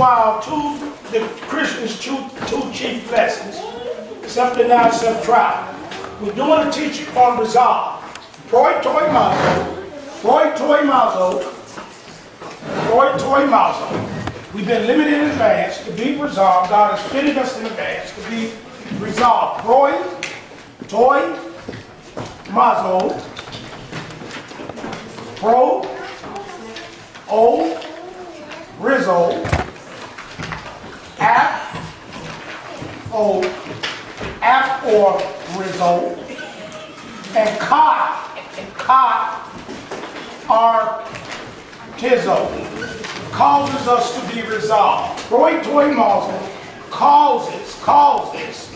while, two, the Christians, two, two chief lessons, now self-trial. We're doing a teaching on resolve. Proi toi mazo, proi toi mazo, proi toi mazo. We've been limited in advance to be resolved. God has fitted us in advance to be resolved. Proi, toi, mazo, pro, o, rizzo, ap, o, ap or result, and cot, cot, artizo, causes us to be resolved. Roy Toy Mausel causes, causes,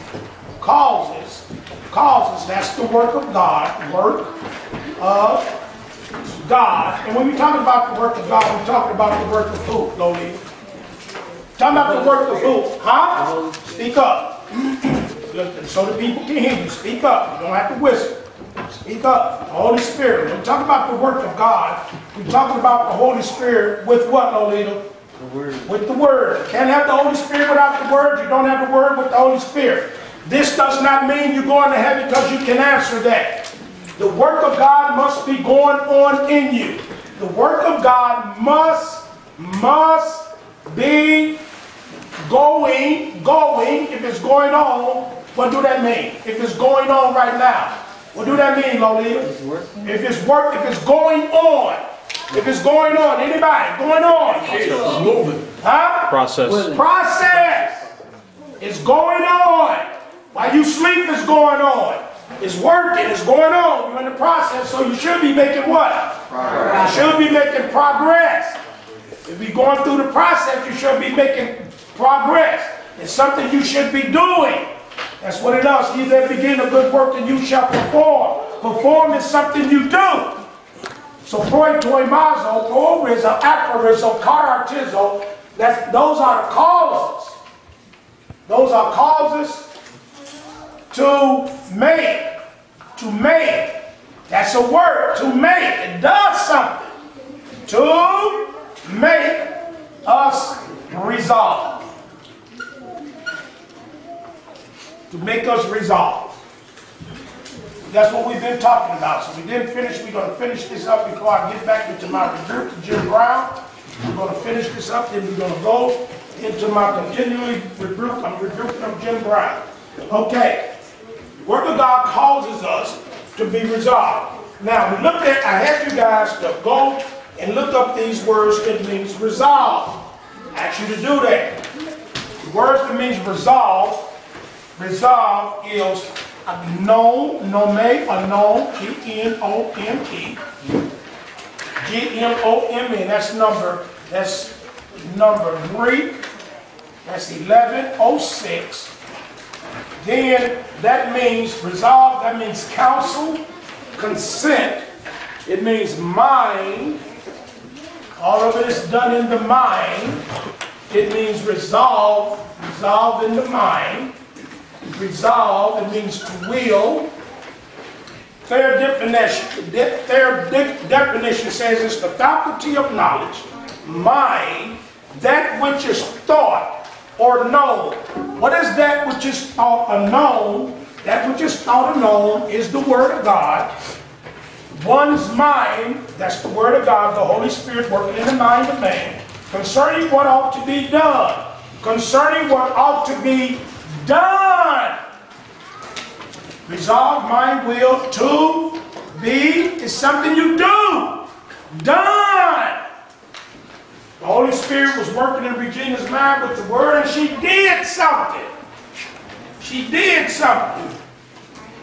causes, causes, that's the work of God, work of God. And when we talk about the work of God, we're talking about the work of who, Loli? Talking about the work of who? Huh? Speak up. so the people can hear you. Speak up. You don't have to whisper. Speak up. The Holy Spirit. When we talk about the work of God, we're talking about the Holy Spirit with what, Lolita? The word. With the Word. Can't have the Holy Spirit without the Word. You don't have the Word with the Holy Spirit. This does not mean you're going to heaven because you can answer that. The work of God must be going on in you. The work of God must, must be going, going. If it's going on, what do that mean? If it's going on right now, what do that mean, Lolita? It's working. If it's work, if it's going on, if it's going on, anybody, going on, It's moving. huh? Process. Process is going on. While you sleep, it's going on. It's working, it's going on. You're in the process, so you should be making what? You should be making progress. If you're going through the process, you should be making progress. It's something you should be doing. That's what it is. He that begin a good work and you shall perform. Perform is something you do. So proi toi mazo, proorizo, aporizo, carartizo, that's, those are causes. Those are causes to make. To make. That's a word. To make. It does something. To make us resolve. To make us resolve. That's what we've been talking about. So we didn't finish. We're going to finish this up before I get back into my rebuke to Jim Brown. We're going to finish this up, then we're going to go into my continually rebuke. I'm rebuking of Jim Brown. Okay. The Word of God causes us to be resolved. Now, we looked at, I had you guys to go and look up these words that means resolve. I ask you to do that. The words that means resolve, resolve is known, nome, unknown, G-N-O-M-E. G-M-O-M-E, that's number, that's number Greek. That's 1106. Then that means resolve, that means counsel, consent. It means mind. All of it is done in the mind. It means resolve, resolve in the mind. Resolve, it means to will. Third definition, de- third de- definition says it's the faculty of knowledge, mind, that which is thought or known. What is that which is thought or known? That which is thought or known is the Word of God. One's mind, that's the Word of God, the Holy Spirit working in the mind of man, concerning what ought to be done. Concerning what ought to be done. Resolve, mind, will, to be is something you do. Done. The Holy Spirit was working in Regina's mind with the Word, and she did something. She did something.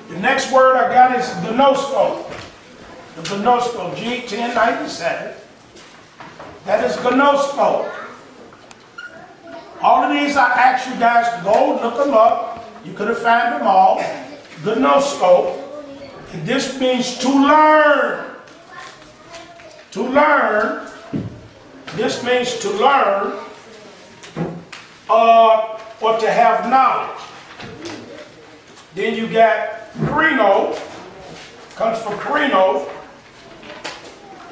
The next word I got is gnosko. The gnosko, G1097. That is gnosko. All of these I asked you guys to go look them up. You could have found them all. Gnosko. And this means to learn. To learn. This means to learn uh, or to have knowledge. Then you got Crino, comes from Crino,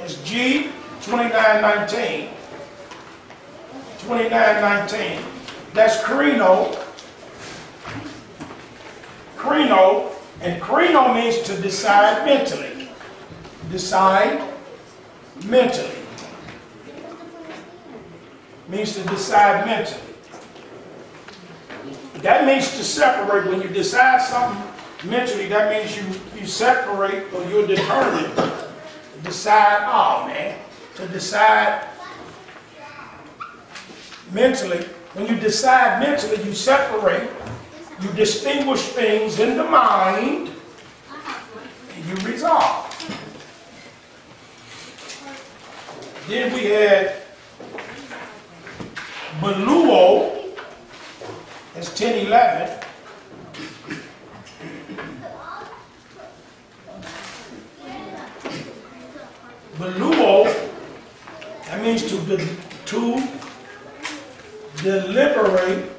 it's G2919. 2919. That's Crino. Crino, and Crino means to decide mentally. Decide mentally. Means to decide mentally. That means to separate. When you decide something mentally, that means you, you separate or you're determined. Decide, oh man, to decide mentally. When you decide mentally, you separate, you distinguish things in the mind, and you resolve. Then we had Beluo, that's 1011. Beluo, that means to, de- to deliberate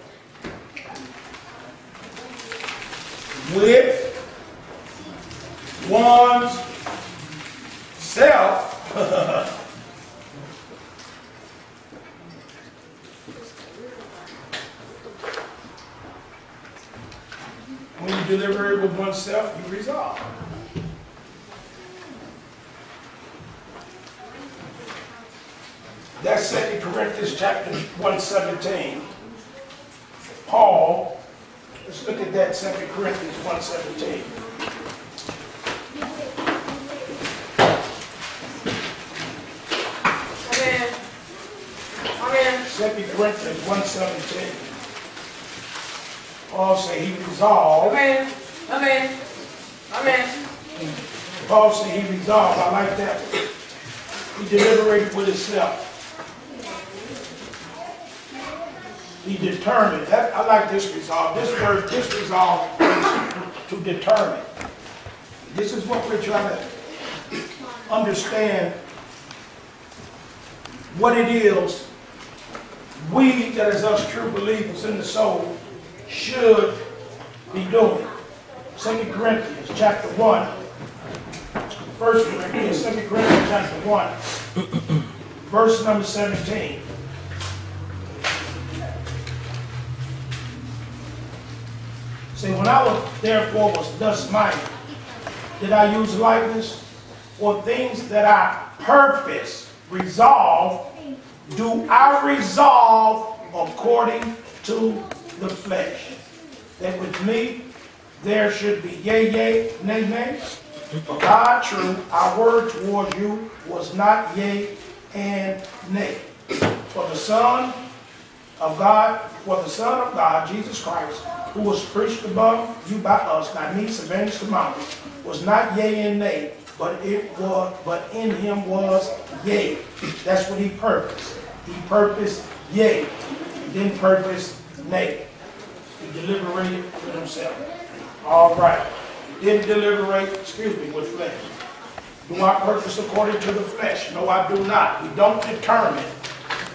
with one's self. When you deliberate with oneself you resolve that's second corinthians chapter 117 paul let's look at that second corinthians 117 Amen. Amen. Second Corinthians 117. Paul said he resolved. Amen. Amen. Amen. Paul said he resolved. I like that. He deliberated with himself. He determined. That, I like this resolve. This word, this resolve to determine. This is what we're trying to understand what it is we, that is us true believers in the soul, should be doing. Second Corinthians chapter 1. First Corinthians, Second Corinthians chapter 1, verse number 17. Say, when I was therefore was thus minded, did I use likeness? Or things that I purpose, resolve, do I resolve according to the flesh? That with me there should be yea, yea, nay, nay. For God true, our word towards you was not yea and nay. For the Son of God, for the Son of God, Jesus Christ, who was preached above you by us, not me, Savannah mountain, was not yea and nay, but it was, but in him was yea. That's what he purposed. He purposed yea, he didn't purpose nay. He deliberated with himself. All right. He didn't deliberate, excuse me, with flesh. Do I purpose according to the flesh? No, I do not. We don't determine.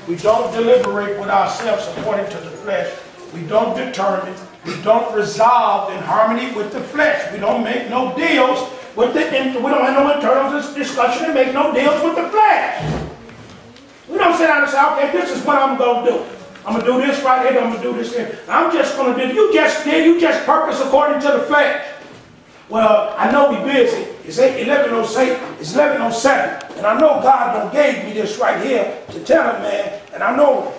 We don't deliberate with ourselves according to the flesh. We don't determine. We don't resolve in harmony with the flesh. We don't make no deals with the, we don't have no internal discussion and make no deals with the flesh. We don't sit down and say, okay, this is what I'm going to do. I'm going to do this right here, I'm going to do this here. I'm just going to do, you just did, you just purpose according to the flesh. Well, I know we busy. It's 8, 11.06, it's 11.07. And I know God done gave me this right here to tell him, man. And I know,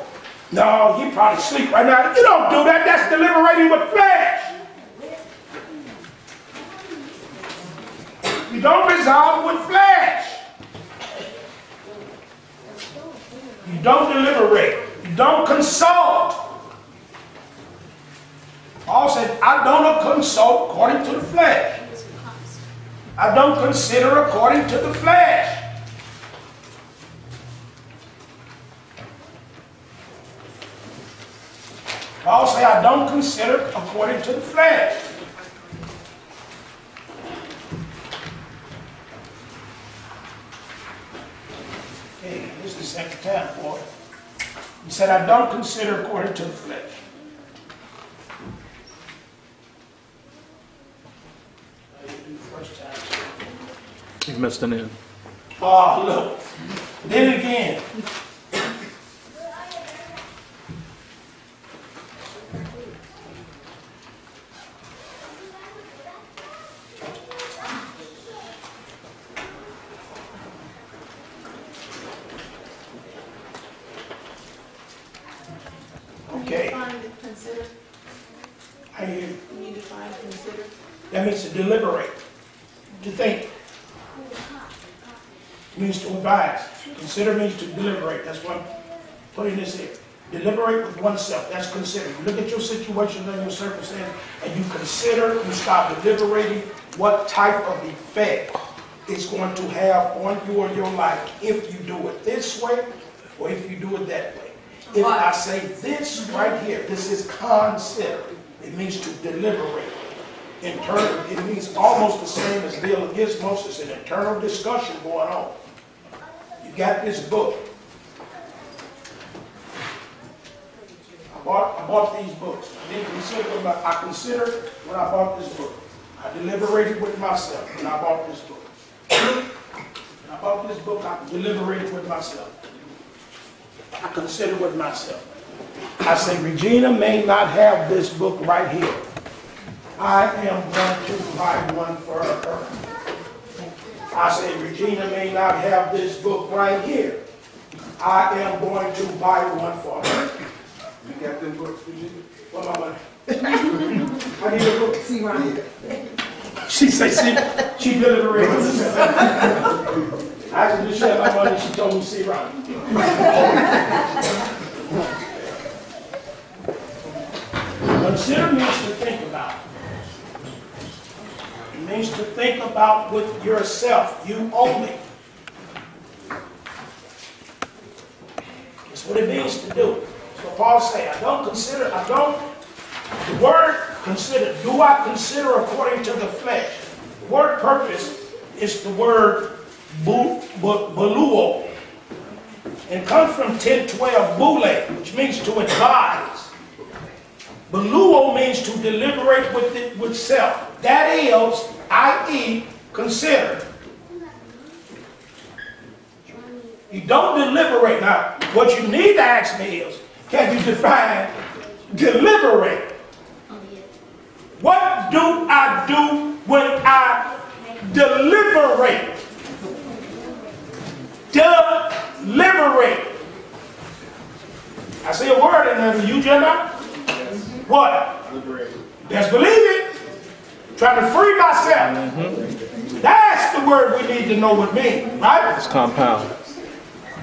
no, he probably sleep right now. You don't do that. That's deliberating with flesh. You don't resolve with flesh. You don't deliberate. You don't consult. Paul said, I don't consult according to the flesh. I don't consider according to the flesh. Paul said, I don't consider according to the flesh. Okay, this is the second time, boy. He said, I don't consider according to the flesh. I didn't do the first time. You missed an end. Oh, look. Did it again. Okay. Can you define consider? I hear, you. Can you define consider? that means to deliberate, to think. Means to advise. Consider means to deliberate, that's what I'm putting this here. Deliberate with oneself, that's consider. You look at your situation and your circumstance, and you consider, you start deliberating what type of effect it's going to have on you or your life if you do it this way, or if you do it that way. If I say this right here, this is consider, it means to deliberate. Internal, it means almost the same as Bill Gizmos, it's an internal discussion going on. You got this book. Bought, I bought these books. I didn't consider them, but I considered when I bought this book. I deliberated with myself when I bought this book. When I bought this book, I deliberated with myself. I considered with myself. I say, Regina may not have this book right here. I am going to buy one for her. I say, Regina may not have this book right here. I am going to buy one for her. You got them books, Virginia? What my money? I need a book. See, Ronnie. She say she, she deliberated. I said, just share my money, she told me, see, Ronnie. Consider means to think about. It means to think about with yourself, you only. That's what it means to do. Paul say, I don't consider, I don't, the word consider, do I consider according to the flesh? The word purpose is the word beluo. And comes from 1012 bule, which means to advise. Beluo means to deliberate with it with self. That is, i.e., consider. You don't deliberate. Now, what you need to ask me is, can you define deliberate? What do I do when I deliberate? Deliberate. I see a word in there, you Gemini? What? Just believe it. Trying to free myself. Mm-hmm. That's the word we need to know what means, right? It's compound.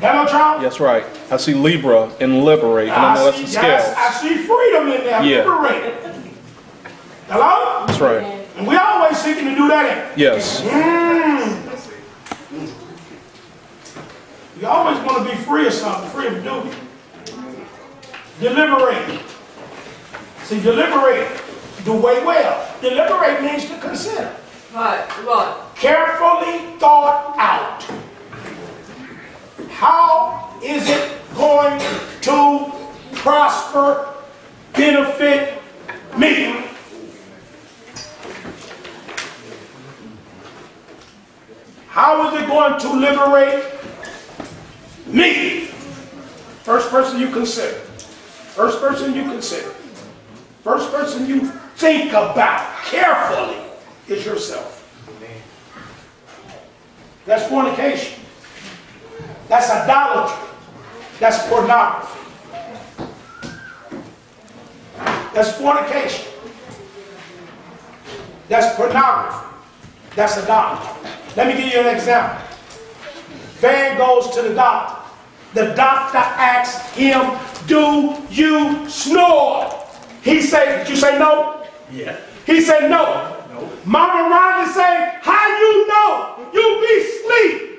That no Charles? That's right. I see Libra and liberate, and I know that's see, the yes, I see freedom in there, Yeah. liberated. Hello? That's right. And we always seeking to do that. in- Yes. Mm. You always want to be free of something, free of duty. Deliberate. See, deliberate, do way well. Deliberate means to consider. Right, right. Carefully thought out. How is it going to prosper, benefit me? How is it going to liberate me? First person you consider. First person you consider. First person you think about carefully is yourself. That's fornication. That's idolatry. That's pornography. That's fornication. That's pornography. That's idolatry. Let me give you an example. Van goes to the doctor. The doctor asks him, do you snore? He said, did you say no? Yeah. He said no. No. Mama Rhonda say, how you know? You be sleep.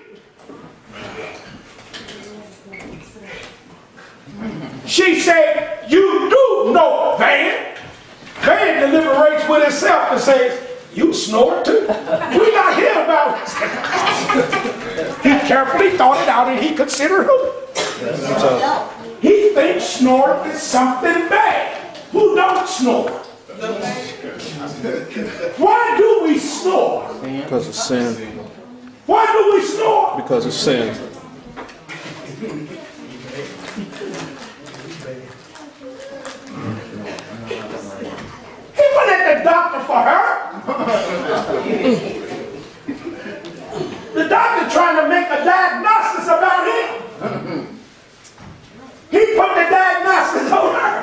She said, you do know, Van. Van deliberates with himself and says, you snore too. We not here about it. he carefully thought it out and he considered who. He thinks snore is something bad. Who don't snore? Why do we snore? because of sin. Why do we snore? Because of sin. for her. the doctor trying to make a diagnosis about him. He put the diagnosis on her.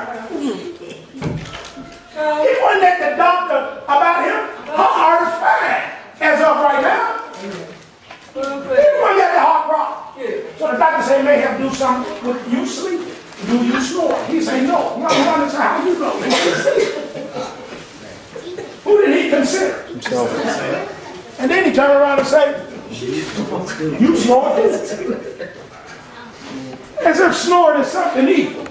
He wouldn't let the doctor about him. Her heart is fine as of right now. He wouldn't the heart rock. So the doctor said, may have do something with you sleeping. Do you snore? He said, no. No, no, how you know? Who did he consider? Himself. And then he turn around and say, you snorted? too. As if snoring is something evil.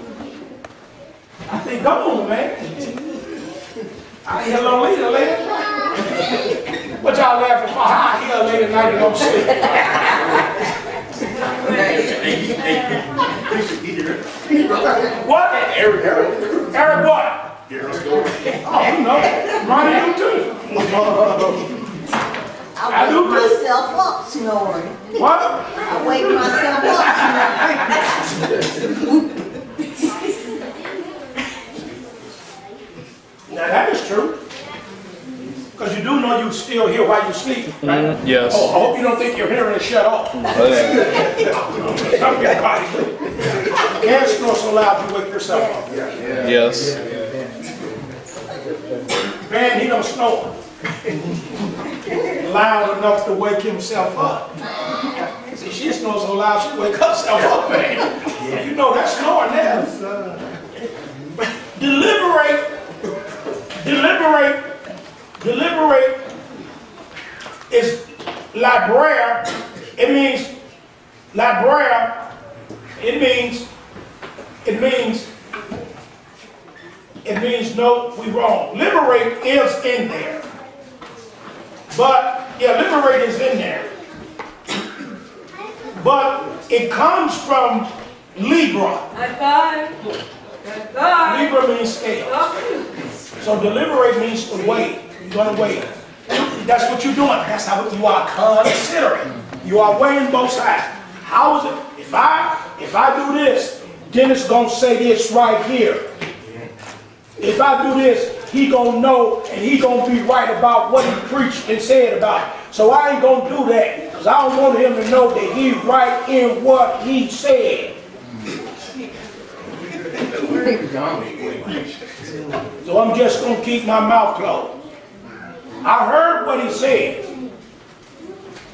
I think, come on, man. I hear a little later, late at night. What y'all laughing for? I hear late at night and don't sleep. What? Eric, Eric. Eric what? Oh, you know, Ronnie do too. I I do wake too. myself up snoring. What? I wake myself up Now that is true. Because you do know you still hear while you sleep, right? Mm, yes. Oh, I hope you don't think your hearing is shut off. Some your body. Can't snore so loud you wake yourself up. Yes. Man, he don't snore. Loud enough to wake himself up. See, she snores so loud she wake herself up, man. Yeah. You know that's snoring there. Deliberate, deliberate, deliberate is libraire. It means libraire. It means, it means it means no, we wrong. Liberate is in there. But, yeah, liberate is in there. But it comes from Libra. High five. High five. Libra means scale. So deliberate means to wait. You're gonna wait. That's what you're doing. That's how you are considering. You are weighing both sides. How is it? If I if I do this, then it's gonna say this right here. If I do this, he gonna know and he gonna be right about what he preached and said about it. So I ain't gonna do that because I don't want him to know that he right in what he said. So I'm just gonna keep my mouth closed. I heard what he said.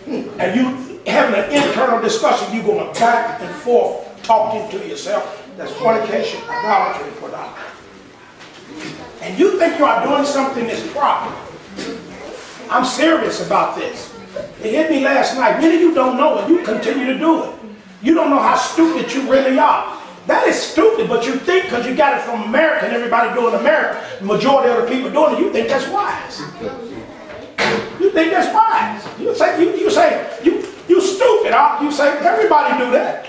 And you having an internal discussion, you going back and forth, talking to yourself. That's fornication, idolatry, pornography. And you think you are doing something that's proper. I'm serious about this. It hit me last night. Many of you don't know it. You continue to do it. You don't know how stupid you really are. That is stupid, but you think because you got it from America and everybody doing America, the majority of the people doing it, you think that's wise. You think that's wise. You say you, you say you you stupid. You say everybody do that.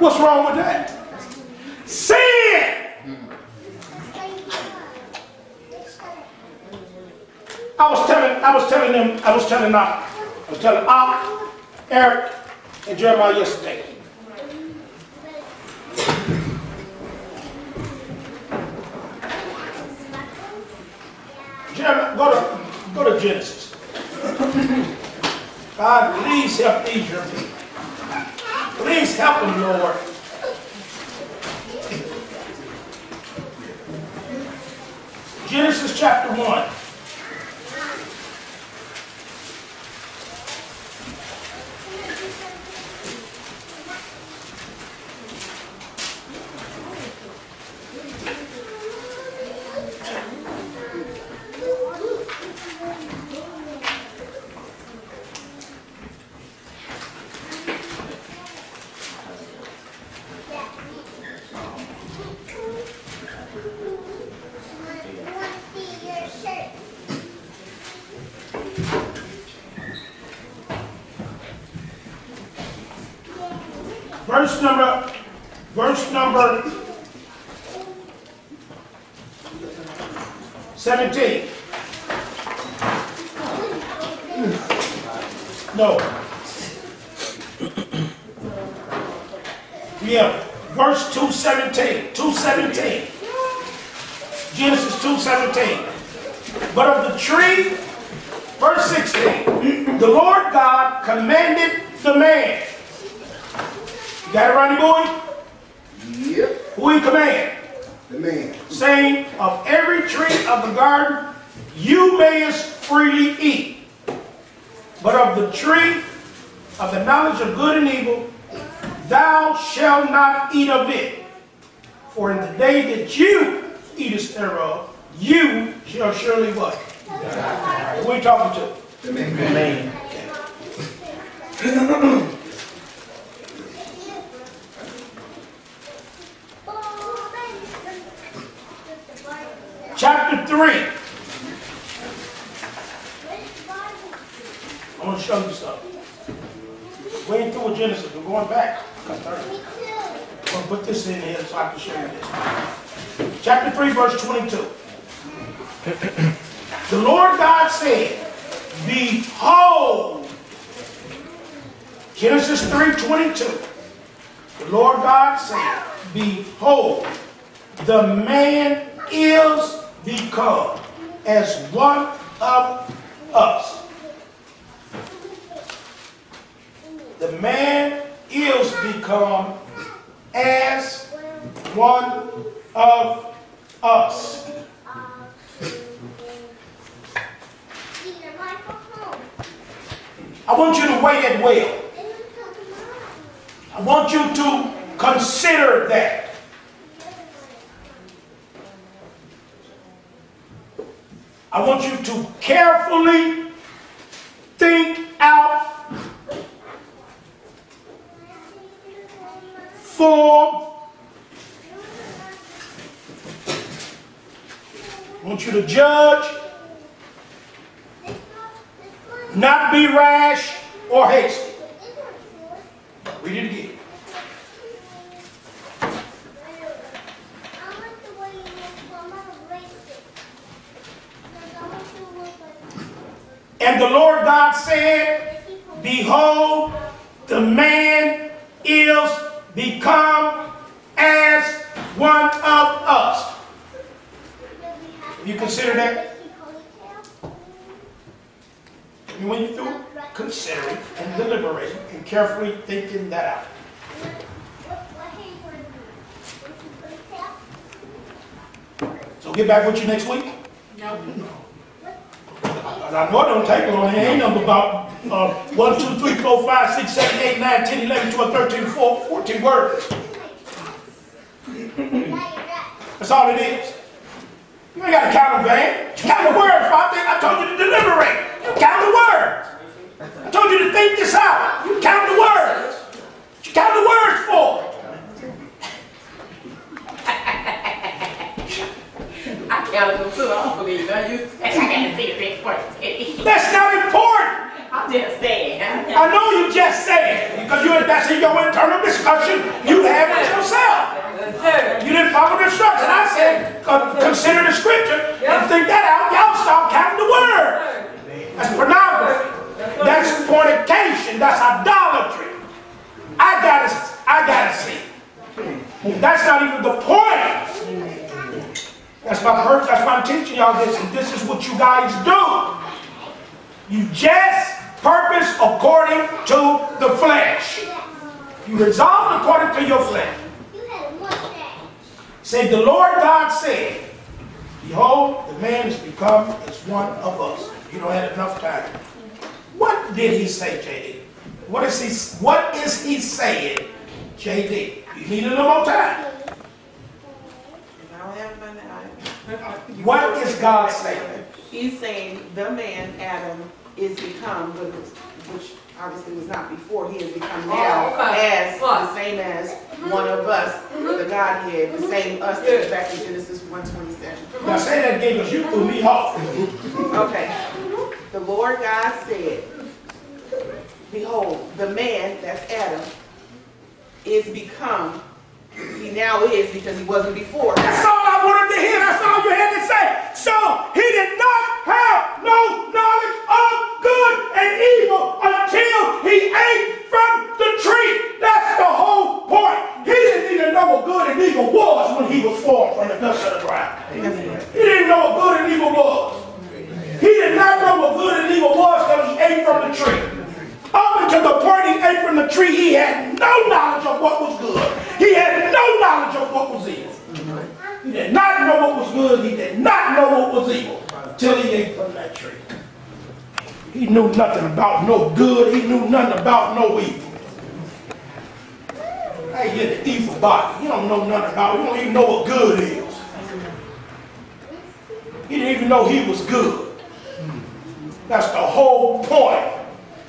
What's wrong with that? Sin. I was telling I was telling them I was telling uh, I was telling uh, Eric and Jeremiah yesterday. Jeremiah, go to go to Genesis. God, please help these your people. Please help them, Lord. Genesis chapter 1. Verse number, verse number 17. No. Yeah, verse 217, 217. Genesis 217. But of the tree, verse 16, the Lord God commanded the man. You got it, Ronnie boy? Yep, Who in command? the man. saying, Of every tree of the garden you mayest freely eat, but of the tree of the knowledge of good and evil, thou shalt not eat of it. For in the day that you eatest thereof, you shall surely what? Who are you talking to? The Man. Chapter 3. I want to show you something. We ain't through with Genesis, we're going back. I'm gonna put this in here so I can show you this. Chapter 3, verse 22. The Lord God said, Behold, Genesis 3, 22. The Lord God said, Behold, the man is become as one of us. The man is become as one of us. I want you to weigh it well. I want you to consider that. I want you to carefully think out, form. I want you to judge, not be rash or hasty. Read it again. And the Lord God said, Behold, the man is become as one of us. You consider that? And when you're through considering and deliberating and carefully thinking that out. So get back with you next week? No. I know don't take long. It ain't number about uh, 1, 2, 3, 4, 5, 6, 7, 8, 9, 10, 11, 12, 13, 14, 14 words. That's all it is. You ain't got to count them, Van. Count the words. Think I told you to deliberate. You count the words. I told you to think this out. You count the words. You count the words for. I counted them too. I don't believe that. You I gotta see it first. That's not important. I'm just saying. I know you just said it because you that's in your internal discussion you have with yourself. You didn't follow the instruction. I said uh, consider the scripture and think that out. Y'all stop counting the word. That's pornography. That's fornication. That's idolatry. I gotta, I gotta see. That's not even the point. That's my purpose. That's why I'm teaching y'all this, and this is what you guys do. You just purpose according to the flesh. You resolve according to your flesh. Say, the Lord God said, Behold, the man is become as one of us. You don't have enough time. What did he say, JD? What is he, what is he saying, JD? You need a little more time. I don't have my name. What is God saying? He's saying the man, Adam, is become, but it's- which obviously was not before, he has become oh, now Oh, okay. as, the same as mm-hmm. one of us, mm-hmm. the Godhead, the mm-hmm. same us that's back in Genesis one twenty-seven. Now say that again because you threw me off. Okay. The Lord God said, Behold, the man, that's Adam, is become, he now is because he wasn't before. That's all I wanted to hear. That's all you had to say. So he did not have no knowledge of good and evil until he ate from the tree. That's the whole point. He didn't even know what good and evil was when he was formed from the dust of the ground. He didn't know what good and evil was. He did not know what good and evil was until he ate from the tree. Up until the point he ate from the tree, he had no knowledge of what was good. He had no knowledge of what was evil. He did not know what was good. He did not know what was evil until he ate from that tree. He knew nothing about no good. He knew nothing about no evil. Hey, you're the evil body. You don't know nothing about it. You don't even know what good is. He didn't even know he was good. That's the whole point.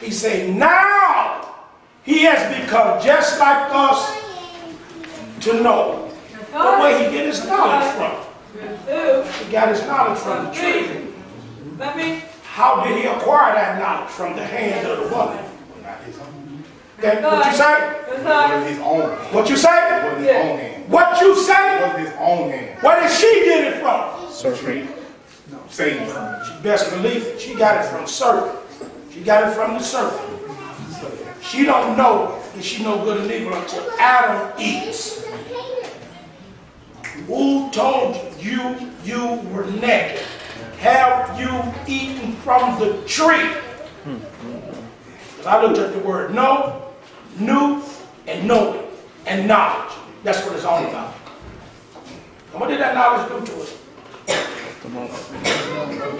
He said, now he has become just like us to know. But where he get his knowledge from? He got his knowledge from the tree. Let me. How did he acquire that knowledge? From the hand of the woman. That, what you say? Wasn't his own. What you say? wasn't his own hand. What you say? wasn't his own hand. Where did she get it from? Serpent. No, Satan. She best believe it. She got it from serpent. She got it from the serpent. She don't know that she no good and evil until Adam eats. Who told you you were naked? Have you eaten from the tree? I looked at the word know, knew, and knowing, and knowledge. That's what it's all about. And what did that knowledge do to us?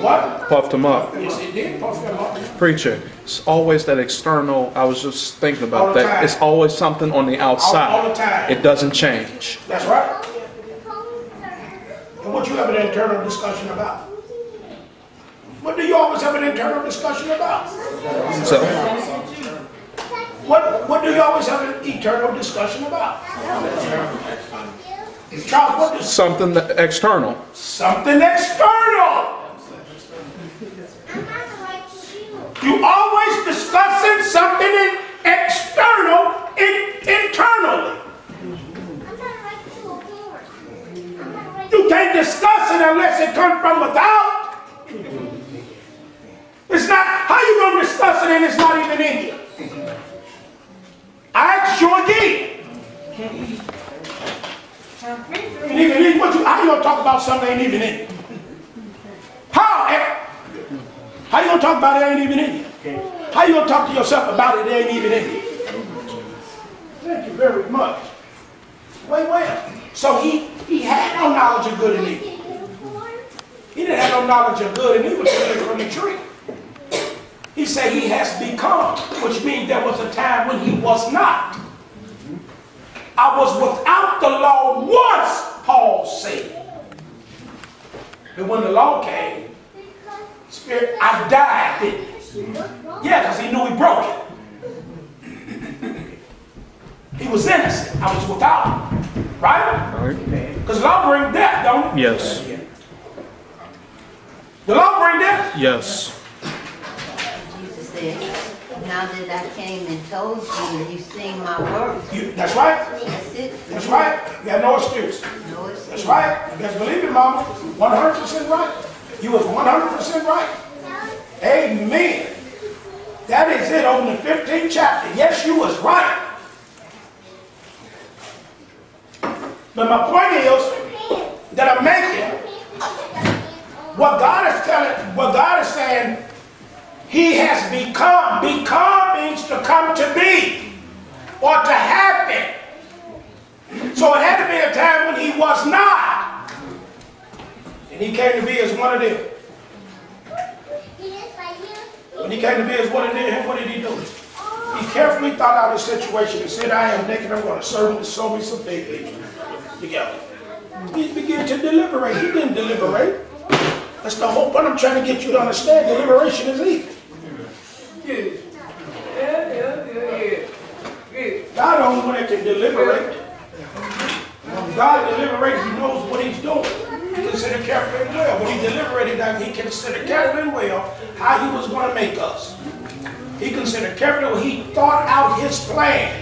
What? Puffed him up. Yes, it did. Puff him up. Preacher, it's always that external. I was just thinking All about that. time. It's always something on the outside. all the time. It doesn't change. That's right. What you have an internal discussion about? What do you always have an internal discussion about? So, What What do you always have an eternal discussion about? Charles, what is something that, external. something external? You always discussing something in external in, internally. You can't discuss it unless it comes from without. It's not, how you gonna discuss it and it's not even in you? I you again. And even what you, how you gonna talk about something ain't even in? How? eh? How you gonna talk about it ain't even in you? How you gonna talk to yourself about it that ain't even in you? Thank you very much. Wait, wait. So he, he had no knowledge of good and evil. He didn't have no knowledge of good and evil from the tree. He said he has become, which means there was a time when he was not. I was without the law once, Paul said. But when the law came, Spirit, I died, didn't I? Yeah, because he knew he broke it. He was innocent. I was without it. Right? Right? Because law bring death, don't it? Yes. The law bring death. Yes. Jesus said, now that I came and told you and you've seen my works, You, that's right. that's it. That's right. You got no excuse. No excuse. That's right. You guys believe it, Mama. 100% right. You was 100% right. Amen. That is it on the 15th chapter. Yes, you was right. But my point is that I'm making what God is telling, what God is saying, He has become. Become means to come to be or to happen. So it had to be a time when he was not. And he came to be as one of them. When he came to be as one of them, what did he do? He carefully thought out his situation and said, I am naked, I'm going to serve and sow me some fig together. He began to deliberate. He didn't deliberate. That's the whole point I'm trying to get you to understand. Deliberation is evil. God only that can deliberate. When God deliberates, he knows what he's doing. He considered carefully and well. When he deliberated that, he considered carefully and well how he was going to make us. He considered carefully, he thought out his plan.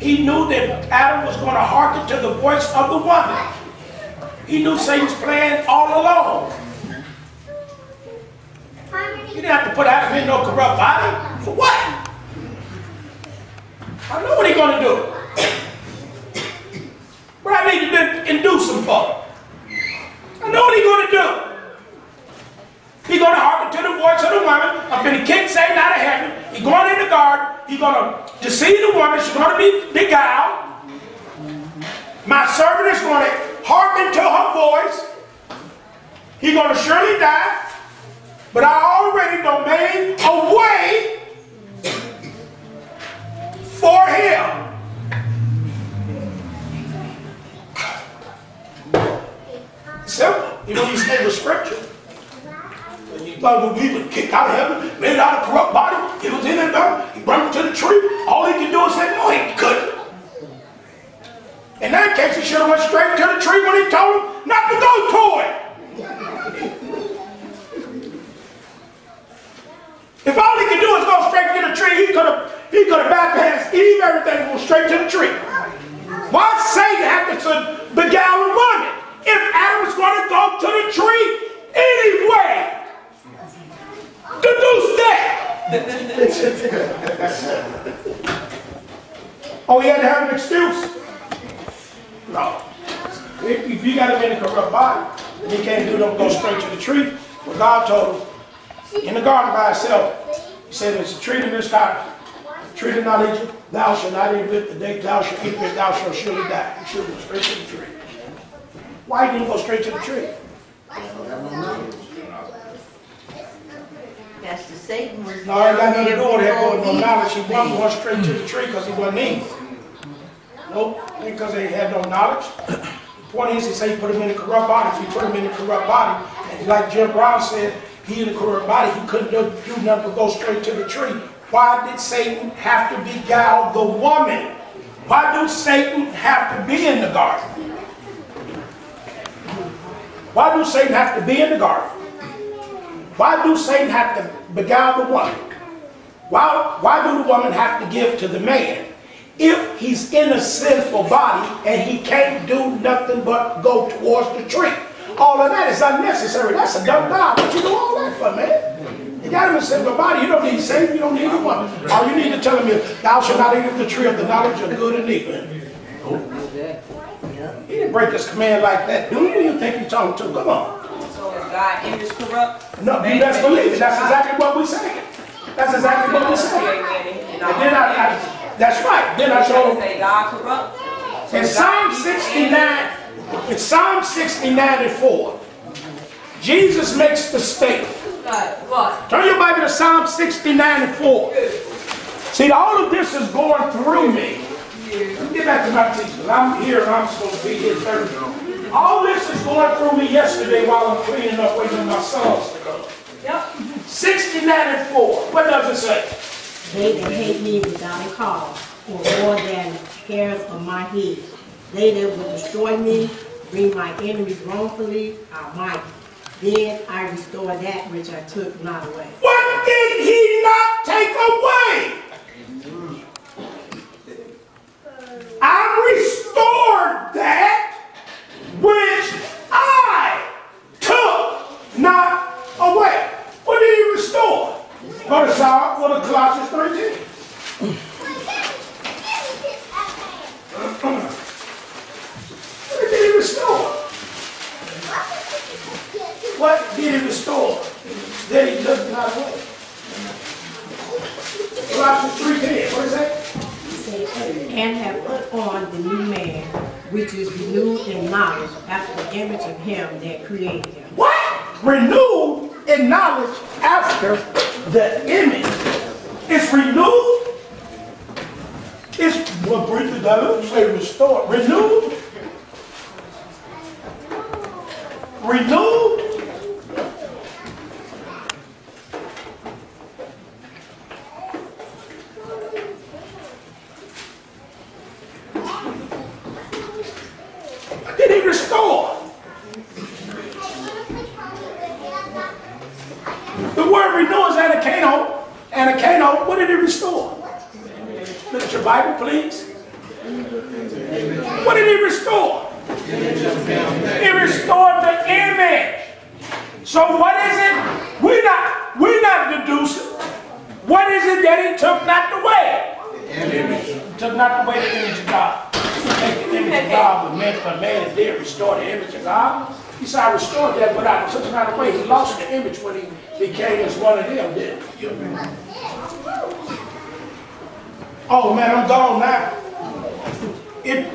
He knew that Adam was going to hearken to the voice of the woman. He knew Satan's plan all along. He didn't have to put Adam in no corrupt body. For what? I know what he's going to do. But I need to induce him for. I know what he's going to do. He's going to hearken to the voice of the woman. until the king say not Satan out of heaven. He's going in the garden. He's going to deceive the woman. She's going to be beguiled. My servant is going to hearken to her voice. He's going to surely die. But I already done made a way for him. Simple. You know, you stay with scripture. And you thought we were kicked out of heaven, made out of corrupt body. It was in and done. He brought him to the tree. All he could do is say, no, he couldn't. In that case, he should have went straight to the tree when he told him not to go to it. If all he could do is go straight to the tree, he could have he could have bypassed Eve, everything, and go straight to the tree. Why Satan have to beguile woman if Adam was going to go to the tree anyway? Deduce that. oh, he had to have an excuse? No. If, if you got him in a corrupt body, and he can't do them go straight to the tree, well, God told him in the garden by itself, he said, there's a tree in this garden. Tree did not eat, thou shalt not eat it, the day thou shalt eat it, thou shalt surely die. He should went straight to the tree. Why didn't he go straight to the tree? That's the Satan was. No, it got nothing to do with that, there no knowledge, he before wasn't going straight to the tree because he wasn't eating. Nope, because they had no knowledge. The point is, he said he put him in a corrupt body, if he put him in a corrupt body, and like Jim Brown said, he in a corrupt body, he couldn't do, do nothing but go straight to the tree. Why did Satan have to beguile the woman? Why do Satan have to be in the garden? Why do Satan have to be in the garden? Why do Satan have to beguile the woman? Why, why do the woman have to give to the man? If he's in a sinful body and he can't do nothing but go towards the tree. All of that is unnecessary. That's a dumb God. What you do all that for, man? You got him in a sinful body. You don't need Satan. You don't need a woman. All you need to tell him is, thou shalt not eat of the tree of the knowledge of good and evil. He didn't break his command like that. Who Do you? You think he's talking to? Come on. So is God image corrupt? No, you best believe it. That's exactly what we saying. That's exactly what we saying. And then I, I that's right. Then I showed him God corrupt? in Psalm 69, in Psalm 69 and 4, Jesus makes the statement. What? Turn your Bible to Psalm 69 and 4. See, all of this is going through me. Let me get back to my teaching. I'm here and I'm supposed to be here Thursday. All this is going through me yesterday while I'm cleaning up waiting for my sons to come. Yep. 69 and 4. What does it say? They that hate me without a cause, or more than hairs of my head. They that will destroy me, bring my enemies wrongfully, I might. Then I restore that which I took not away. What did he not take away? I restored that which I took not away. What did he restore? Go to Psalm, go to Colossians 13. What did he restore? What did he restore? That he took not away. Colossians 3.10, what is that? And have put on the new man, which is renewed in knowledge after the image of him that created him. What? Renewed in knowledge after the image. It's renewed. It's, well, breathe it down, say restored. Renewed. Renewed. What did he restore? The word renew is anakano. Anakano, what did he restore? Look at your Bible, please. What did he restore? He restored the image. So what is it? We're not, we're not deducing. What is it that he took not away? He took not away the image of God. Take the image of God, but man, but man did restore the image of God. He said, I restored that, but I took it not away. He lost the image when he became as one of them, didn't he? Oh man, I'm gone now. If,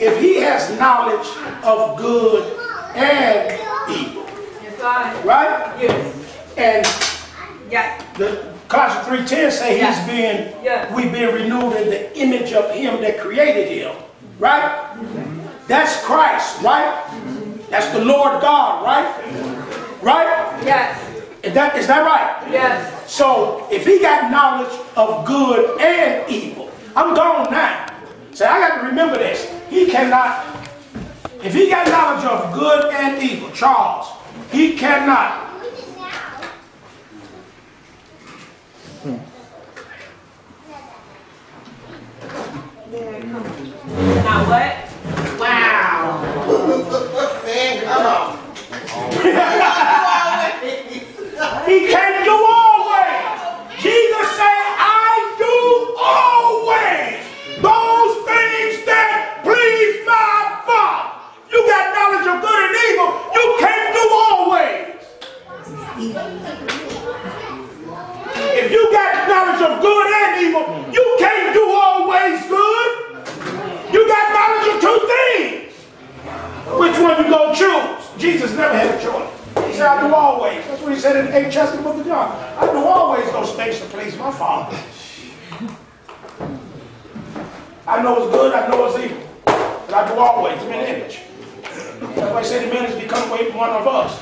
if he has knowledge of good and evil, Yes, right? Yes. And Yeah. the Colossians 3.10 say he's Yeah. been, Yeah. we've been renewed in the image of him that created him, right? That's Christ, right? That's the Lord God, right? Right? Yes, Is that, is that right? yes. So if he got knowledge of good and evil, I'm gone now. So I got to remember this. He cannot, if he got knowledge of good and evil, Charles, he cannot Now what? Wow. Man, come on. He can You got knowledge of good and evil, you can't do always. If you got knowledge of good and evil, you can't do always good. You got knowledge of two things. Which one you gonna choose? Jesus never had a choice. He said, I do always. That's what he said in the 8th chapter of the John. I do always those things to please my Father. I know it's good, I know it's evil. But I do always. I'm in image. That's why I said the man has become one of us.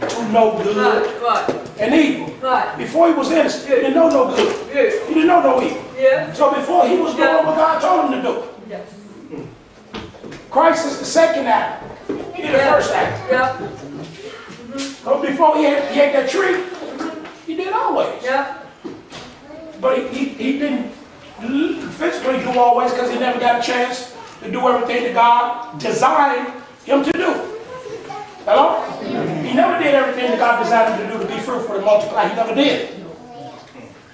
to know good Good, good, and evil. good. Before he was innocent, he didn't know no good. Yeah. He didn't know no evil. Yeah. So before he was doing what God told him to do. Yes. Christ is the second act. He did the first act. Yep, So before he ate, he ate that tree, he did always. yep. But he, he, he didn't physically do always because he never got a chance to do everything that God designed him to do. Hello? He never did everything that God designed him to do to be fruitful and multiply. He never did.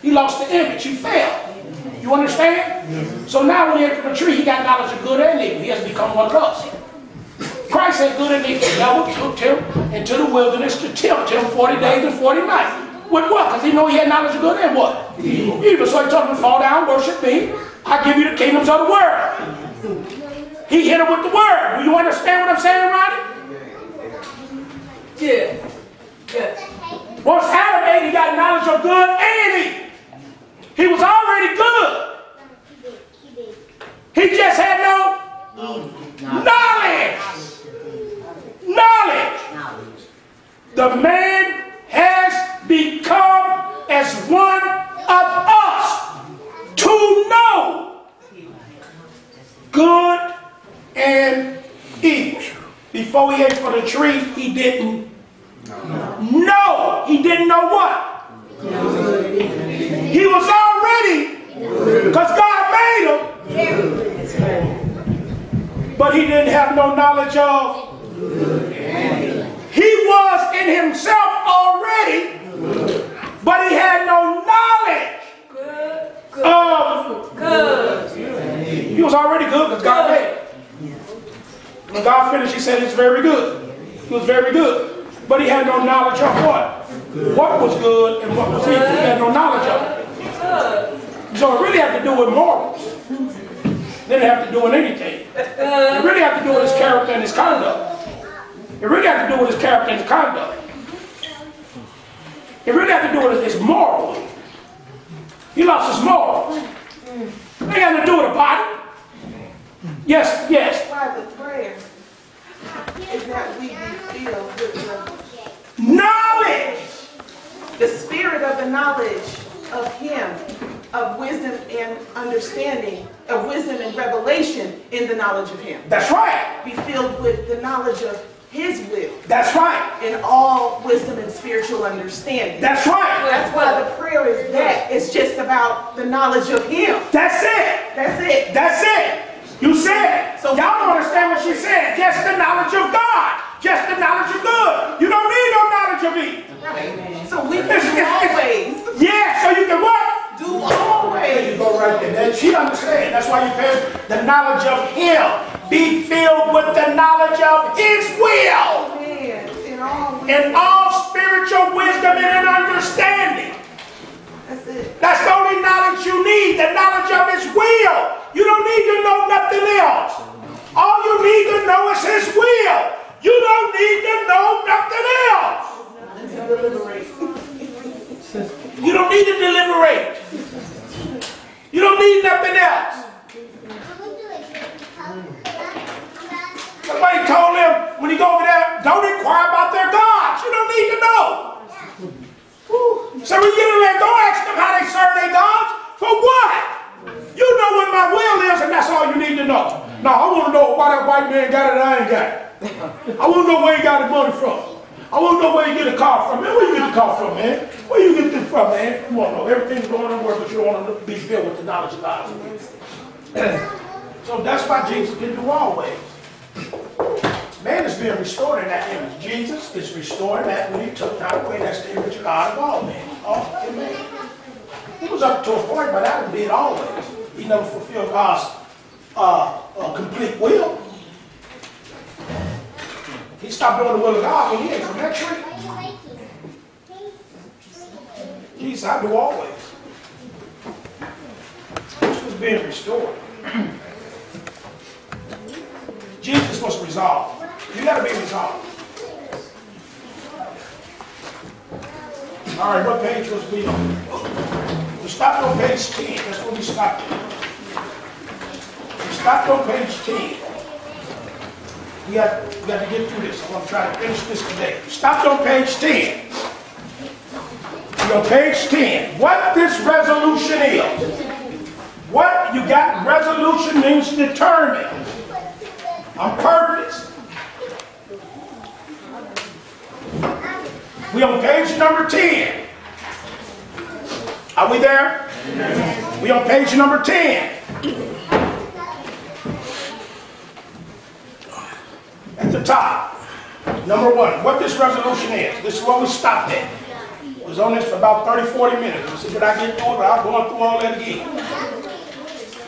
He lost the image. He failed. You understand? So now when he from the tree, he got knowledge of good and evil. He has become one of us. Christ said good and evil. The devil took him into the wilderness to tempt him 40 days and 40 nights. With what? Because he knew he had knowledge of good and what? Evil. So he told him to fall down, worship me. I give you the kingdoms of the world. He hit him with the word. Do you understand what I'm saying, Ronnie? Yeah. Yes. Once Adam ate, he got knowledge of good and evil. He was already good. He just had no knowledge. Knowledge. The man has become as one of us to know good and evil. Before he ate from the tree, he didn't know. He didn't know what? He was already, because God made him, but he didn't have no knowledge of. He was in himself already, but he had no knowledge of. good. He was already good because God made him. When God finished, he said it's very good. He was very good. But he had no knowledge of what? What was good and what was evil. He had no knowledge of it. So it really had to do with morals. It didn't have to do with anything. It really had to do with his character and his conduct. It really had to do with his character and his conduct. It really had to do with his morals. He lost his morals. It got to do with a body. Yes, yes. Prayer is that we be filled with Knowledge. the, the spirit of the knowledge of Him, of wisdom and understanding, of wisdom and revelation in the knowledge of Him. That's right. Be filled with the knowledge of His will That's right. in all wisdom and spiritual understanding. That's right. That's why the prayer is that. It's just about the knowledge of Him. That's it. That's it. That's it. You said it. So- Y'all don't understand what she said. Just the knowledge of God. Just the knowledge of good. You don't need no knowledge of evil. So we can do always. Yeah, so you can what? Do There you go right there. That she understands. That's why you pay the knowledge of him. Be filled with the knowledge of his will. In all And all spiritual wisdom and understanding. That's it. That's the only knowledge you need, the knowledge of his will. You don't need to know nothing else. All you need to know is his will. You don't need to know nothing else. You don't need to deliberate. You don't need nothing else. Somebody told him when he go over there don't inquire about their gods. You don't need to know. So when you get in there, don't ask them how they serve their gods. For what? You know what my will is, and that's all you need to know. Now, I want to know why that white man got it and I ain't got it. I want to know where he got his money from. I want to know where you get a car from. Man, where you get the car from, man? Where you get this from, man? You want to know everything's going on where, but you don't want to be filled with the knowledge of God. so that's why Jesus can do always. Man is being restored in that image. Jesus is restoring that when he took not away. That's the image of God of all men. All amen. He was up to a point, but Adam did always. He never fulfilled God's uh, uh, complete will. He stopped doing the will of God when he ate from that tree. Jesus, I do always. This was being restored. Jesus was resolved. You got to be resolved. All right, what page was we on? We stopped on page 10. That's where we stopped. We stopped on page 10. We got, we got to get through this. I'm going to try to finish this today. We Stopped on page 10. We're on page 10. What this resolution is. What you got, resolution means determined. On purpose. We on page number 10. Are we there? We on page number 10. At the top, number one, what this resolution is. This is where we stopped at. Was on this for about 30, 40 minutes. I said, did I get through it? I'll go through all that again.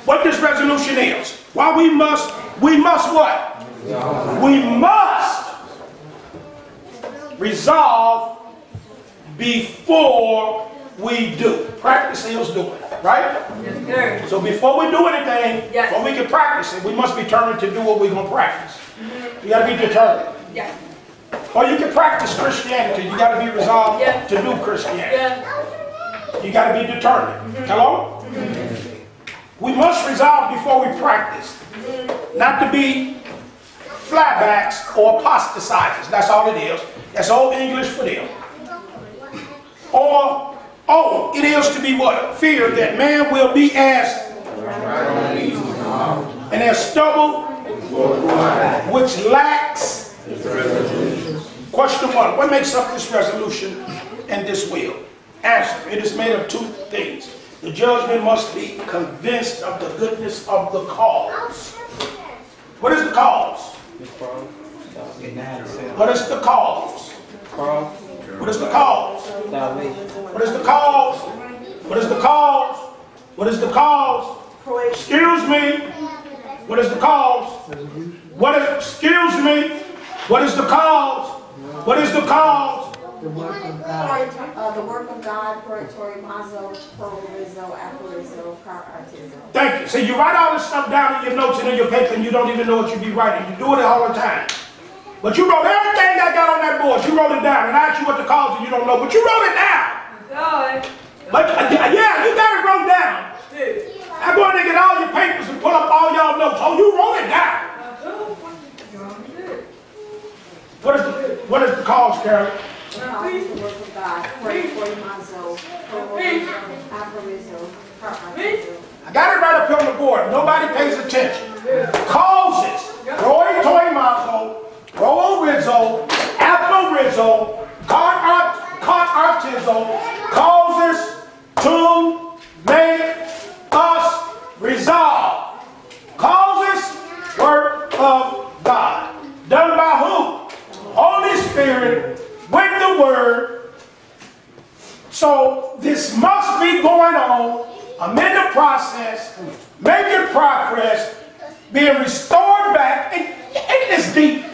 What this resolution is. Why we must, we must what? We must resolve before we do. Practice is doing it, right? Yes, So before we do anything, Yes. before we can practice it, we must be determined to do what we're going to practice. You got to be determined. Yes. Or you can practice Christianity. You got to be resolved Yeah. to do Christianity. Yes. You got to be determined. Mm-hmm. Hello? Mm-hmm. We must resolve before we practice. Mm-hmm. Not to be flybacks or apostatizers. That's all it is. That's old English for them. Or, oh, it is to be what? Fear that man will be as and as stubble which lacks question one. What makes up this resolution and this will? Answer it is made of two things. The judgment must be convinced of the goodness of the cause. What is the cause what is the cause what is the cause what is the cause what is the cause what is the cause excuse me what is the cause what is, excuse me, what is the cause? What is the cause? Uh, the work of God, Purgatory, Mazo, Provorizo, Aporizo, Katartizo. Thank you. See, you write all this stuff down in your notes and in your paper and you don't even know what you be writing. You do it all the time. But you wrote everything that got on that board. You wrote it down. And I asked you what the cause and you don't know, but you wrote it down. God. But uh, yeah, you got it wrote down. I go in and get all your papers and pull up all y'all notes. Oh, you wrote it down. What is the, what is the cause, Carol? The cause is the work of God, Purgatory, Mazo, Provorizo, Aporizo, Katartizo. I got it right up here on the board. Nobody pays attention. Causes. Roy Toy Mazo, Roll Rizzo, Apple Rizzo, Cart Artizo causes to make us resolve. Causes work of God. Done by who? Holy Spirit with the Word so this must be going on. I'm in the process, making progress, being restored back. And, and it's deep.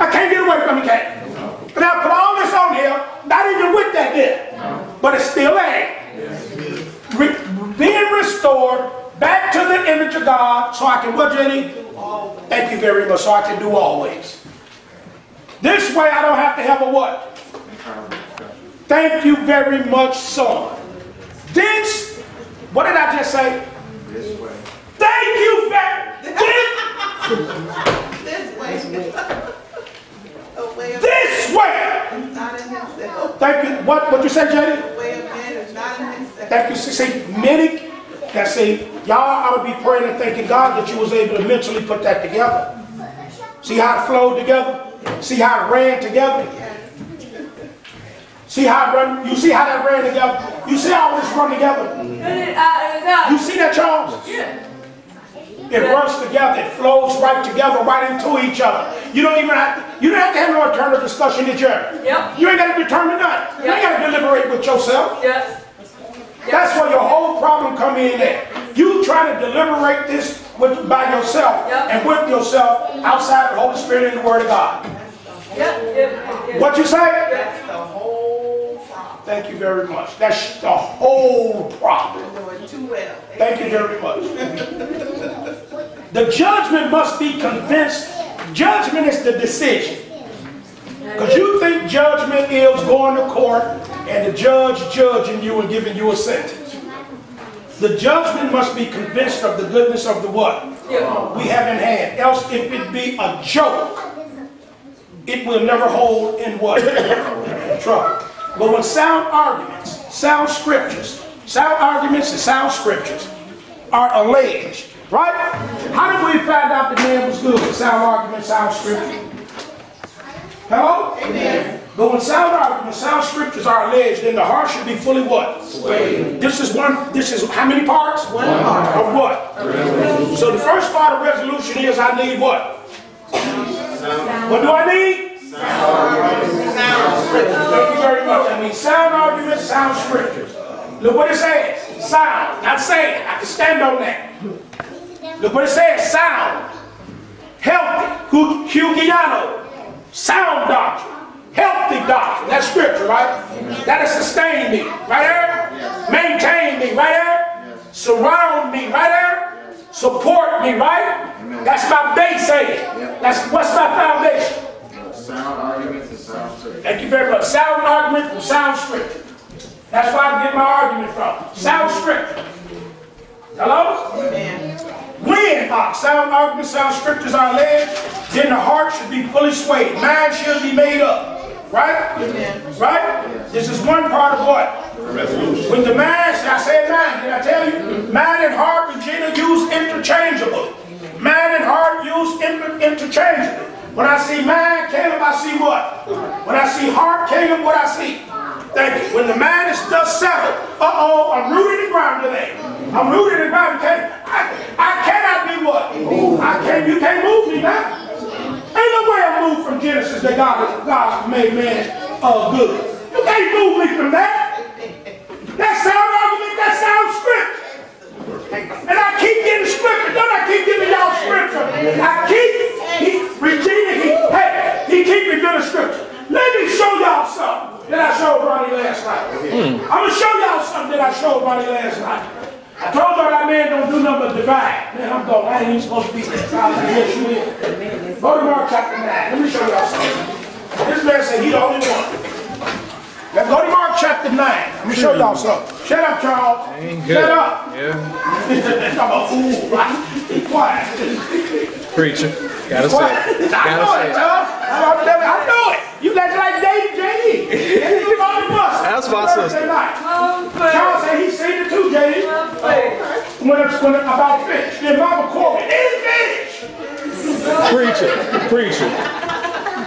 I can't get away from it, can't. But I put all this on here, not even with that there. But it's still there. Re- being restored back to the image of God so I can, what, Jenny? Thank you very much. So I can do always. This way I don't have to have a what? Thank you very much, son. This, what did I just say? This way. Thank you very This way. A way of where? It's not in himself. Thank you. What, what'd you say, JD? The way of man is not in. Thank you. See, see, many that say, y'all ought to be praying and thanking God that you was able to mentally put that together. See how it flowed together? See how it ran together? See how it run, you see how that ran together? You see how it's run together? You see that, Charles? It runs together, it flows right together, right into each other. You don't even have to, you don't have to have no internal discussion, did you? Yep. You ain't got to determine nothing. You ain't got to deliberate with yourself. Yes. That's where your whole problem come in there. You try to deliberate this with, by yourself Yep. and with yourself outside the Holy Spirit and the Word of God. Yep. Yep. Yep. What you say? That's the whole. Thank you very much. That's the whole problem. Too well. Thank you very much. The judgment must be convinced. Judgment is the decision. Because you think judgment is going to court and the judge judging you and giving you a sentence. The judgment must be convinced of the goodness of the what? We have in hand. Else, if it be a joke, it will never hold in what? Trouble. But when sound arguments, sound scriptures, sound arguments and sound scriptures are alleged, right? How did we find out the man was good? Sound arguments, sound scripture. Hello? Amen. But when sound arguments, sound scriptures are alleged, then the heart should be fully what? This is one, this is how many parts? One part. Of what? So the first part of resolution is I need what? What do I need? Thank you very much. I mean sound arguments, sound scriptures. Look what it says. Sound. Not saying. I can stand on that. Look what it says. Sound. Healthy. Hu- Hugiano. Sound doctrine. Healthy doctrine. That's scripture, right? That'll sustain me. Right there? Maintain me. Right there? Surround me. Right there? Support me. Right? That's my base aid. That's what's my foundation. Sound arguments and sound scripture. Thank you very much. Sound argument from sound scripture. That's where I get my argument from. Sound scripture. Hello? When uh, sound arguments, sound scriptures are alleged, then the heart should be fully swayed. Mind should be made up. Right? Right? This is one part of what? Resolution. When the mind, I said mind, did I tell you? Mind and heart, Regina, used interchangeable. Mind and heart used inter- interchangeably. When I see mind, Caleb, I see what? When I see heart, Caleb, what I see? Thank you. When the mind is thus settled, uh-oh, I'm rooted and grounded today. I'm rooted and grounded. Can't, I, I cannot be what? I can't, you can't move me now. Ain't no way I move from Genesis that God, God made man uh, good. You can't move me from that. That sound argument, that sound scripture. And I keep getting scripture. Don't I keep giving y'all scripture? I keep, Regina, he, hey, he keep revealing scripture. Let me show y'all something that I showed Ronnie last night. I'm going to show y'all something that I showed Ronnie last night. I told her that man don't do nothing but divide. Man, I'm going, I ain't even supposed to be there. Yes, you is. Go to Mark chapter 9. Let me show y'all something. This man said he the only one. Let's go to Mark chapter 9. Let me show y'all something. Shut up, Charles. Shut up. Yeah. I'm a fool, right? Be quiet. Preacher. Gotta say it. I know Gotta it, say it. I know it. I know it. You got like David JD. And you on the bus. That's my Thursday sister. night. Charles said he seen it too, JD. When it's when it's about fish. Then Mama quoted, it's fish. Preacher, preacher.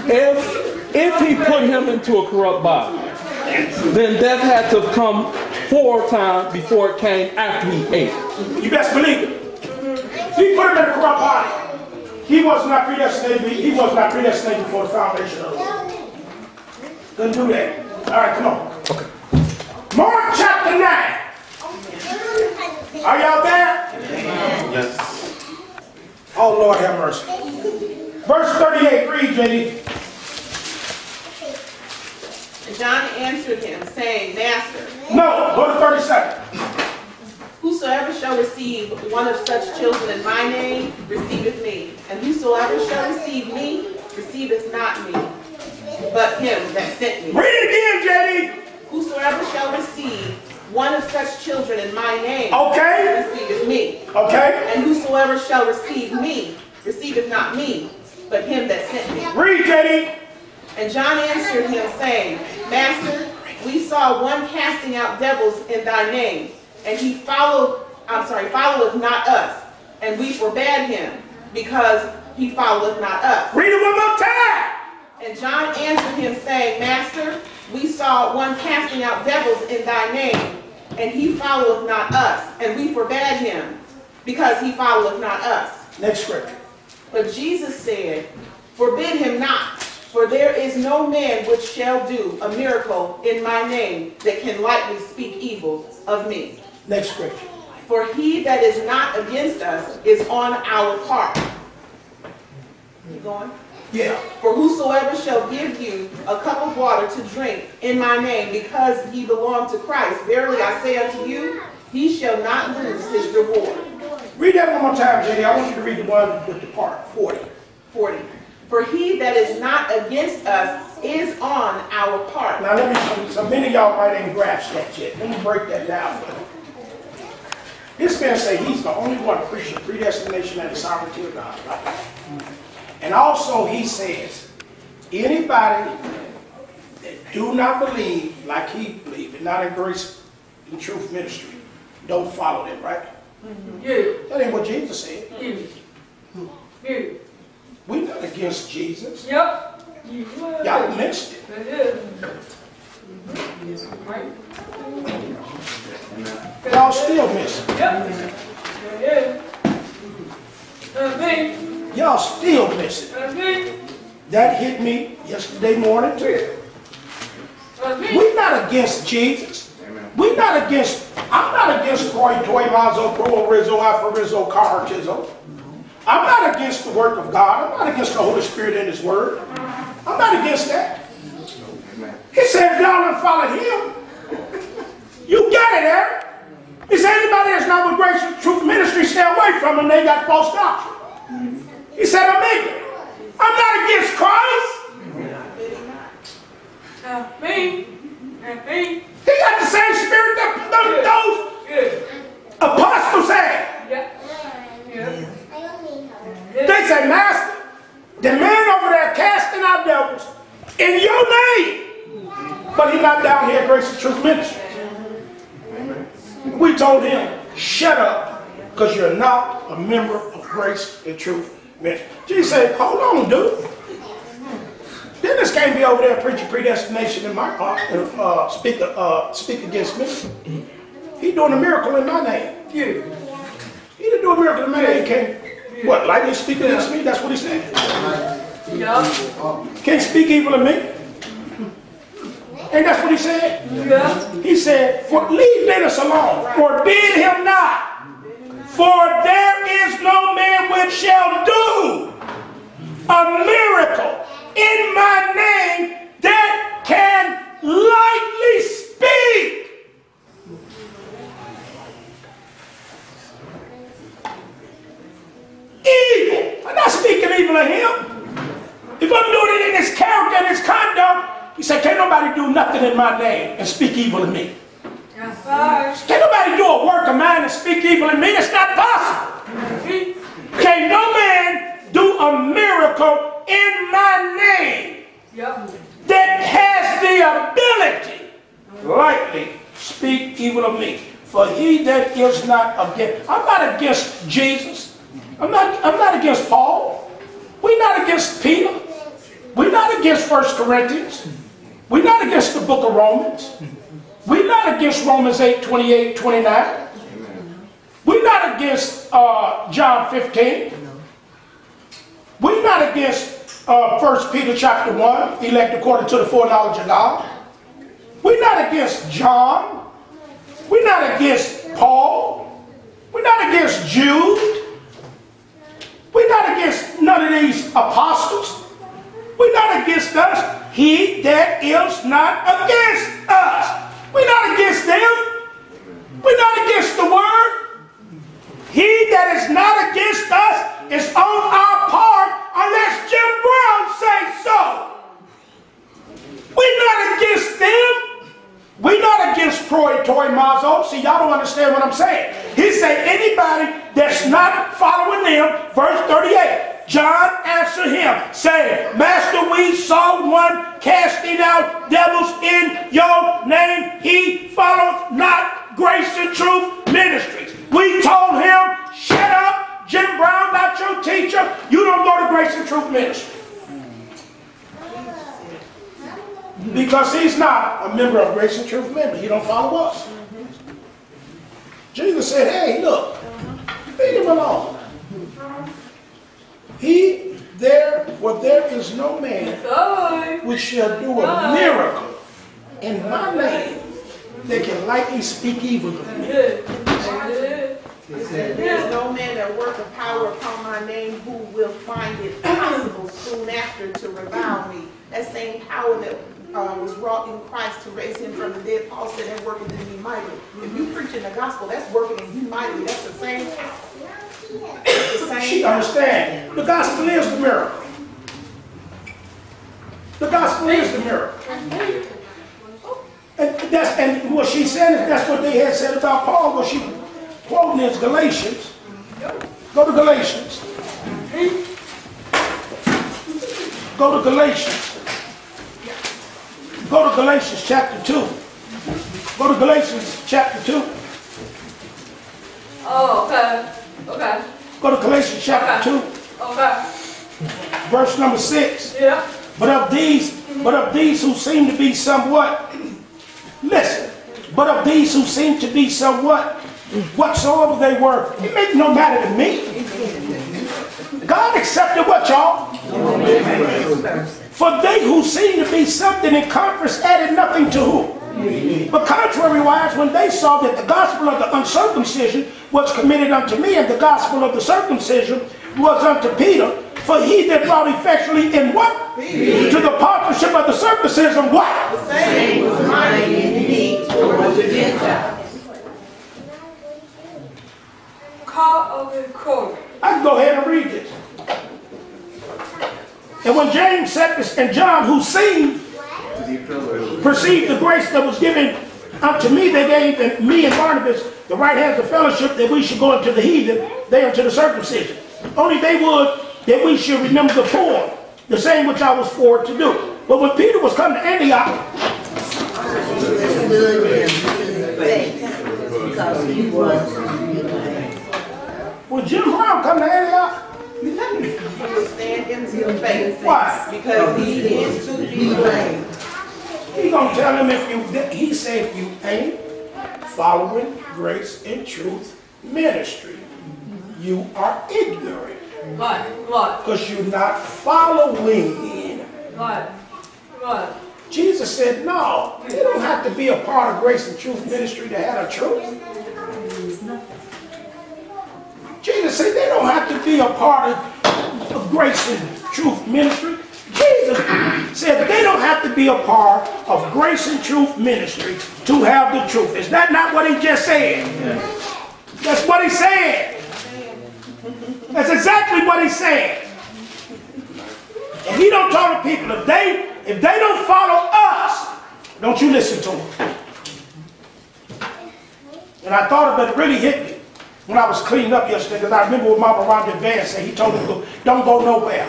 If if he put him into a corrupt body, then death had to come four times before it came after he ate. You best believe it. He put him in a corrupt body. He was not predestinated. He was not predestinated before the foundation of the world. Couldn't do that. All right, come on. Okay. Mark chapter 9. Are y'all there? Yes. Oh, Lord have mercy. Verse 38, read, JD. And John answered him, saying, Master, No, go to 37. Whosoever shall receive one of such children in my name receiveth me. And whosoever shall receive me receiveth not me, but him that sent me. Read it again, Whosoever shall receive one of such children in my name Okay? receiveth me. Okay? And whosoever shall receive me receiveth not me, but him that sent me. Read, JD. And John answered him, saying, Master, we saw one casting out devils in thy name, and he followed, I'm sorry, followeth not us. And we forbade him, because he followeth not us. Read it one more time. And John answered him, saying, Master, we saw one casting out devils in thy name, and he followeth not us. And we forbade him, because he followeth not us. Next scripture. But Jesus said, Forbid him not, for there is no man which shall do a miracle in my name that can lightly speak evil of me. Next scripture. For he that is not against us is on our part. You going? Yeah. For whosoever shall give you a cup of water to drink in my name, because ye belong to Christ, verily I say unto you, he shall not lose his reward. Read that one more time, JD. I want you to read the one with the part 40. 40. For he that is not against us is on our part. Now let me, so many of y'all might ain't grasped that yet. Let me break that down for you. This man say he's the only one preaching predestination and the sovereignty of God, right? And also he says, anybody that do not believe like he believe and not embrace the truth ministry, don't follow them, right? Yeah, That ain't what Jesus said. yeah. Yeah. We're not against Jesus. Yep. Y'all missed it. Yeah. Right? Y'all still missing it. Yep. Yeah. Y'all still missing. That hit me yesterday morning too. We're not against Jesus. We're not against, I'm not against Roy Toy Mazo, Pro Rizzo, Alpha Chisel. I'm not against the work of God. I'm not against the Holy Spirit and His Word. I'm not against that. He said, if y'all don't follow Him, you got it, Eric. He said, anybody that's not with grace and truth ministry, stay away from them. They got false doctrine. He said, I'm ignorant. I'm not against Christ. That's me. That's me. He got the same spirit that those, those Yeah. apostles had. Yeah. Yeah. They say, Master, the man over there casting out devils in your name. But he's not down here at Grace and Truth Ministry. We told him, shut up, because you're not a member of Grace and Truth Ministry. Jesus said, hold on, dude. Then this can't be over there preaching predestination in my heart and uh, speak, uh, speak against me. He doing a miracle in my name. Yeah. He didn't do a miracle in my name. He can't, what, lightly speak against me? That's what he said. Yeah. Can't speak evil of me. Ain't that's what he said? He said, for, leave Dennis alone. Forbid him not. For there is no man which shall do a miracle in my name that can lightly speak. Evil. I'm not speaking evil of him. If I'm doing it in his character and his conduct, he said, can't nobody do nothing in my name and speak evil of me. Yes, sir. Can't nobody do a work of mine and speak evil of me. It's not possible. Can no man do a miracle in my name Yep. that has the ability lightly speak evil of me? For he that is not against, I'm not against Jesus. I'm not, I'm not against Paul. We're not against Peter. We're not against First Corinthians. We're not against the book of Romans. We're not against Romans 8, 28, 29. We're not against uh, John 15. We're not against uh, 1 Peter chapter 1, elect according to the foreknowledge of God. We're not against John. We're not against Paul. We're not against Jude. We're not against none of these apostles. We're not against us. He that is not against us. We're not against them. We're not against the word. He that is not against us is on our part unless Jim Brown says so. We're not against them. We're not against Troy Toy Mazo. See, y'all don't understand what I'm saying. He said anybody that's not following them, verse 38, John answered him, saying, Master, we saw one casting out devils in your name. He followed not grace and truth ministries. We told him, shut up, Jim Brown, not your teacher. You don't go to grace and truth ministry. Because he's not a member of Grace and Truth Ministry. He don't follow us. Jesus said, hey, look, leave him alone. He there, for there is no man which shall do a miracle in my name that can lightly speak evil of me. It said, There's no man that worketh power upon my name who will find it possible soon after to revile me. That same power that uh, was wrought in Christ to raise him from the dead, Paul said, that working in me mightily. If you preaching the gospel, that's working in you mightily. That's the same power. She understands. The gospel is the miracle. The gospel is the miracle. And that's and what she said is that's what they had said about Paul. What she quoting is Galatians. Go to Galatians. Go to Galatians. Go to Galatians chapter 2. Go to Galatians chapter 2. Oh, okay. Okay. Go to Galatians chapter 2, Okay. verse number 6. Yeah. But of these, but of these who seem to be somewhat, listen, but of these who seem to be somewhat, whatsoever they were, it make no matter to me. God accepted what y'all? For they who seem to be something in conference added nothing to who? But contrariwise, when they saw that the gospel of the uncircumcision was committed unto me, and the gospel of the circumcision was unto Peter, for he that brought effectually in what? To the partnership of the circumcision, what? The same was mighty indeed towards the Gentiles. Call over court. I can go ahead and read this. And when James said this, and John, who seen, perceived the grace that was given unto me, they gave me and Barnabas the right hands of fellowship that we should go into the heathen, they unto the circumcision. Only they would that we should remember the poor, the same which I was for to do. But when Peter was come to Antioch, Stood him to the face because he was redeemed. when Jim Brown come to Antioch, He will stand him to the face. Why? Because he is to be blamed. He gonna tell him if you, he said if you ain't following grace and truth ministry, you are ignorant. What? What? Because you're not following. What? What? Jesus said, no, you don't have to be a part of grace and truth ministry to have a truth. Jesus said they don't have to be a part of, of grace and truth ministry. Jesus said they don't have to be a part of grace and truth ministry to have the truth. Is that not what he just said? That's what he said. That's exactly what he said. And he don't tell the people if they if they don't follow us, don't you listen to them. And I thought of it really hit me when I was cleaning up yesterday because I remember what Mama Rhonda Van said. He told me to go, don't go nowhere.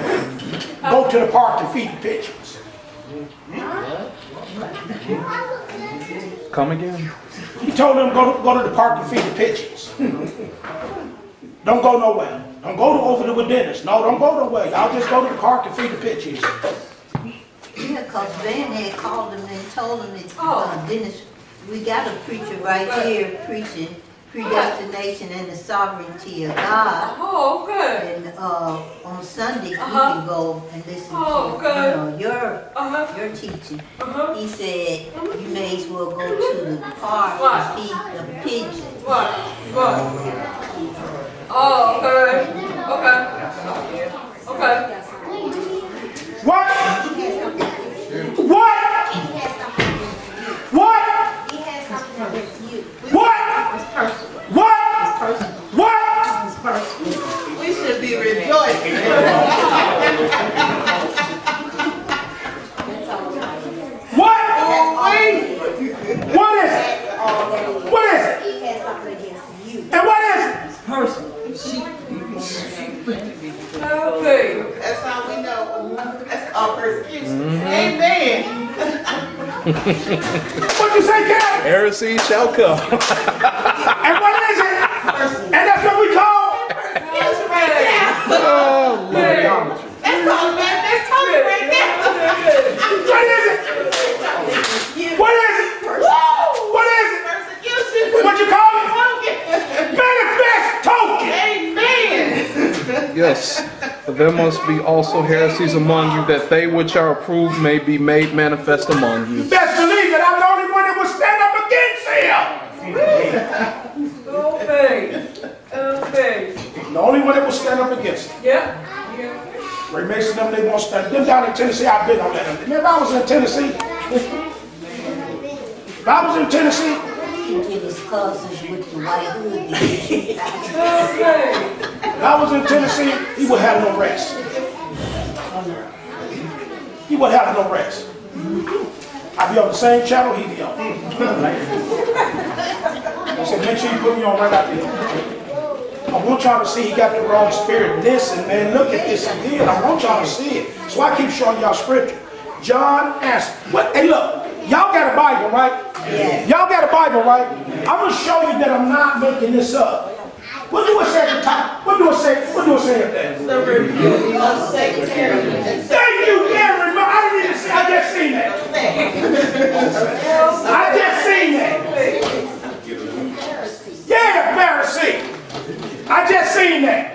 Go to the park to feed the pigeons. Come again? He told them go, go to the park and feed the pigeons. don't go nowhere. Don't go to over to the dentist. No, don't go nowhere. Y'all just go to the park and feed the pigeons. Yeah, cause Van had called him and told him that, Oh. uh, Dennis, we got a preacher right here preaching predestination and the sovereignty of God. Oh, okay. And, uh, on Sundays, we Uh-huh. can go and listen Oh, to, okay. you know, your, Uh-huh. your teaching. Uh-huh. He said, you may as well go to the park What? and feed the pigeons. What? What? Oh, okay. Okay. Okay. What? What? What? He has something against you. What? It's personal. What? It's personal. What? It's personal. We should be rejoicing. That's all that it is. What? That's all it is. What is it? That's all that Okay. That's how we know. That's called persecution. Mm -hmm. Amen. what you say, Cat? Heresy shall come. and what is it? And that's what we call persecution right now. Oh, Lord. That's called man. That's coming right now. what is it? What is it? What is it? Persecution. What you call it? Token. Manifest token. Amen. Yes. But there must be also heresies among you, that they which are approved may be made manifest among you. Best believe that I'm the only one that will stand up against him. Okay. Okay. The only one that will stand up against him. Yeah. Ray Mason, them, they won't stand. Them down in Tennessee, I've been on that. Remember, I was in Tennessee. If I was in Tennessee, I was in Tennessee, he would have no rest. He would have no rest. I'd be on the same channel he'd be on. I said, make sure you put me on right out there. I want y'all to see he got the wrong spirit. Listen, man, look at this again. I want y'all to see it. So I keep showing y'all scripture. John asked, what? Hey, look, y'all got a Bible, right? Y'all got a Bible, right? I'm gonna show you that I'm not making this up. What do it say at the top? What do it say? What do it say up there? The review of sectarianism. Thank you very. I didn't even see. I just seen that. I just seen that. Yeah, Pharisee. I just seen that.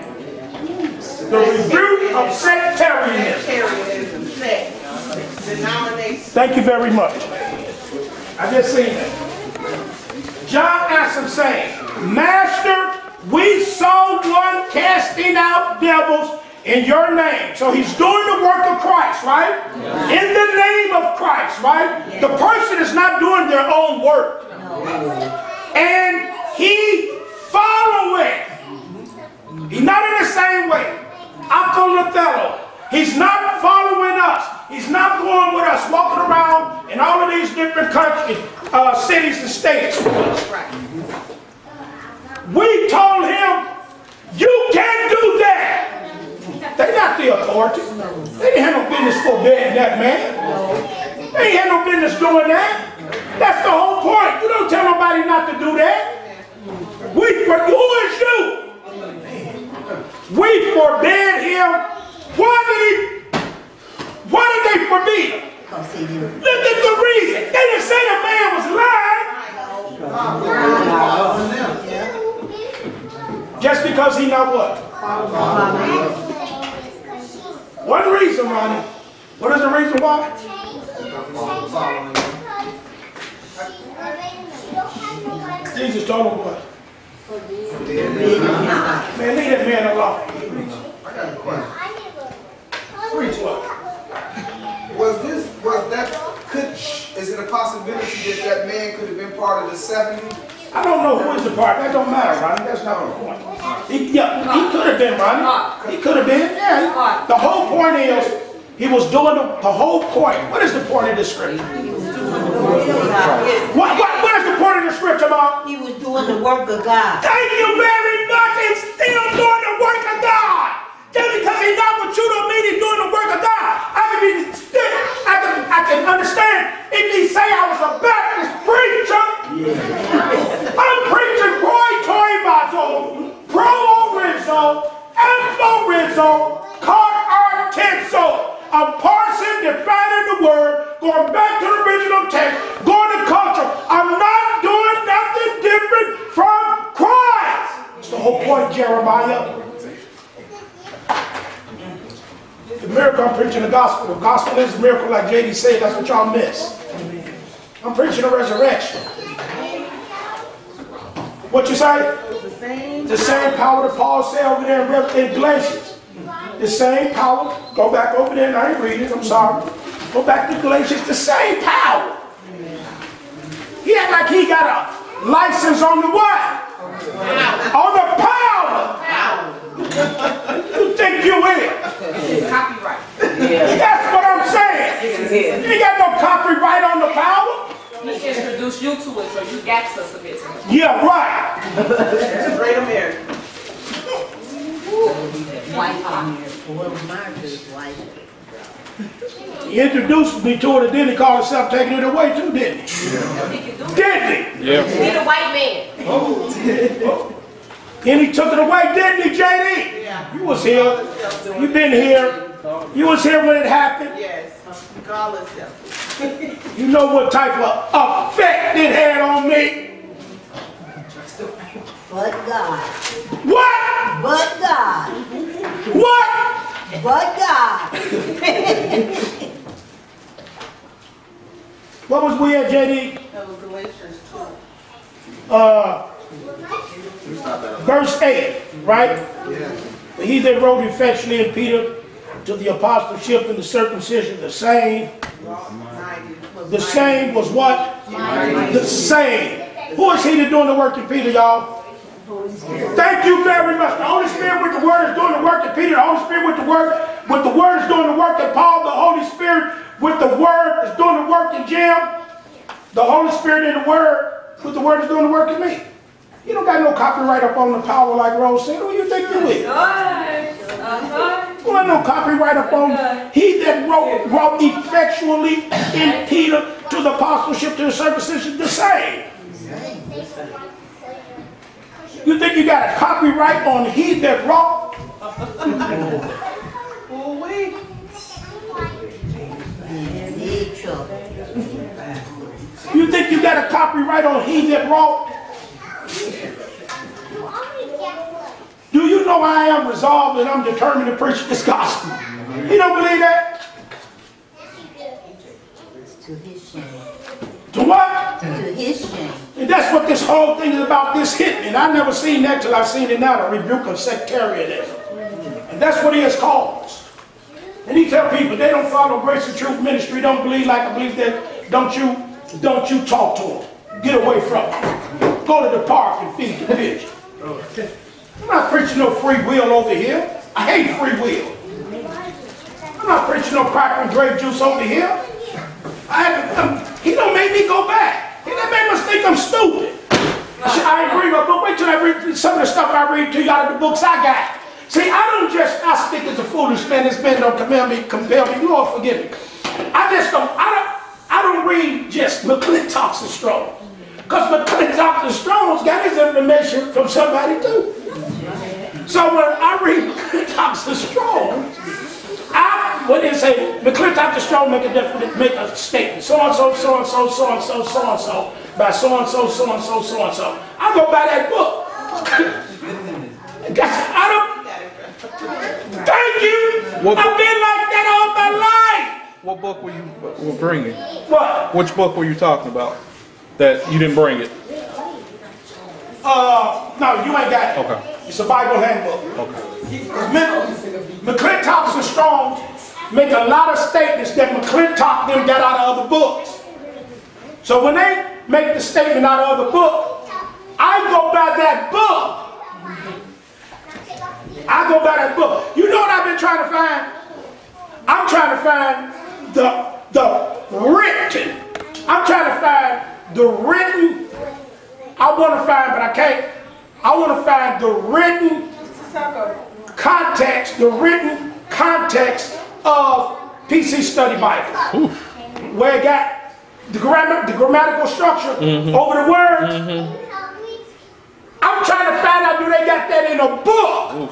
The rebuke of sectarianism. Sectarianism, sex, denomination. Thank you very much. I just seen that. John asked him saying, Master, we saw one casting out devils in your name. So he's doing the work of Christ, right? In the name of Christ, right? The person is not doing their own work. And he followeth. He's not in the same way. Apolathello. He's not following us. He's not going with us, walking around in all of these different countries, uh, cities and states. We told him, you can't do that. They're not the authority. They ain't had no business forbidding that man. They ain't had no business doing that. That's the whole point. You don't tell nobody not to do that. We, who is you? We forbid him. Why did he? Why did they forbid him? Look at the reason. They didn't say the man was lying. Just because he not what? One reason, Ronnie. What is the reason why? Jesus told him what? Man, leave that man alone. I got a question. Preach what? Was this, was that, could, is it a possibility that that man could have been part of the seventy? I don't know who is the part. That don't matter, Ronnie. That's not the point. He, yeah, he could have been, Ronnie. He could have been. Yeah. he- the whole point is he was doing the, the whole point. What is the point of the scripture? What, what, what is the point of the scripture about? He was doing the work of God. Thank you very much. He's still doing the work of God. Just because he's not with you don't mean he's doing the work of God. I can be I can, I can understand if he say I was a Baptist preacher. Yeah. I'm preaching Roy Toibazo, Pro Rizzo, Info Rizzo, Car Artenso. I'm parsing, defining the word, going back to the original text, going to culture. I'm not doing nothing different from Christ. That's the whole point, Jeremiah. The miracle, I'm preaching the gospel. The gospel is a miracle, like JD said. That's what y'all miss. I'm preaching the resurrection. What you say? The same. Power that Paul said over there in Galatians. The same power. Go back over there and I ain't reading. I'm sorry. Go back to Galatians. The same power. He act like he got a license on the what? On the power. You think you is? Copyright. That's what I'm saying. You ain't got no copyright on the power. He introduced you to it, so you got to submit to it. Yeah, right. That's a great American. White America. Well, Martha's white. He introduced me to it and then he called himself taking it away too, didn't he? Yeah. Didn't he? Yeah. He the white man. Oh. oh. Then he took it away, didn't he, JD? Yeah. You was here. You been here. You was here when it happened. Yes, God is self. You know what type of effect it had on me. But God, What? but God, What? but God. What was we at, JD? That was Galatians two. Uh, verse 8, right? Yeah. He that wrote effectually in Peter to the apostleship and the circumcision, the same, the same was what? The same. Who is he that doing the work in Peter, y'all? Thank you very much. The Holy Spirit with the word is doing the work in Peter. The Holy Spirit with the word, with the word is doing the work in Paul. The Holy Spirit with the word is doing the work in Jim. The Holy Spirit in the word with the word is doing the work in me. You don't got no copyright up on the power like Rose said. Who you think you is? Well, no copyright up on he that wrote, wrote effectually in Peter to the apostleship to the circumcision the same. You think you got a copyright on he that wrote? Ooh, wee. Big trouble. You think you got a copyright on he that wrote? Do you know I am resolved and I'm determined to preach this gospel? You don't believe that? To his shame. To what? To his shame. And that's what this whole thing is about, this hitting. And I never seen that till I seen it now, the rebuke of sectarianism. And that's what he has caused. And he tell people they don't follow grace and truth ministry, don't believe like I believe that, don't you, don't you talk to them. Get away from them. Go to the park and feed the pigeon. I'm not preaching no free will over here. I hate free will. I'm not preaching no cracker and grape juice over here. I um, he don't make me go back. He done make us think I'm stupid. I agree, but but wait till I read some of the stuff I read to you out of the books I got. See, I don't just, I speak as a foolish man. This man don't compel me, compel me. Lord forgive me. I just don't, I don't, I don't read just McClintock's and Strong. Because McClintock and Strong's got his information from somebody too. So when I read and Strong, I, when they say McClintock and Strong make a definite, make a statement, so and so, so and so, so and so, so and so, by so and so, so and so, so and so. I go by that book. I don't, thank you. What- I've been like that all my life. What book were you were bringing? What? Which book were you talking about? That you didn't bring it. Uh, no, you ain't got it. Okay. It's a Bible handbook. Okay. McClintock and Strong make a lot of statements that McClintock them got out of other books. So when they make the statement out of other book, I go by that book. I go by that book. You know what I've been trying to find? I'm trying to find the the written. I'm trying to find the written. I want to find, but I can't. I want to find the written context, the written context of PC Study Bible, where it got the grammar, the grammatical structure mm-hmm. over the words. Mm-hmm. I'm trying to find out do they got that in a book.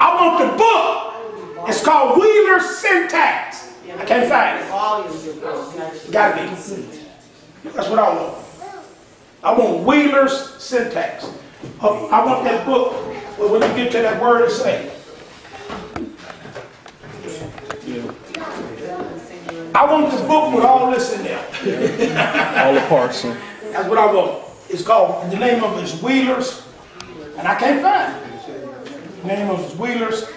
I want the book. It's called Wheeler Syntax. I can't find it. Volumes of books. Gotta be. That's what I want. I want Wheeler's syntax. Uh, I want that book where when you get to that word, it say. I want the book with all this in there. All the parts. huh? That's what I want. It's called, the name of it is Wheeler's, and I can't find it. The name of it is Wheeler's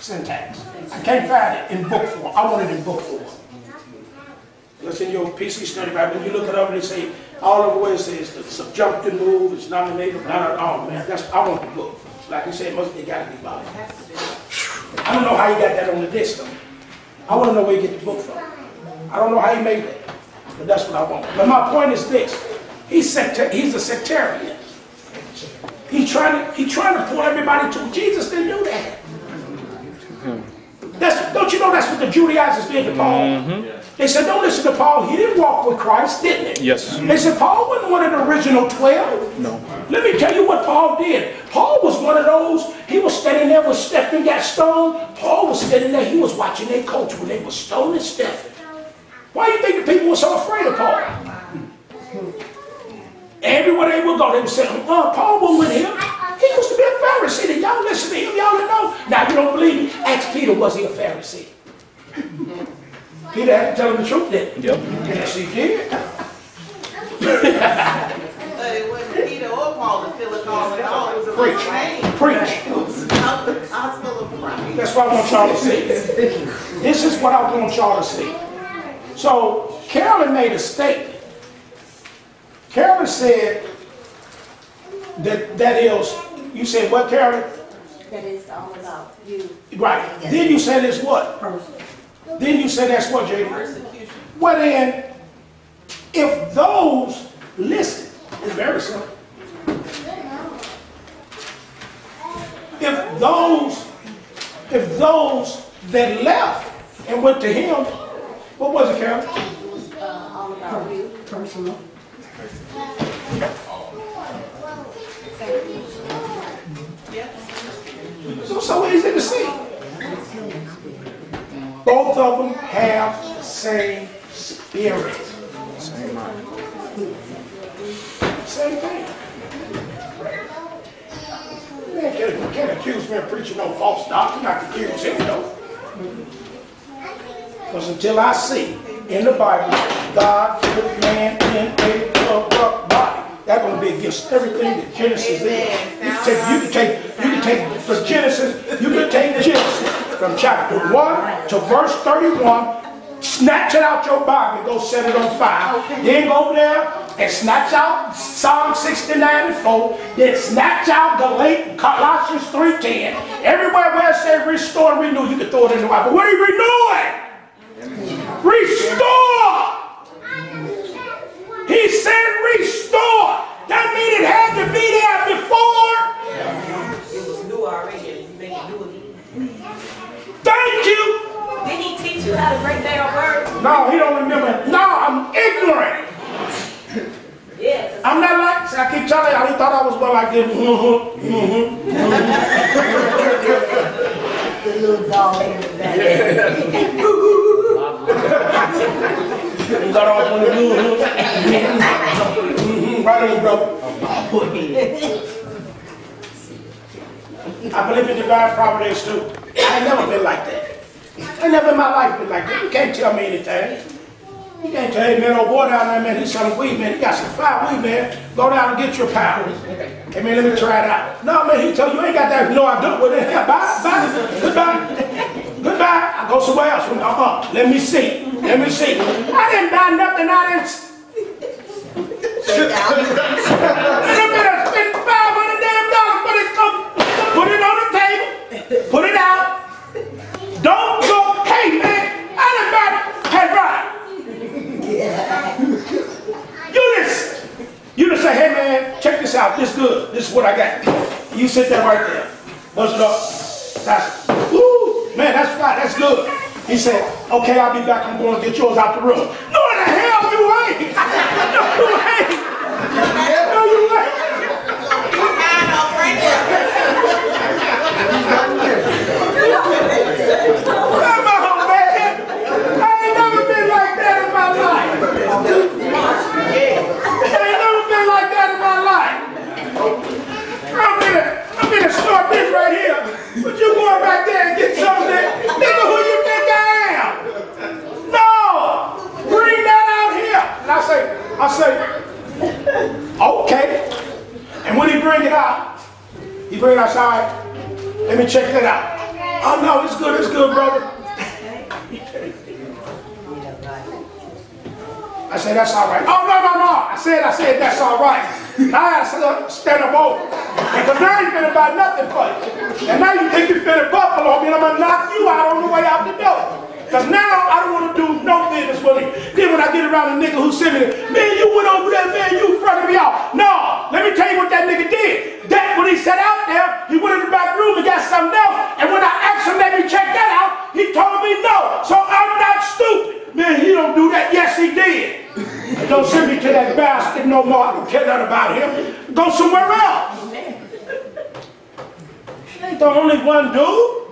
syntax. I can't find it in book form. I want it in book form. It's in your PC study Bible. When you look it up and they say, all over where it says the subjunctive move, it's nominated, not blah, oh man, that's, I want the book. Like you said, it must, it gotta be Bible. I don't know how you got that on the disc though. I wanna know where you get the book from. I don't know how you made that, but that's what I want. But my point is this, he's secta- he's a sectarian. He's trying to, he's trying to pull everybody to, Jesus didn't do that. Hmm. That's, don't you know that's what the Judaizers did to Paul? Mm-hmm. They said, don't listen to Paul. He didn't walk with Christ, didn't he? Yes. They said, Paul wasn't one of the original 12. No. Let me tell you what Paul did. Paul was one of those, he was standing there when Stephen got stoned. Paul was standing there, he was watching their coach when they were stoning Stephen. Why do you think the people were so afraid of Paul? Everywhere they would go, they would say, oh, Paul was with him. He used to be a Pharisee. Did y'all listen to him? Y'all didn't know. Now, you don't believe me? Ask Peter, was he a Pharisee? Peter had to tell him the truth then. Yep. Yes, he did. But it wasn't Peter or Paul that fill it all at all. It was a Preach. little name. Preach. It was about the gospel of Christ. That's what I want y'all to see. This is what I want y'all to see. So Carolyn made a statement. Carolyn said that that is, you said what, Carolyn? That is all about you. Right. Then you said it's what? person. Then you said that's what, JD? Well then, if those, listen, it's very simple. If those, if those that left and went to him, what was it, Carol? It was uh, all about you. Personal. So, so easy to see. Both of them have the same spirit. Same mind. Same thing. Man can't, can't accuse me of preaching no false doctrine. I can accuse him though. Because until I see in the Bible, God put man in a corrupt. That's going to be against everything that Genesis is. You can take, you can take, you can take from Genesis, you can take Genesis from chapter 1 to verse 31, snatch it out your Bible and go set it on fire. Then go over there and snatch out Psalm 69 and 4. Then snatch out Gal- Colossians 3.10. Everywhere where it says restore and renew, you can throw it in the Bible. What are you renewing? Restore! He said restore. That means it had to be there before. It was new already, you make it new again. Thank you. Did he teach you how to break down words? No, he don't remember. No, I'm ignorant. Yes. I'm not like, see, I keep telling y'all, he thought I was one like this. Mm-hmm, mm-hmm. The little dog in the back. He thought I was one of you. Mm-hmm. I believe in divine providence too. I ain't never been like that. I never in my life been like that. You can't tell me anything. You can't tell me, man, old boy down there, man, he's selling weed, man. He got some fire weed, man. Go down and get your power. Hey, man, let me try it out. No, man, he told you, you ain't got that. No, I don't. Well, then, yeah, bye, bye, goodbye. Goodbye. I go somewhere else. Uh-uh. Let me see. Let me see. I didn't buy nothing. I didn't. It's come. Put it on the table. Put it out. Don't go. Hey man, just say, hey man, check this out. This good. This is what I got. You sit there right there. Bust it up. That's, woo, man, that's fine. That's good. He said, okay, I'll be back. I'm going to get yours out the room. No, the hell you ain't. no, you ain't. No, you ain't. Sign off right there. Come on, man. I ain't never been like that in my life. I ain't never been like that in my life. I'm gonna, I'm gonna start this right here. But you going back there and get something that, nigga, who you think I am? No! Bring that out here. And I ain't never been like that in my life. I ain't never been like that in my life. I'm gonna start this right here. Would you go back there and get something? Nigga who you think I am. No! Bring that out here! And I say, I say, okay. And when he bring it out, he bring it outside. Let me check that out. Oh no, it's good, it's good, brother. I said, that's all right. Oh, no, no, no. I said, I said, that's all right. Now I to stand up over. Because now you finna buy nothing for you. And now you think you finna buffalo me and I'm gonna knock you out on the way out the door. Because now I don't want to do no business with him. Then when I get around a nigga who sent me, man, you went over there, man, you fronted me out. No, let me tell you what that nigga did. That when he set out there, he went in the back room and got something else. And when I asked him, let me check that out, he told me no. So I'm not stupid. Man, he don't do that. Yes, he did. don't send me to that bastard no more. I don't care nothing about him. Go somewhere else. Ain't the only one dude.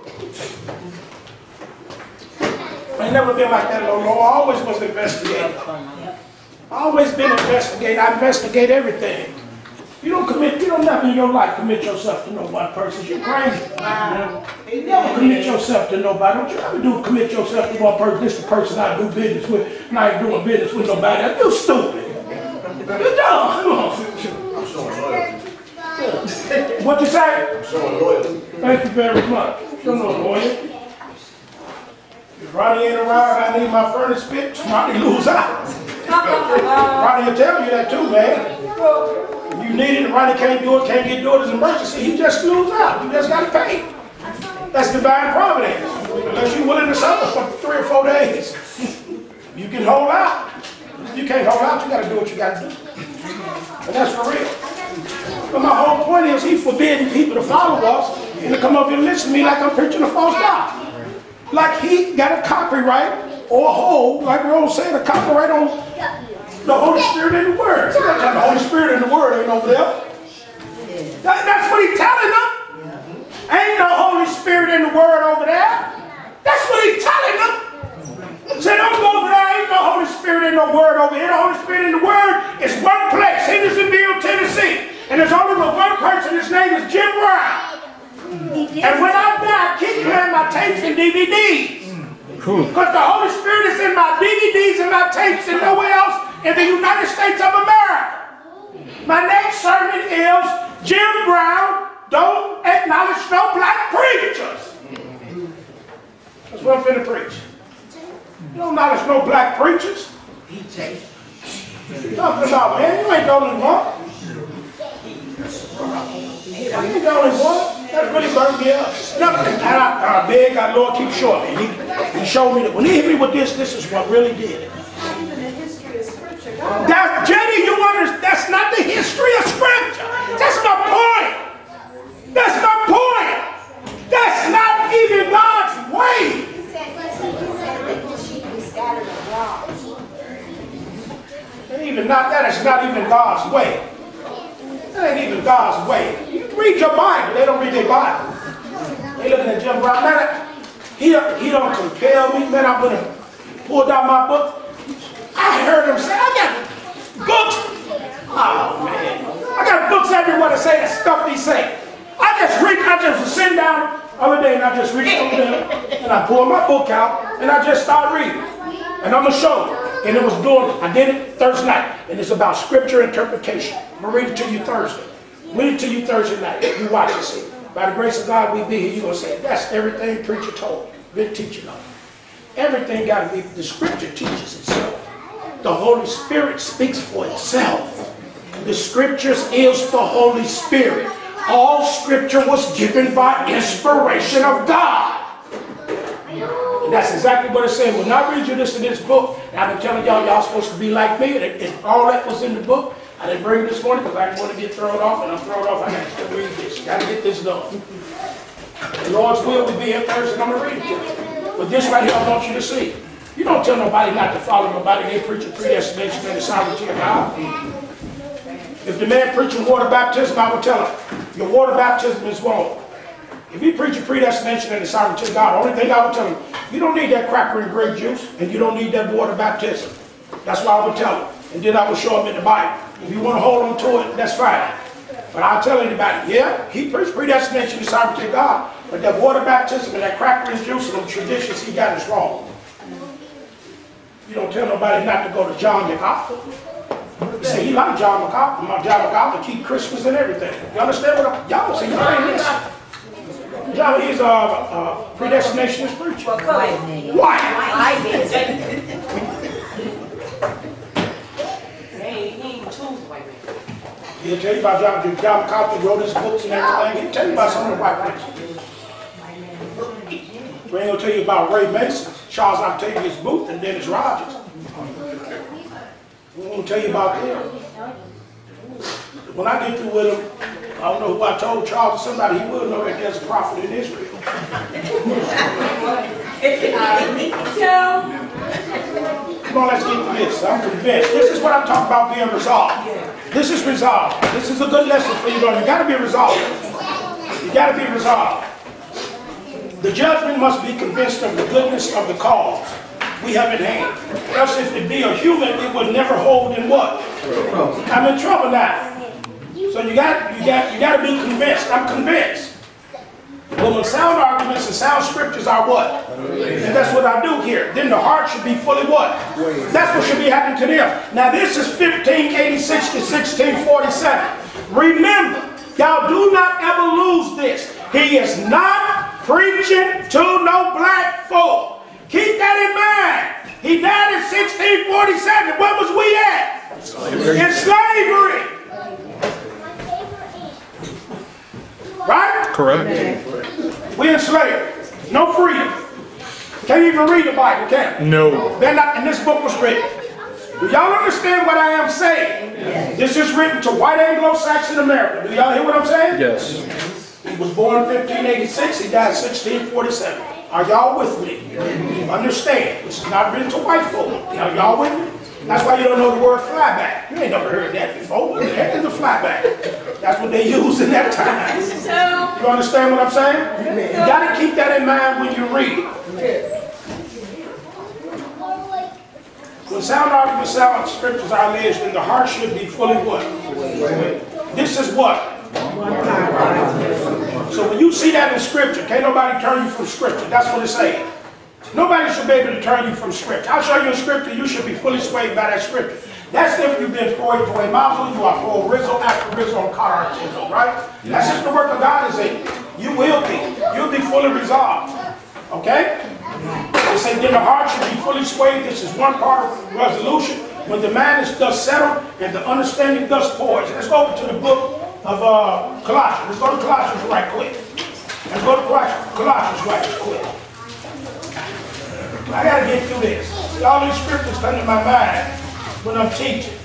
I never been like that no more. I always was investigating. I always been investigating. I investigate everything. You don't commit, you don't never in your life commit yourself to no one person. You crazy. You never commit yourself to nobody. Don't you ever do commit yourself to one person. This the person I do business with, and I ain't doing business with nobody else. You stupid. You dumb. Come on. I'm showing loyalty. What you say? I'm showing loyalty. Thank you very much. You're no lawyer. Ronnie ain't around, I need my furnace fixed, Ronnie lose out. Ronnie will tell you that too, man. You need it, Ronnie can't do it, can't get do it, it's an emergency, he just lose out. You just gotta pay. That's divine providence. Unless you're willing to suffer for three or four days. You can hold out. You can't hold out, you gotta do what you gotta do. And that's for real. But my whole point is he forbidding people to follow us and to come up and listen to me like I'm preaching a false doctrine. Like he got a copyright or a hold, like Rose said, a copyright on the Holy Spirit and the Word. Have the Holy Spirit and the Word ain't over there. That- that's what he's telling them. Ain't no Holy Spirit in the Word over there. That's what he's telling them. Say, don't go over there. Ain't no Holy Spirit in no Word over here. The Holy Spirit in the Word is one place, Hendersonville, Tennessee. And there's only one person. His name is Jim Brown. And when I die, keep playing my tapes and DVDs. Because the Holy Spirit is in my DVDs and my tapes and nowhere else in the United States of America. My next sermon is Jim Brown don't acknowledge no black preachers. That's what I'm finna preach. You don't acknowledge no black preachers. Talking about, man, you ain't the only one. You ain't the only one. That really burned me up. Nothing. And I, I beg our Lord keep short. And he, he showed me that when he hit me with this, this is what really did it. That, Jenny, you understand? That's not the history of Scripture. That's my point. That's my point. That's not even God's way. He said, he said, the be scattered abroad. And even not that, it's not even God's way. That ain't even God's way. Read your Bible, they don't read their Bible. They looking at Jim Brown. Man, he, he don't compel me. Man, I'm gonna pull down my book. I heard him say, I got books. Oh man. I got books everywhere to say the stuff he say. I just read, I just sitting down other day and I just over there and I pulled my book out and I just started reading. And I'm gonna show you. And it was doing, I did it Thursday night. And it's about scripture interpretation. I'm gonna read it to you Thursday. Read it to you Thursday night. You watch it, see. By the grace of God, we be here. You're gonna say, that's everything preacher told. Been teaching on. Everything gotta be, the scripture teaches itself. The Holy Spirit speaks for itself. The scriptures is the Holy Spirit. All scripture was given by inspiration of God. And that's exactly what it said. When I read you this in this book, and I've been telling y'all, y'all supposed to be like me, and it- all that was in the book. I didn't bring it this morning because I didn't want to get thrown off, and I'm thrown off. I got to read this. Got to get this done. The Lord's will, we be here Thursday, I'm going to read it to you. But this right here, I want you to see. You don't tell nobody not to follow nobody. They preach a predestination and the sovereignty of God. If the man preaching water baptism, I would tell him, your water baptism is wrong. If he preaching predestination and the sovereignty of God, the only thing I would tell him, you don't need that cracker and grape juice, and you don't need that water baptism. That's what I would tell him. And then I would show him in the Bible. If you want to hold on to it, that's fine. But I'll tell anybody, yeah, he preached predestination and sovereignty of God, but that water baptism and that cracker and juice and them traditions he got is wrong. You don't tell nobody not to go to John MacArthur. You say, he like John MacArthur. My John MacArthur keep Christmas and everything. You understand what I'm, y'all say, y'all ain't listen. John, he's uh, uh, a, a predestinationist preacher. White. He'll tell you about John, John MacArthur wrote his books and everything. He'll tell you about some of the white preachers. We ain't gonna tell you about Ray Mason, Charles Octavius Booth, and Dennis Rogers. We won't tell you about them. When I get through with him, I don't know who I told Charles or somebody, he will know that there's a prophet in Israel. Come on, let's get to this. I'm convinced. This is what I'm talking about being resolved. This is resolved. This is a good lesson for you, though. You gotta be resolved. You gotta be resolved. The judgment must be convinced of the goodness of the cause we have in hand. Else if it be a human, it would never hold in what? I'm in trouble now. So you got, you got, you got to be convinced. I'm convinced. But when sound arguments and sound scriptures are what? And that's what I do here. Then the heart should be fully what? That's what should be happening to them. Now this is 1586 to 1647. Remember, y'all do not ever lose this. He is not preaching to no black folk. Keep that in mind. He died in 1647. Where was we at? In slavery. Right? Correct. We enslaved. No freedom. Can't even read the Bible, can we? No. They're not, and this book was written. Do y'all understand what I am saying? Yes. This is written to white Anglo-Saxon America. Do y'all hear what I'm saying? Yes. He was born in 1586, he died 1647. Are y'all with me? Understand, this is not written to white folk. Are y'all with me? That's why you don't know the word flyback. You ain't never heard that before. What the heck is a flyback? That's what they used in that time. You understand what I'm saying? You gotta keep that in mind when you read. When sound arguments, sound scriptures are alleged, then the heart should be fully what? This is what? So when you see that in scripture, can't nobody turn you from scripture. That's what it's saying. Nobody should be able to turn you from scripture. I'll show you a scripture, you should be fully swayed by that scripture. That's if you've been poured to a mazel, you are for rizzo, after rizzo, caratism, right? That's if the work of God is in you. You will be. You'll be fully resolved. Okay? They say then the heart should be fully swayed. This is one part of resolution. When the mind is thus settled and the understanding thus poised. Let's go to the book of uh, Colossians. Let's go to Colossians right quick. Let's go to Colossians right quick. I gotta get through this. All these scriptures come to my mind when I'm teaching.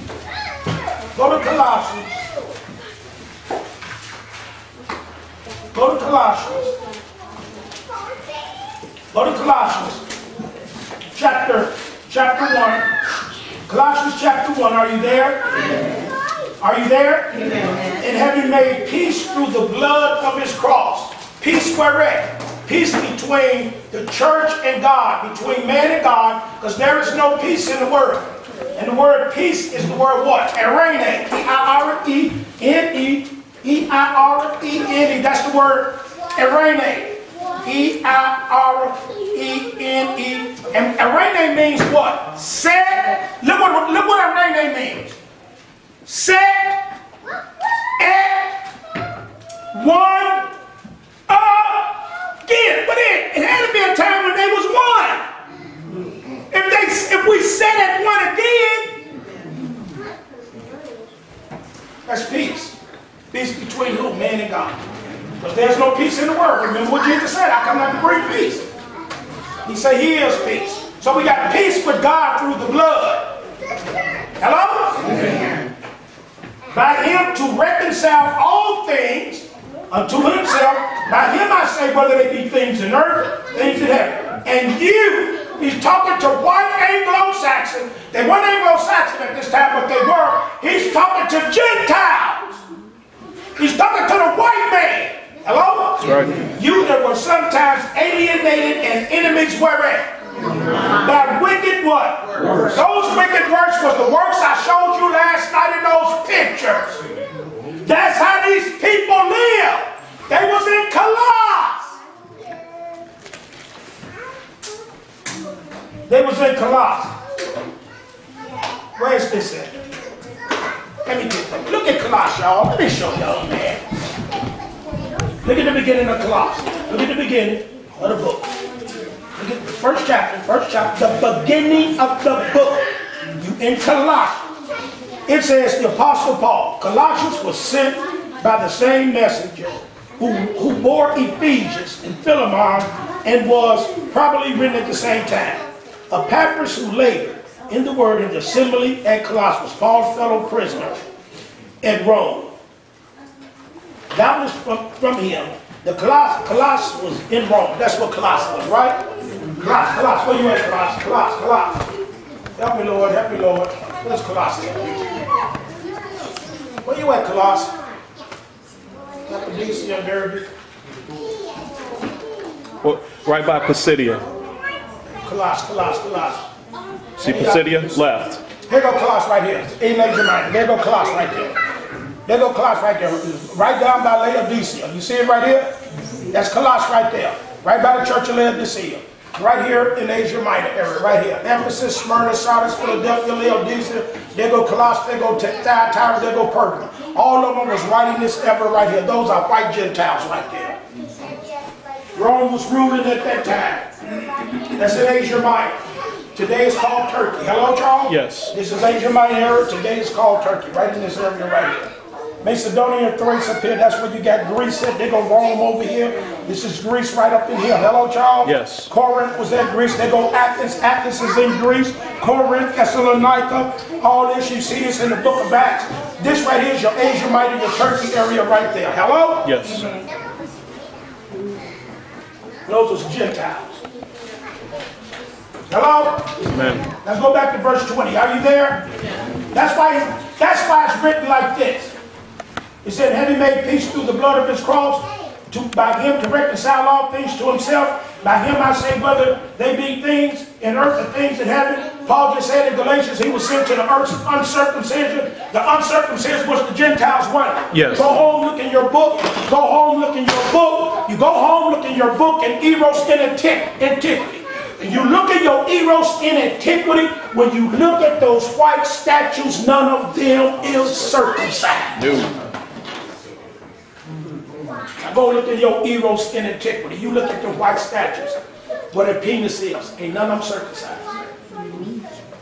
Go to Colossians. Go to Colossians. Go to Colossians. Chapter, chapter 1. Colossians chapter 1. Are you there? Are you there? And having made peace through the blood of his cross. Peace whereat? Peace between the church and God, between man and God, because there is no peace in the world. And the word peace is the word what? Eirene. E-I-R-E-N-E. E-I-R-E-N-E. That's the word Eirene. E-I-R-E-N-E. And Eirene means what? Set. Look what, look what Eirene means. Set at one But it, it had to be a time when they was one. If they if we set at one again, that's peace. Peace between who? Man and God. Because there's no peace in the world. Remember what Jesus said, I come not to bring peace. He said he is peace. So we got peace with God through the blood. Hello? By him to reconcile all things Uh, unto himself. By him I say, whether they be things in earth, things in heaven. And you, he's talking to white Anglo-Saxon. They weren't Anglo-Saxon at this time, but they were. He's talking to Gentiles. He's talking to the white man. Hello? Right. You that were sometimes alienated and enemies whereat? By wicked what? Those wicked works was the works I showed you last night in those pictures. That's how these people live. They was in Colossus. They was in Colossus. Where's this at? Let me get that. Look at Colossus, y'all. Let me show y'all, man. Look at the beginning of Colossus. Look at the beginning of the book. Look at the first chapter, first chapter, the beginning of the book. You in Colossians. It says the Apostle Paul. Colossians was sent by the same messenger who, who bore Ephesians and Philemon and was probably written at the same time. Epaphras who labored in the word in the assembly at Colossus, Paul's fellow prisoner at Rome. That was from, from him. The Colossus, Colossus was in Rome. That's what Colossus was, right? Colossus, Colossus. Where you at, Colossus? Colossus, Colossus. Help me, Lord, help me, Lord. Where's Colossus? Where you at, Colossus? Cappadocia, Derbe, Well, right by Pisidia. Colossus, Colossus, Colossus. See Pisidia? Left. Here go Colossus right here. Asia Minor. There go Colossus right there. There go Colossus right there. Right down by Laodicea. You see it right here? That's Colossus right there. Right by the church of Laodicea. Right here in Asia Minor area, right here. Ephesus, Smyrna, Sardis, Philadelphia, Laodicea. There go Colossus, there go Thyatira, there go Pergamum. All of them was writing this ever right here. Those are white Gentiles right there. Rome was ruling at that time. That's in Asia Minor. Today is called Turkey. Hello, Charles? Yes. This is Asia Minor era. Today it's called Turkey, right in this area right here. Macedonia, Thrace up here. That's where you got Greece at. They go Rome over here. This is Greece right up in here. Hello, Charles? Yes. Corinth was at Greece. They go Athens. Athens is in Greece. Corinth, Thessalonica. All this, you see this in the book of Acts. This right here is your Asia Minor, your Turkey area right there. Hello? Yes. Those was Gentiles. Hello? Amen. Let's go back to verse 20. Are you there? That's why, that's why it's written like this. It said, having made peace through the blood of his cross, to, by him to reconcile all things to himself. By him I say, whether they be things in earth or things in heaven. Paul just said in Galatians, he was sent to the earth's uncircumcision. The uncircumcision was the Gentiles' what? Yes. Go home, look in your book. Go home, look in your book. You go home, look in your book in Eros in antiquity. And you look at your Eros in antiquity, when you look at those white statues, none of them is circumcised. No. Go look at your Eros in antiquity. You look at the white statues, where their penis is. Ain't none of them circumcised.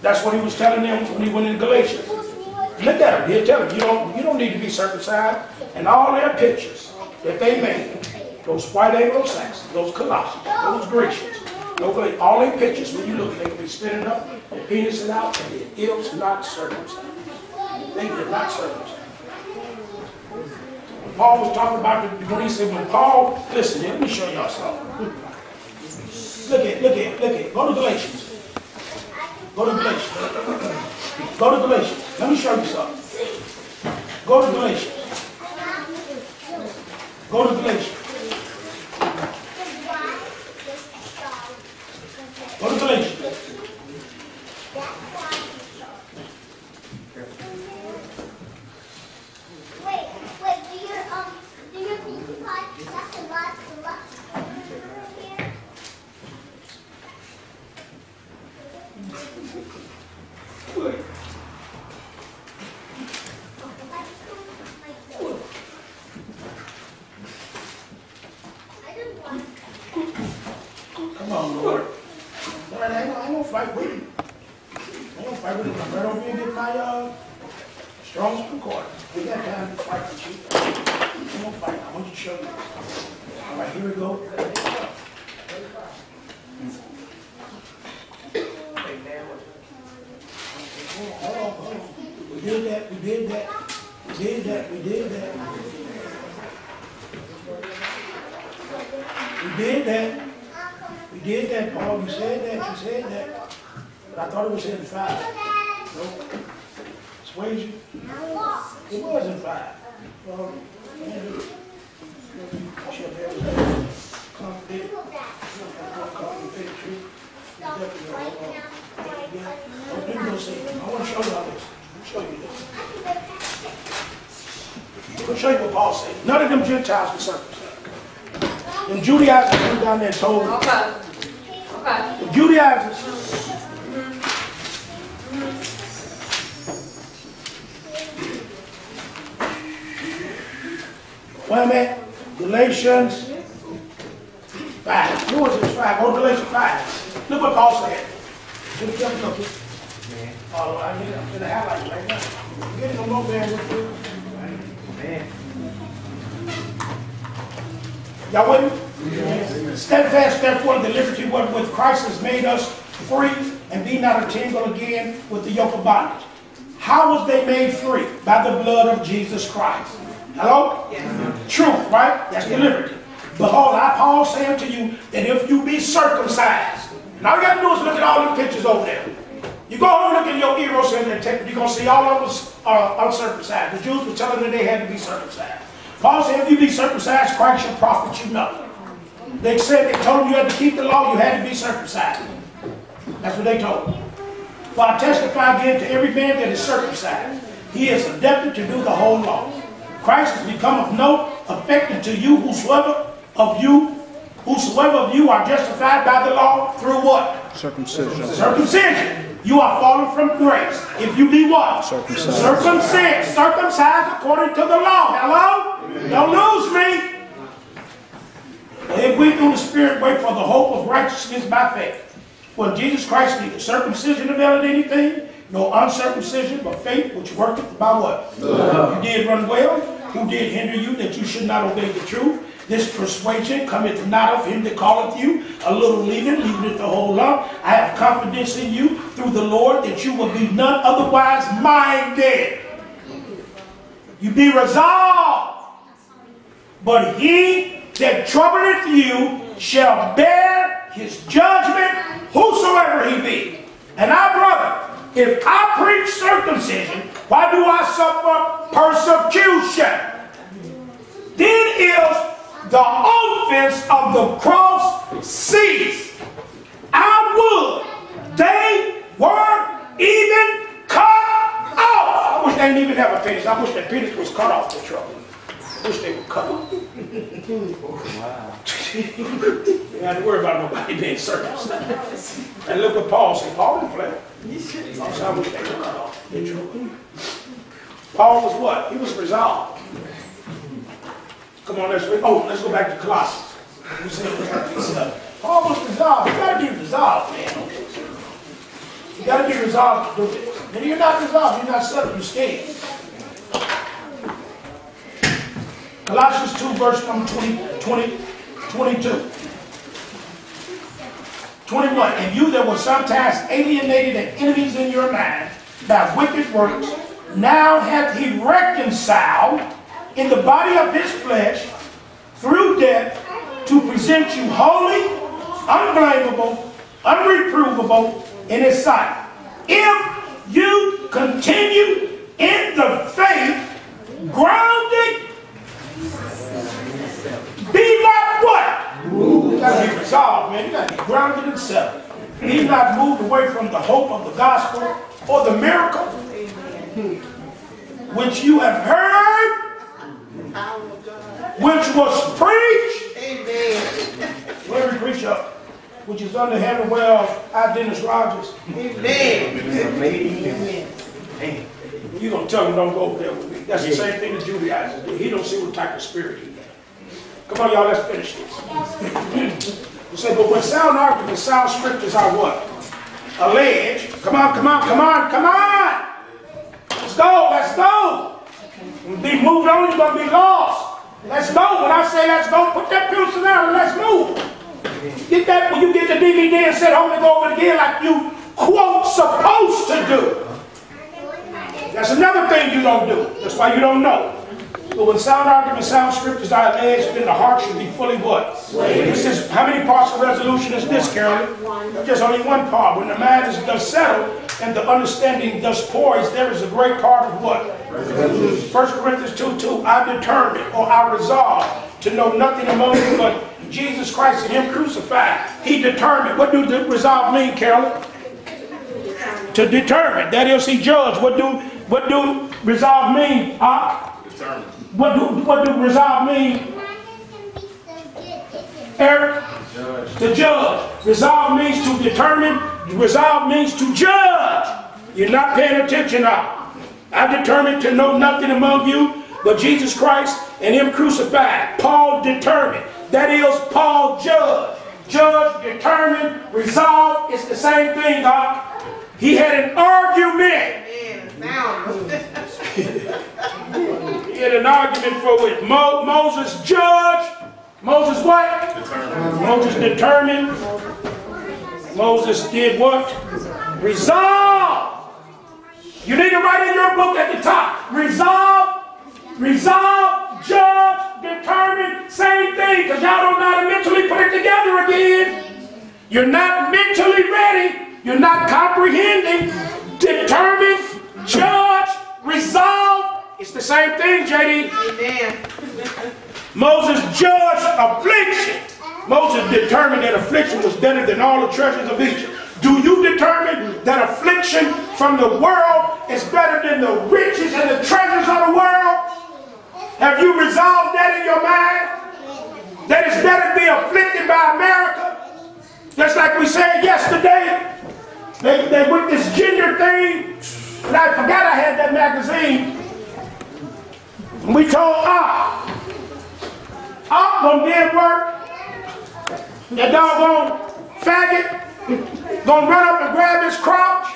That's what he was telling them when he went in Galatians. Look at them. He'll tell them, you don't, you don't need to be circumcised. And all their pictures that they made, those white Anglo-Saxons, those Colossians, those Grecians, all their pictures, when you look, they will be spinning up, their penis is out, and it is not circumcised. They did not circumcised. Paul was talking about when he said, when Paul, listen, let me show y'all something. Look at, look at, look at, go to Galatians. Go to Galatians. Go to Galatians. Let me show you something. Go to Galatians. Go to Galatians. Go to Galatians. Wait, wait, do your, um, do your pinky pot, that's a lot, a lot. Here. I didn't want Come on, Lord. Lord, I ain't, I ain't gonna fight with him. I fight with him. I'm right over here get my, uh, Strong's recorder. We got time to fight with you. I ain't gonna fight. I want you to show me. All right, here we go. Hold on, hold on. We did that, we did that. We did that, we did that. We did that. We did that, Paul. You said that, you said that. But I thought it was in five. Nope. Swayze? It was in five. Well, man, it- she'll be able to confident. Confident truth. You definitely don't do no saying. I want to show you all this. Me show you this. Me show you what Paul said. None of them Gentiles were circumcised. Them Judaizers went down there and told them. Okay. Okay. The Judaizers. Wait a minute. Galatians 5. Who was this 5? Go to Galatians 5. Look what Paul said. Look at them cookies. Oh, I need, I'm gonna highlight it right now. Get them over there with you. Y'all with me? Steadfast, therefore, in the liberty wherewith Christ has made us free, and be not entangled again with the yoke of bondage. How was they made free? By the blood of Jesus Christ. Hello? Truth, right? That's the liberty. Behold, I, Paul, say unto you that if you be circumcised, and all you got to do is look at all the pictures over there. You go home and look at your eros and the temple, you're going to see all of us are uncircumcised. The Jews were telling them they had to be circumcised. Paul said, if you be circumcised, Christ shall profit you nothing. They said, they told you you had to keep the law, you had to be circumcised. That's what they told me. For I testify again to every man that is circumcised, he is adapted to do the whole law. Christ has become of no effect to you, whosoever of you, whosoever of you are justified by the law through what? Circumcision. Circumcision. You are fallen from grace. If you be what? Circumcised. Circumcised. Circumcised according to the law. Hello? Don't lose me. If we through the Spirit wait for the hope of righteousness by faith. For Jesus Christ neither circumcision availed anything, nor uncircumcision, but faith which worketh by what? You did run well. Who did hinder you that you should not obey the truth? This persuasion cometh not of him that calleth you, a little leaven, leaving it the whole lump. I have confidence in you through the Lord that you will be none otherwise minded. You be resolved. But he that troubleth you shall bear his judgment, whosoever he be. And I, brother, if I preach circumcision, why do I suffer persecution? Then is the offense of the cross cease. I would they were even cut off. I wish they didn't even have a penis. I wish that penis was cut off the trouble. Wish they cut off. wow. you had to worry about nobody being circumcised. And look what Paul said. Paul didn't play. They trouble. Paul was what? He was resolved. Come on, let's. Oh, let's go back to Colossians. Paul was resolved. You gotta be resolved, man. You gotta be resolved to do this. And you're not resolved, you're not settled, you're scared. Colossians 2, verse number 20, 20, 22. 21. And you that were sometimes alienated and enemies in your mind by wicked works, now hath he reconciled in the body of his flesh through death to present you holy, unblameable, unreprovable in his sight. If you continue in the faith, grounded, be like what? You gotta be resolved, man. You gotta be grounded and settled. Be not moved away from the hope of the gospel or the miracle which you have heard which was preached. Amen. Every preacher, which is under heaven well, I Dennis Rogers. Amen. Amen. Amen. You're gonna tell him don't go over there with me. That's the same thing the Judaizers do. He don't see what type of spirit he has. Come on, y'all, let's finish this. you say, but when sound arguments, sound scriptures are what? Alleged. Come on, come on, come on, come on. Let's go, let's go. Be moved on, you're gonna be lost. Let's go. When I say let's go, put that pencil down and let's move. Get that when you get the DVD and sit home and go over it again like you quote supposed to do. That's another thing you don't do. That's why you don't know. But when sound arguments, sound scriptures are alleged, then the heart should be fully what? This is how many parts of resolution is this, Carolyn? Just only one part. When the mind is thus settled and the understanding thus poised, there is a great part of what? 1 Corinthians 2 2. I determined or I resolved to know nothing among you but Jesus Christ and Him crucified. He determined. What do the resolve mean, Carolyn? To determine. That is, He judged. What do what do resolve mean? Uh, determined. What do what do resolve mean? Eric? Judge. To judge. Resolve means to determine. Resolve means to judge. You're not paying attention now. I determined to know nothing among you but Jesus Christ and Him crucified. Paul determined. That is, Paul judged. Judge, determined, resolve. It's the same thing, God. He had an argument. He had an argument for it. Mo Moses judged. Moses what? Determined. Moses determined. Moses did what? Resolve. You need to write in your book at the top. Resolve, resolve, judge, determine, same thing, because y'all don't know how to mentally put it together again. You're not mentally ready You're not comprehending. Determine, judge, resolve. It's the same thing, JD. Amen. Moses judged affliction. Moses determined that affliction was better than all the treasures of Egypt. Do you determine that affliction from the world is better than the riches and the treasures of the world? Have you resolved that in your mind? That it's better to be afflicted by America? Just like we said yesterday, they, they with this gender thing, and I forgot I had that magazine. And we told Ah, Op gonna did work. That doggone faggot gonna run up and grab his crotch,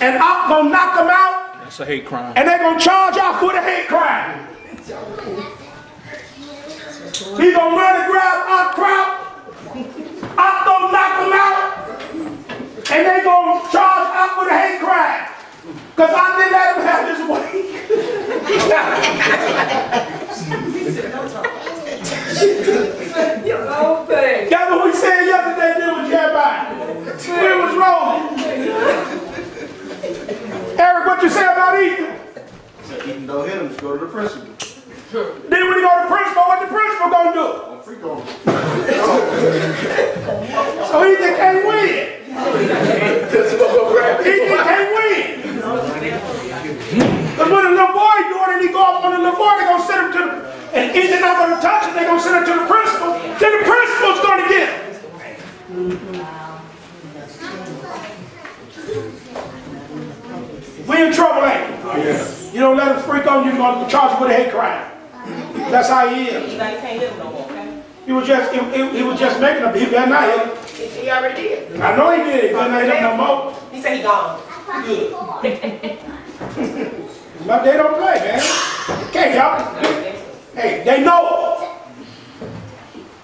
and Op gonna knock him out, That's a hate crime. and they gonna charge Op with a hate crime. He gonna run and grab Op crotch, Op gonna knock him out, and they gonna charge Op with a hate crime. Cause I didn't let him have his way. That's what we said yesterday, did with Jeremiah. We was wrong. Eric, what you say about Ethan? Said Ethan don't hit him, just go to the principal. Then when he go to principal, what the principal gonna do? I'm free going. So Ethan can't win. Ethan can't win. Because when a little boy do it and he go up on the little boy, they gonna send him to the, and Ethan not gonna touch it, they're gonna send it to the principal. Then the principal's gonna get him. We in trouble, ain't we? You don't let him freak on you, you're gonna charge you with a hate crime. That's how he is. You know you can't hit him no more, okay? He was just, he, he- he was just making a He better not hit. He, he already did. I know he did. He better not hit him no more. He said he gone. But they don't play, man. Can't help it. Hey, they know.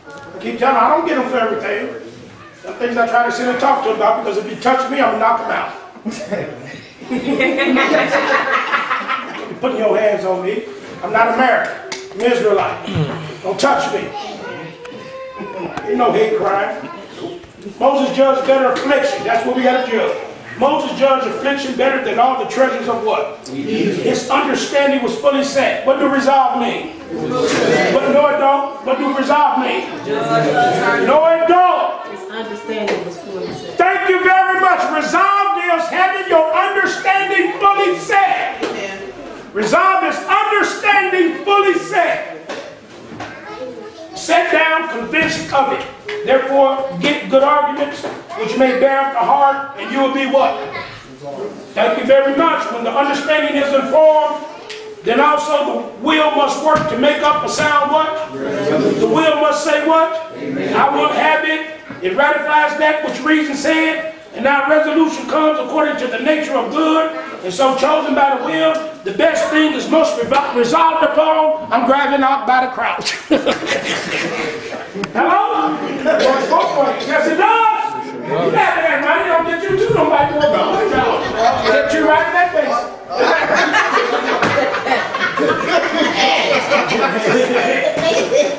I keep telling them, I don't get them for everything. Some things I try to sit and talk to them about because if you touch me, I'm gonna knock them out. you putting your hands on me. I'm not American. I'm Israelite. Don't touch me. Ain't no hate crime. Moses judged better affliction. That's what we gotta judge. Moses judged affliction better than all the treasures of what? His understanding was fully set. What do resolve mean? But no, it don't. What do resolve mean? No, it don't. His understanding was fully set. Thank you very much. Resolve is having your understanding fully set. Amen. Resolve is understanding fully set. Set down, convinced of it. Therefore, get good arguments, which may bear up the heart, and you will be what? Thank you very much. When the understanding is informed, then also the will must work to make up a sound what? The will must say what? I will have it. It ratifies that which reason said. And now resolution comes according to the nature of good. And so chosen by the will, the best thing is most resolved upon. I'm grabbing out by the crouch. Hello? Yes, it does. You got that money, don't get you too, nobody will go. Get you right in that face.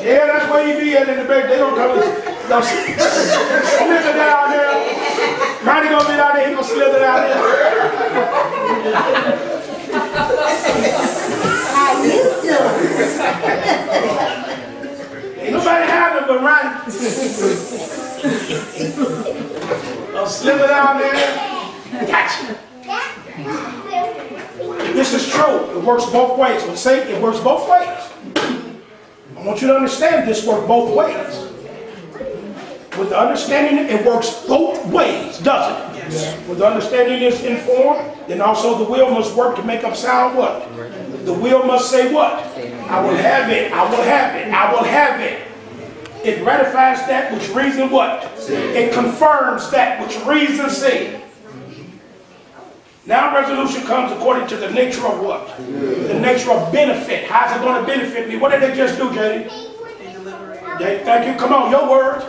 Yeah, that's where you be at in the back. They don't come. They'll slither down there. Ronnie gonna be down there. He gonna slither down there. How you doing? Ain't nobody having oh, it, but Ronnie. They'll slither down there. Gotcha. This is true. It works both ways. When say it works both ways. I want you to understand this works both ways. With the understanding, it works both ways, doesn't it? Yes. With the understanding is informed, then also the will must work to make up sound what? The will must say what? I will have it, I will have it, I will have it. It ratifies that which reason what? It confirms that which reason said. Now resolution comes according to the nature of what? The nature of benefit. How's it going to benefit me? What did they just do, JD? They, thank you. Come on, your word.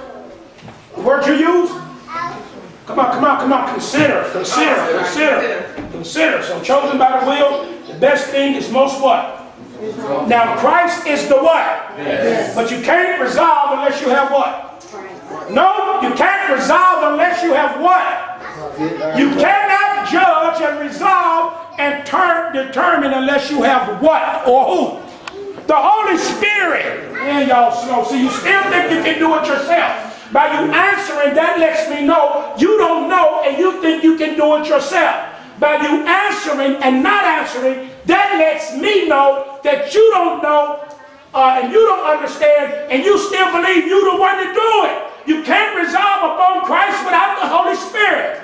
The word you use? Come on, come on, come on. Consider, consider, oh, consider, consider. So chosen by the will, the best thing is most what? Now Christ is the what? But you can't resolve unless you have what? No, you can't resolve unless you have what? You cannot judge and resolve and turn, determine unless you have what or who? The Holy Spirit. And y'all slow. See, you still think you can do it yourself. By you answering, that lets me know you don't know and you think you can do it yourself. By you answering and not answering, that lets me know that you don't know uh, and you don't understand and you still believe you're the one to do it. You can't resolve upon Christ without the Holy Spirit.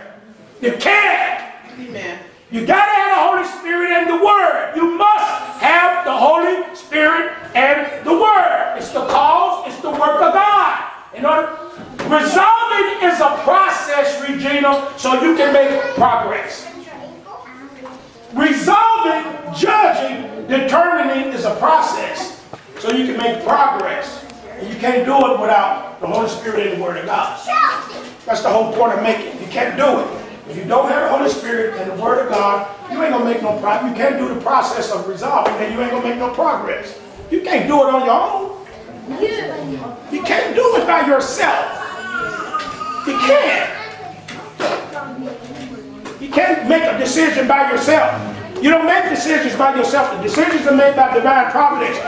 You can't. Amen. You gotta have the Holy Spirit and the Word. You must have the Holy Spirit and the Word. It's the cause, it's the work of God. In order, resolving is a process, Regina, so you can make progress. Resolving, judging, determining is a process, so you can make progress. And you can't do it without the Holy Spirit and the Word of God. That's the whole point of making. You can't do it. If you don't have the Holy Spirit and the Word of God, you ain't gonna make no progress. You can't do the process of resolving, and you ain't gonna make no progress. You can't do it on your own. You can't do it by yourself. You can't. You can't make a decision by yourself. You don't make decisions by yourself. The decisions are made by divine providence.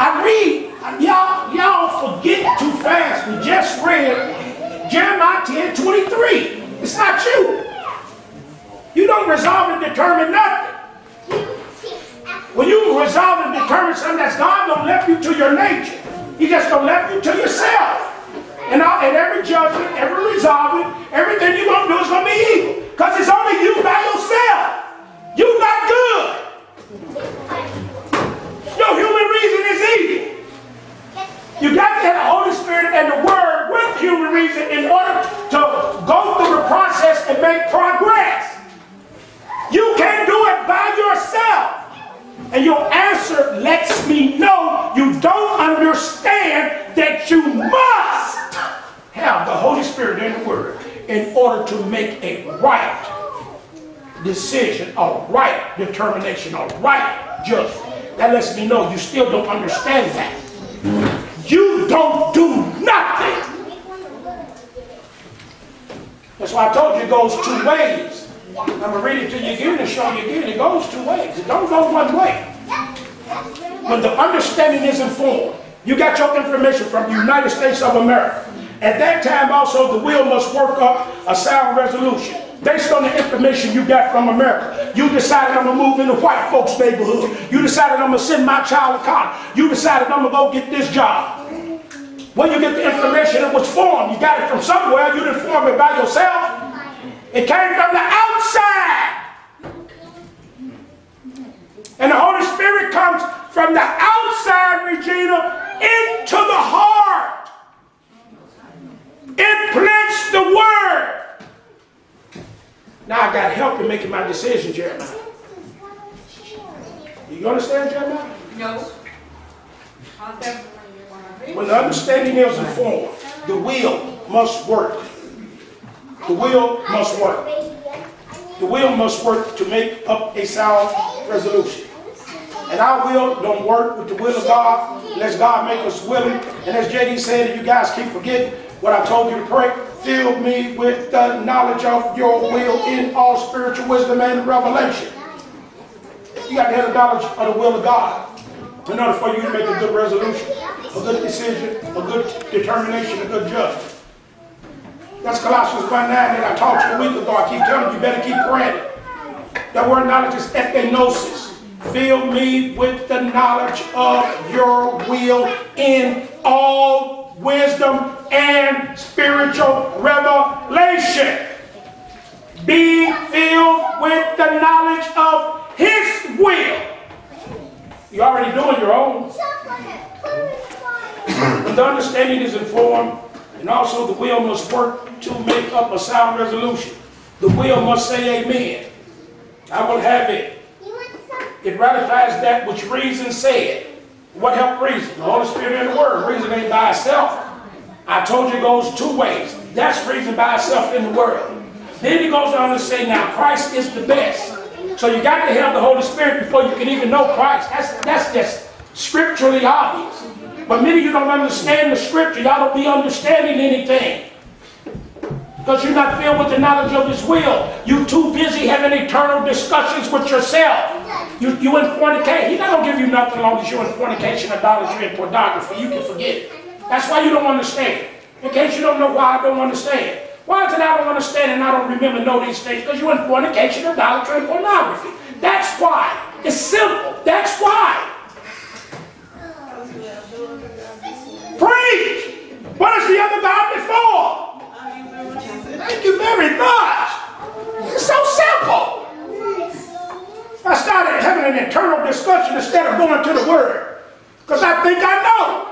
I read, y'all, y'all forget too fast. We just read Jeremiah 10, 23. It's not you. You don't resolve and determine nothing. When you resolve and determine something that's God don't left you to your nature. He just don't left you to yourself. And, all, and every judgment, every resolving, everything you're going to do is going to be evil. Because it's only you by yourself. You're not good. Your human reason is evil. You got to have the Holy Spirit and the Word with human reason in order to go through the process and make progress. You can't do it by yourself. And your answer lets me know you don't understand that you must have the Holy Spirit in the Word in order to make a right decision, a right determination, a right judgment. That lets me know you still don't understand that. You don't do nothing. That's why I told you it goes two ways. I'm going to read it to you again and show you again. It goes two ways. It don't go one way. When the understanding is informed, you got your information from the United States of America. At that time also the will must work up a sound resolution. Based on the information you got from America, you decided I'm gonna move in the white folks' neighborhood. You decided I'm gonna send my child to college. You decided I'm gonna go get this job. When you get the information, it was formed. You got it from somewhere. You didn't form it by yourself. It came from the outside. And the Holy Spirit comes from the outside, Regina, into the heart. It plants the word. Now I got help in making my decision, Jeremiah. You understand, Jeremiah? No. When the understanding is informed, the will must work. The will must work. The will must work to make up a sound resolution. And our will don't work with the will of God unless God make us willing. And as JD said, you guys keep forgetting what I told you to pray, fill me with the knowledge of your will in all spiritual wisdom and revelation. You got to have the knowledge of the will of God in order for you to make a good resolution, a good decision, a good determination, a good judgment. That's Colossians 1 9 that I taught you a week ago. I keep telling you, you better keep praying it. That word knowledge is epignosis. Fill me with the knowledge of your will in all wisdom and spiritual revelation. Be filled with the knowledge of his will. You're already doing your own. But the understanding is informed, and also the will must work to make up a sound resolution. The will must say amen. I will have it. It ratifies that which reason said. What helped reason? The Holy Spirit and the Word. Reason ain't by itself. I told you it goes two ways. That's reason by itself in the world. Then he goes on to say, now Christ is the best. So you got to have the Holy Spirit before you can even know Christ. That's, that's just scripturally obvious. But many of you don't understand the scripture. Y'all don't be understanding anything. Because you're not filled with the knowledge of his will. You too busy having eternal discussions with yourself. You, you in fornication. He's not going to give you nothing as long as you're in fornication, idolatry, and pornography. You can forget it. That's why you don't understand. In case you don't know why I don't understand. Why is it I don't understand and I don't remember know these things? Because you're in fornication, idolatry, and pornography. That's why. It's simple. That's why. Preach! What is the other God before? Thank you very much. It's so simple. I started having an internal discussion instead of going to the Word. Because I think I know.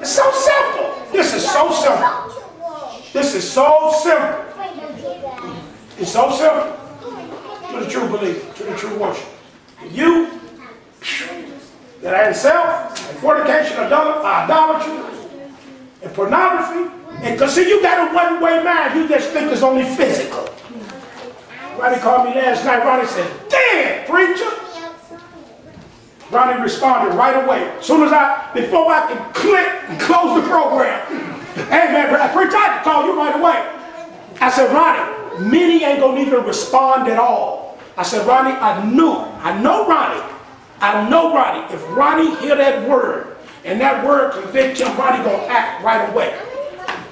It's so simple. This is so simple. This is so simple. It's so simple. To the true believer, to the true worship. You that are in self, and fornication, idol- idolatry, and pornography, and because see, you got a one-way mind, you just think it's only physical. Ronnie called me last night. Ronnie said, damn, preacher. Ronnie responded right away. As soon as I, before I can click and close the program. hey man, preacher, I can call you right away. I said, Ronnie, many ain't gonna even respond at all. I said, Ronnie, I knew, I know Ronnie. I know Ronnie. If Ronnie hear that word and that word convict him, Ronnie gonna act right away.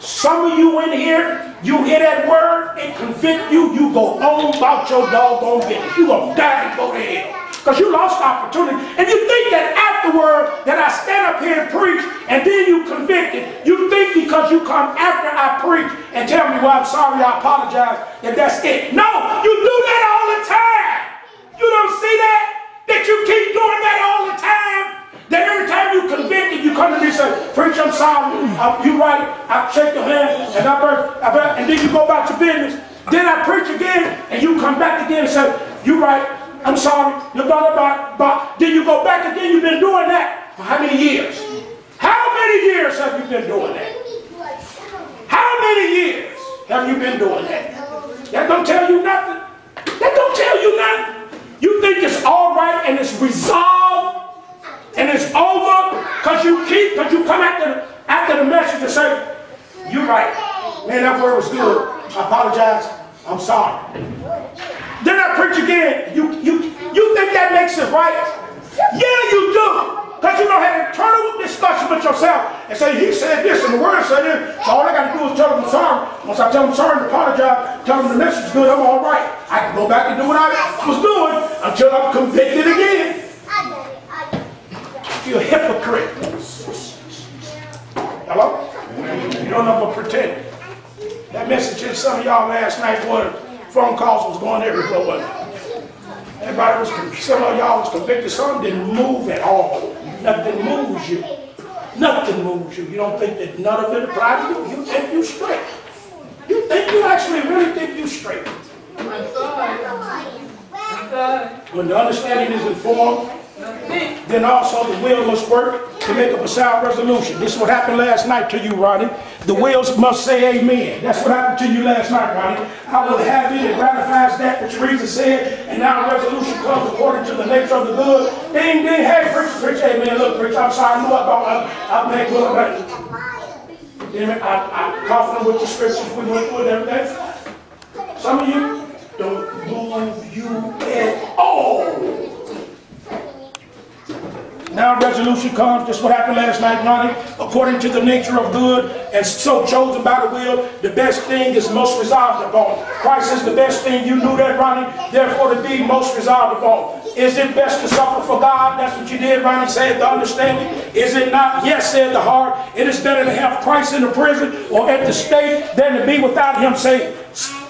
Some of you in here, you hear that word, it convict you, you go on about your doggone business. You gonna die and go to hell. Because you lost opportunity. And you think that afterward that I stand up here and preach and then you convicted, you think because you come after I preach and tell me, well, I'm sorry, I apologize, that that's it. No, you do that all the time. You don't see that? That you keep doing that all the time? That every time you convicted, you come to me and say, Preach, I'm sorry. Uh, you right. I shake your hand and I burn, I and then you go about your business. Then I preach again and you come back again and say, You right. I'm sorry. You blah, blah, blah. Then you go back again. You've been doing that for how many years? How many years have you been doing that? How many years have you been doing that? That don't tell you nothing. That don't tell you nothing. You think it's all right and it's resolved and it's over because you keep, because you come after, after the message and say, you're right. Man, that word was good. I apologize. I'm sorry. Then I preach again. You, you, you think that makes it right? Yeah, you do. Because you don't have internal discussion with yourself and say, he said this and the word said this. So all I got to do is tell him I'm sorry. Once I tell him sorry and apologize, tell him the message is good, I'm all right. I can go back and do what I was doing until I'm convicted again. You're a hypocrite. Hello? You don't what pretend. That message in some of y'all last night was phone calls was going everywhere, wasn't it? Everybody was, some of y'all was convicted. Some didn't move at all. Nothing moves you. Nothing moves you. You don't think that none of it applies to you. You think you straight. You think you actually really think you straight. When the understanding is informed, then also the will must work to make up a sound resolution. This is what happened last night to you, Ronnie. The wills must say amen. That's what happened to you last night, Ronnie. I will have it. It ratifies that which reason said, and now resolution comes according to the nature of the good. Ding, ding, hey, preach, preach, amen. Look, preach, I'm sorry. I know I don't, I, I make well, but then I, I'm confident with the scriptures we went through and everything. Some of you don't move you at all. Now resolution comes, just what happened last night, Ronnie. According to the nature of good and so chosen by the will, the best thing is most resolved upon. Christ is the best thing. You knew that, Ronnie. Therefore, to be most resolved upon. Is it best to suffer for God? That's what you did, Ronnie, said the understanding. Is it not? Yes, said the heart. It is better to have Christ in the prison or at the stake than to be without him, say,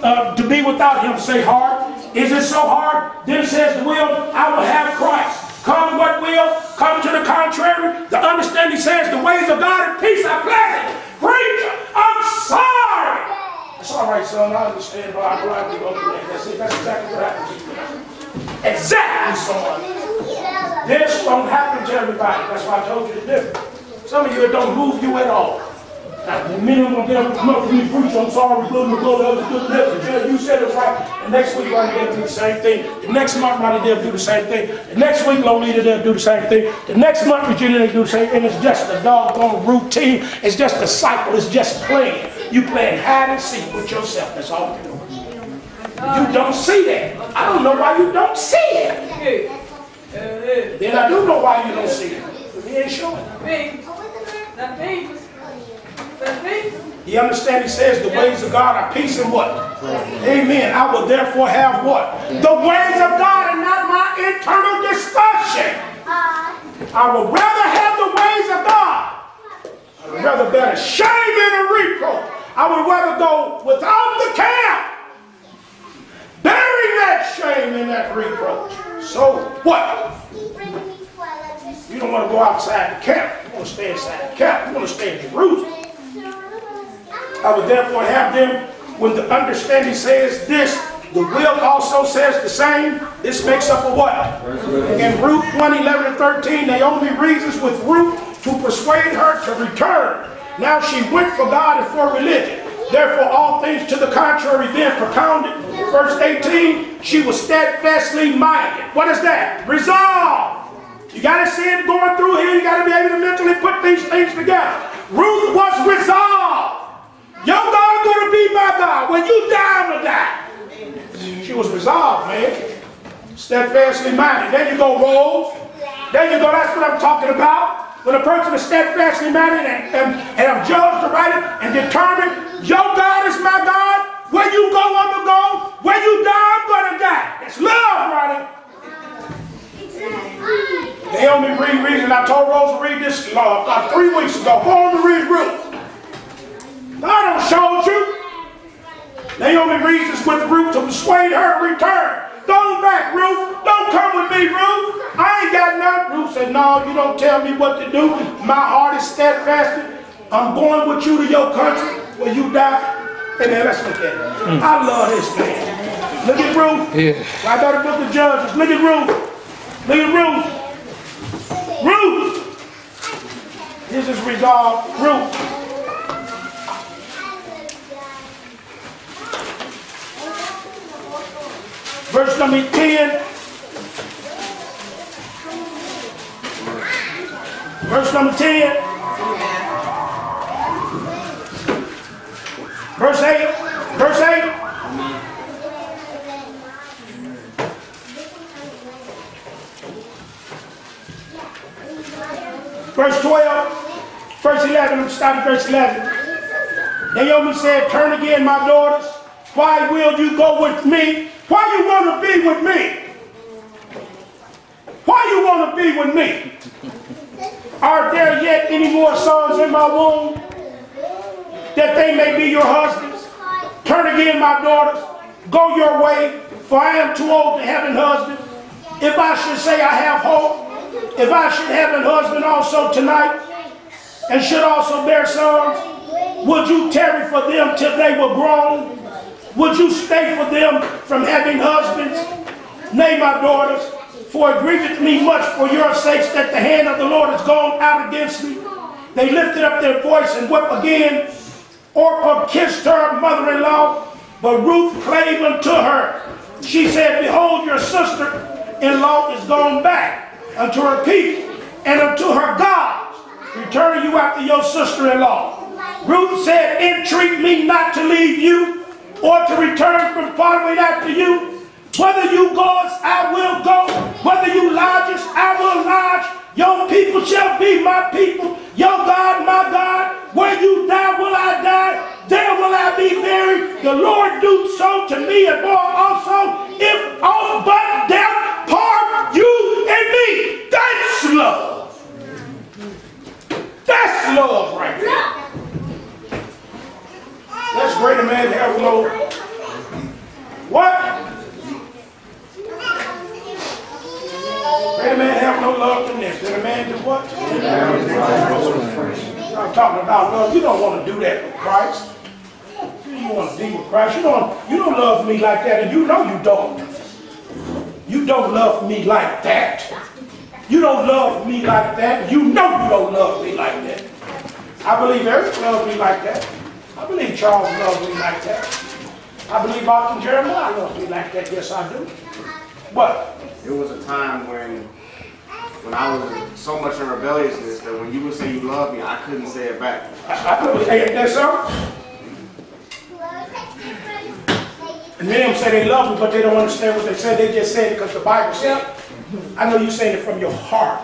uh, to be without him, say heart. Is it so hard? Then says the will, I will have Christ. Come what will, come to the contrary. The understanding says the ways of God and peace are pleasant. Preacher, I'm sorry. It's all right, son. I understand, but I'm glad we go through that. That's it. That's exactly what happened to. Exactly, son. This don't happen to everybody. That's why I told you it's different. Some of you, it don't move you at all. The minute I'm going to come up to me preach, I'm sorry, good, good, good, that was good message. Yeah, you said it right. The next week, Ronnie, they'll do the same thing. The next month, Ronnie, they'll do the same thing. The next week, Lolita, they'll do the same thing. The next month, Virginia, they'll do the same thing. And it's just a doggone routine. It's just a cycle. It's just playing. You playing hide and seek with yourself. That's all you're. You don't see that. I don't know why you don't see it. Then I do know why you don't see it. He ain't showing. You understand? He says the ways of God are peace and what? Amen. I will therefore have what? The ways of God and not my internal discussion. I would rather have the ways of God. I would rather bear shame and a reproach. I would rather go without the camp. Bearing that shame and that reproach. So what? You don't want to go outside the camp. You want to stay inside the camp. You want to stay in Jerusalem. I would therefore have them, when the understanding says this, the will also says the same. This makes up a what? In Ruth 1, 11 and 13, Naomi reasons with Ruth to persuade her to return. Now she went for God and for religion. Therefore, all things to the contrary then propounded. Verse 18, she was steadfastly minded. What is that? Resolve. You got to see it going through here. You got to be able to mentally put these things together. Ruth was resolved. Your God going to my God. When you die, I'm going to die. She was resolved, man. Steadfastly minded. There you go, Rose. There you go. That's what I'm talking about. When a person is steadfastly minded and, and, and have judged the right and determined, your God is my God. Where you go, I'm going to go. Where you die, I'm going to die. It's love, Ronnie. Naomi read reason. I told Rose to read this uh, about three weeks ago. Go on to read Ruth. I don't showed you. Naomi reasons with Ruth to persuade her to return. Go back, Ruth. Don't come with me, Ruth. I ain't got nothing. Ruth said, no, you don't tell me what to do. My heart is steadfast. I'm going with you to your country where you die. Hey, man, let's look at it. Hmm. I love this man. Look at Ruth. Yeah. I to book the judges. Look at Ruth. Look at Ruth. Ruth. This is resolved. Ruth. Verse number 10. Verse number 10. Verse 8. Verse 8. Verse 12. Verse 11. I'm starting verse 11. Naomi said, Turn again, my daughters. Why will you go with me? Why you want to be with me? Why you want to be with me? Are there yet any more sons in my womb that they may be your husbands? Turn again, my daughters. Go your way, for I am too old to have an husband. If I should say I have hope, if I should have an husband also tonight, and should also bear sons, would you tarry for them till they were grown? Would you stay for them from having husbands? Nay, my daughters, for it grieveth me much for your sakes that the hand of the Lord has gone out against me. They lifted up their voice and wept again. Orpah kissed her mother-in-law, but Ruth clave unto her. She said, Behold, your sister-in-law is gone back unto her people and unto her gods. Return you after your sister-in-law. Ruth said, Entreat me not to leave you or to return from following after you. Whether you go, I will go. Whether you lodge I will lodge. Your people shall be my people. Your God, my God. Where you die, will I die. There will I be buried. The Lord do so to me and more also. If all but death part you and me. That's love. That's love right there. That's great a man have no what? Great a man have no love than this. Did a man do what? I'm talking about love. You don't want to do that with Christ. You want to be with Christ. You don't, you don't love me like that, and you know you don't. You don't love me like that. You don't love me like that. You know you don't love me like that. I believe Eric loves me like that. I believe Charles loves me like that. I believe Austin Jeremiah loves me like that. Yes, I do. But There was a time when, when I was so much in rebelliousness that when you would say you love me, I couldn't say it back. I, I believe, hey, ain't that so? And many of them say they love me, but they don't understand what they said. They just say it because the Bible said it. I know you saying it from your heart.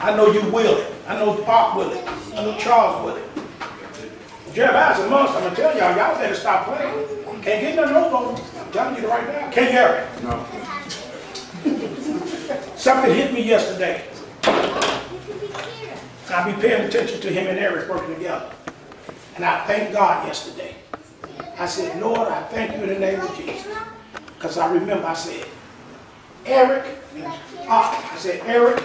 I know you will it. I know Pop will it. I know Charles will it. Jeremiah's a monster. I'm gonna tell y'all, y'all better stop playing. Can't get nothing over. I'm telling you right now. Can't hear it. No. Something hit me yesterday. I'll be paying attention to him and Eric working together. And I thank God yesterday. I said, Lord, I thank you in the name of Jesus. Because I remember I said, Eric, ah, I said, Eric,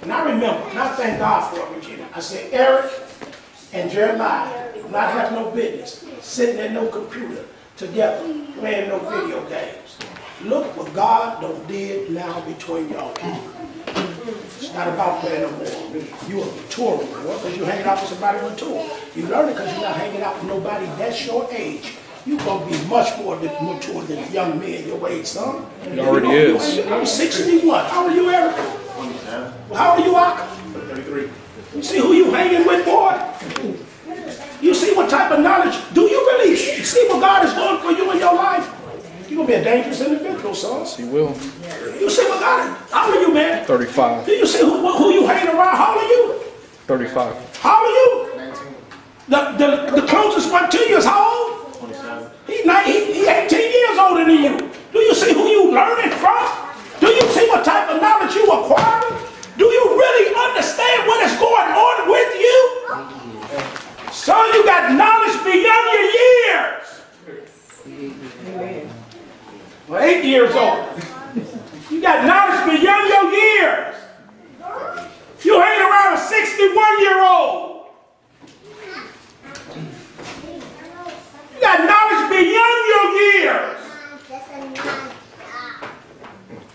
and I remember, and I thank God for it, Regina. I said, Eric and Jeremiah not have no business sitting at no computer together playing no video games. Look what God done did now between y'all. It's not about playing no more. You are maturing, boy, because you're hanging out with somebody mature. You learn it because you're not hanging out with nobody that's your age. You're going to be much more than- mature than young men your age, son. He already is. I'm 61. How are you, Eric? Twenty-seven. How are you, Ak? Thirty-three. You see who you hanging with, boy? You see what type of knowledge? Do you really see what God is doing for you in your life? You're going to be a dangerous individual, son. He will. You see what God is? How old are you, man? 35. Do you see who, who you hanging around? How old are you? 35. How old are you? Nineteen. The, the, the closest one to you is how old? Twenty-seven. He, ni- he, he 18 years older than you. Do you see who you learning from? Do you see what type of knowledge you acquiring? Do you really understand what is going on with you? Son, you got knowledge beyond your years. Well, eight years old. You got knowledge beyond your years. You hang around a 61 year old. You got knowledge beyond your years.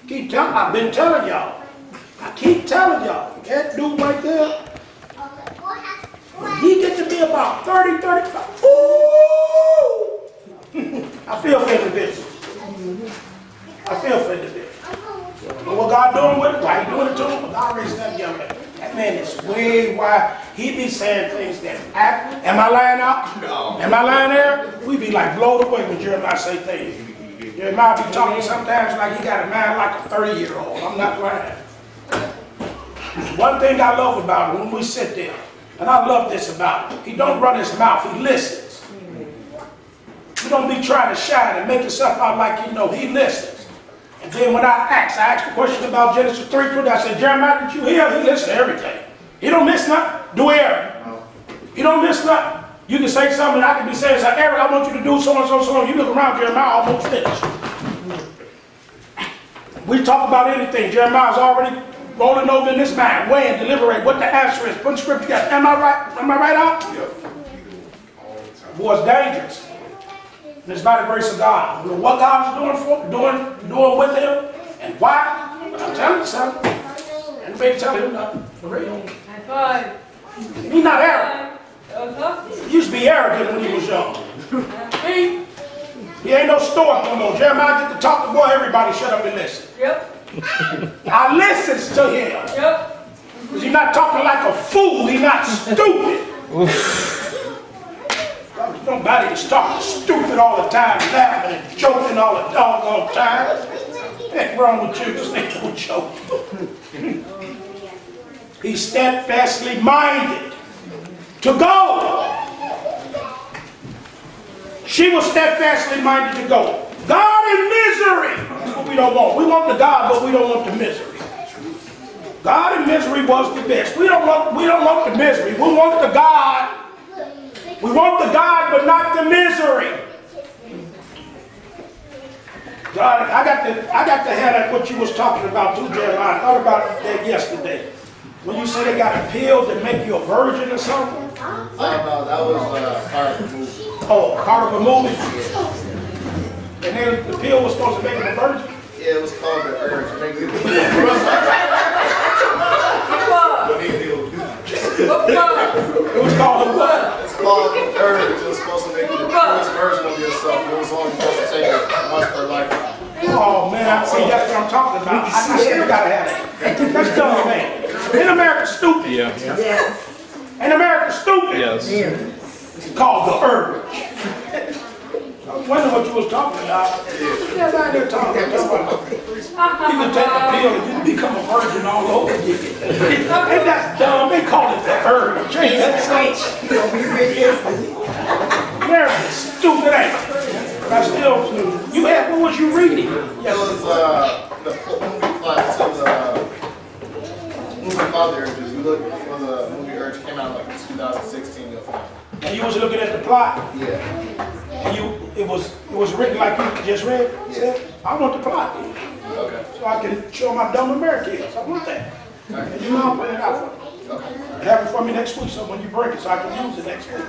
Keep telling, I've been telling y'all. I keep telling y'all. That dude right there, he get to be about 30, 35, ooh! I feel for individuals. I feel for individuals. But what God doing with it? Why he doing it to him? God raised that young man. That man is way wide. He be saying things that act. Am I lying out? No. Am I lying there? We be like blown away when Jeremiah say things. Jeremiah be talking sometimes like he got a mind like a 30 year old. I'm not lying. One thing I love about him when we sit there, and I love this about him, he don't run his mouth, he listens. He don't be trying to shine and make himself out like you know, he listens. And then when I ask, I ask a question about Genesis 3, 2, I said, Jeremiah, did you hear? He listens to everything. He don't miss nothing. Do Eric. He don't miss nothing. You can say something, I can be saying, like, Eric, I want you to do so and so, so. You look around, Jeremiah almost finished. We talk about anything. Jeremiah's already rolling over in his mind, weighing, deliberate what the answer is, putting scripture together. Am I right? Am I right out? Boy, it's dangerous. And it's by the grace of God. You know what God's doing for doing, doing with him and why. But I'm telling you something. And baby tell him nothing. For real. High five. He's not arrogant. Uh-huh. He used to be arrogant when he was young. He, he ain't no stoic no more. Jeremiah get to talk to boy, everybody shut up and listen. I listens to him. Because he's not talking like a fool. He's not stupid. Nobody is talking stupid all the time, laughing and joking all the doggone time. What's wrong with you? This ain't no joke. He's steadfastly minded to go. She was steadfastly minded to go. God in misery. That's what we don't want. We want the God, but we don't want the misery. God in misery was the best. We don't want, we don't want the misery. We want the God. We want the God, but not the misery. God, I got to, I got to have that what you was talking about too, Jeremiah. I thought about that yesterday. When you say they got a pill to make you a virgin or something. Uh, no, that was, uh, part of the movie. Oh, part of a movie. And then the pill was supposed to make him a virgin. Yeah, it was called The Urge. Make it- It was called a what? It's called The Urge. It was supposed to make you the purest version of yourself. It was only supposed to take it once per lifetime. Oh man, I see that's what I'm talking about. I, I still gotta have it. That's dumb, man. In America, stupid. Yeah. In America, stupid. Yes. It's called the urge. Wonder what you was talking about. Yeah, down there talking about. You can take a pill and you become a virgin all over again. And that's dumb. They call it the urge. So? Very stupid, it? I still, you had, what was you reading? It was, uh, the movie plot, it was, uh, movie Father Urges. We looked for the movie Urge, came out like 2016, you'll find. And you was looking at the plot, Yeah. And you, it was, it was written like you just read? Said, I want the plot, Okay. so I can show my dumb Americans. I want that. And you know, I'll print it out for me. Okay. Have it for me next week, so when you bring it, so I can use it next week.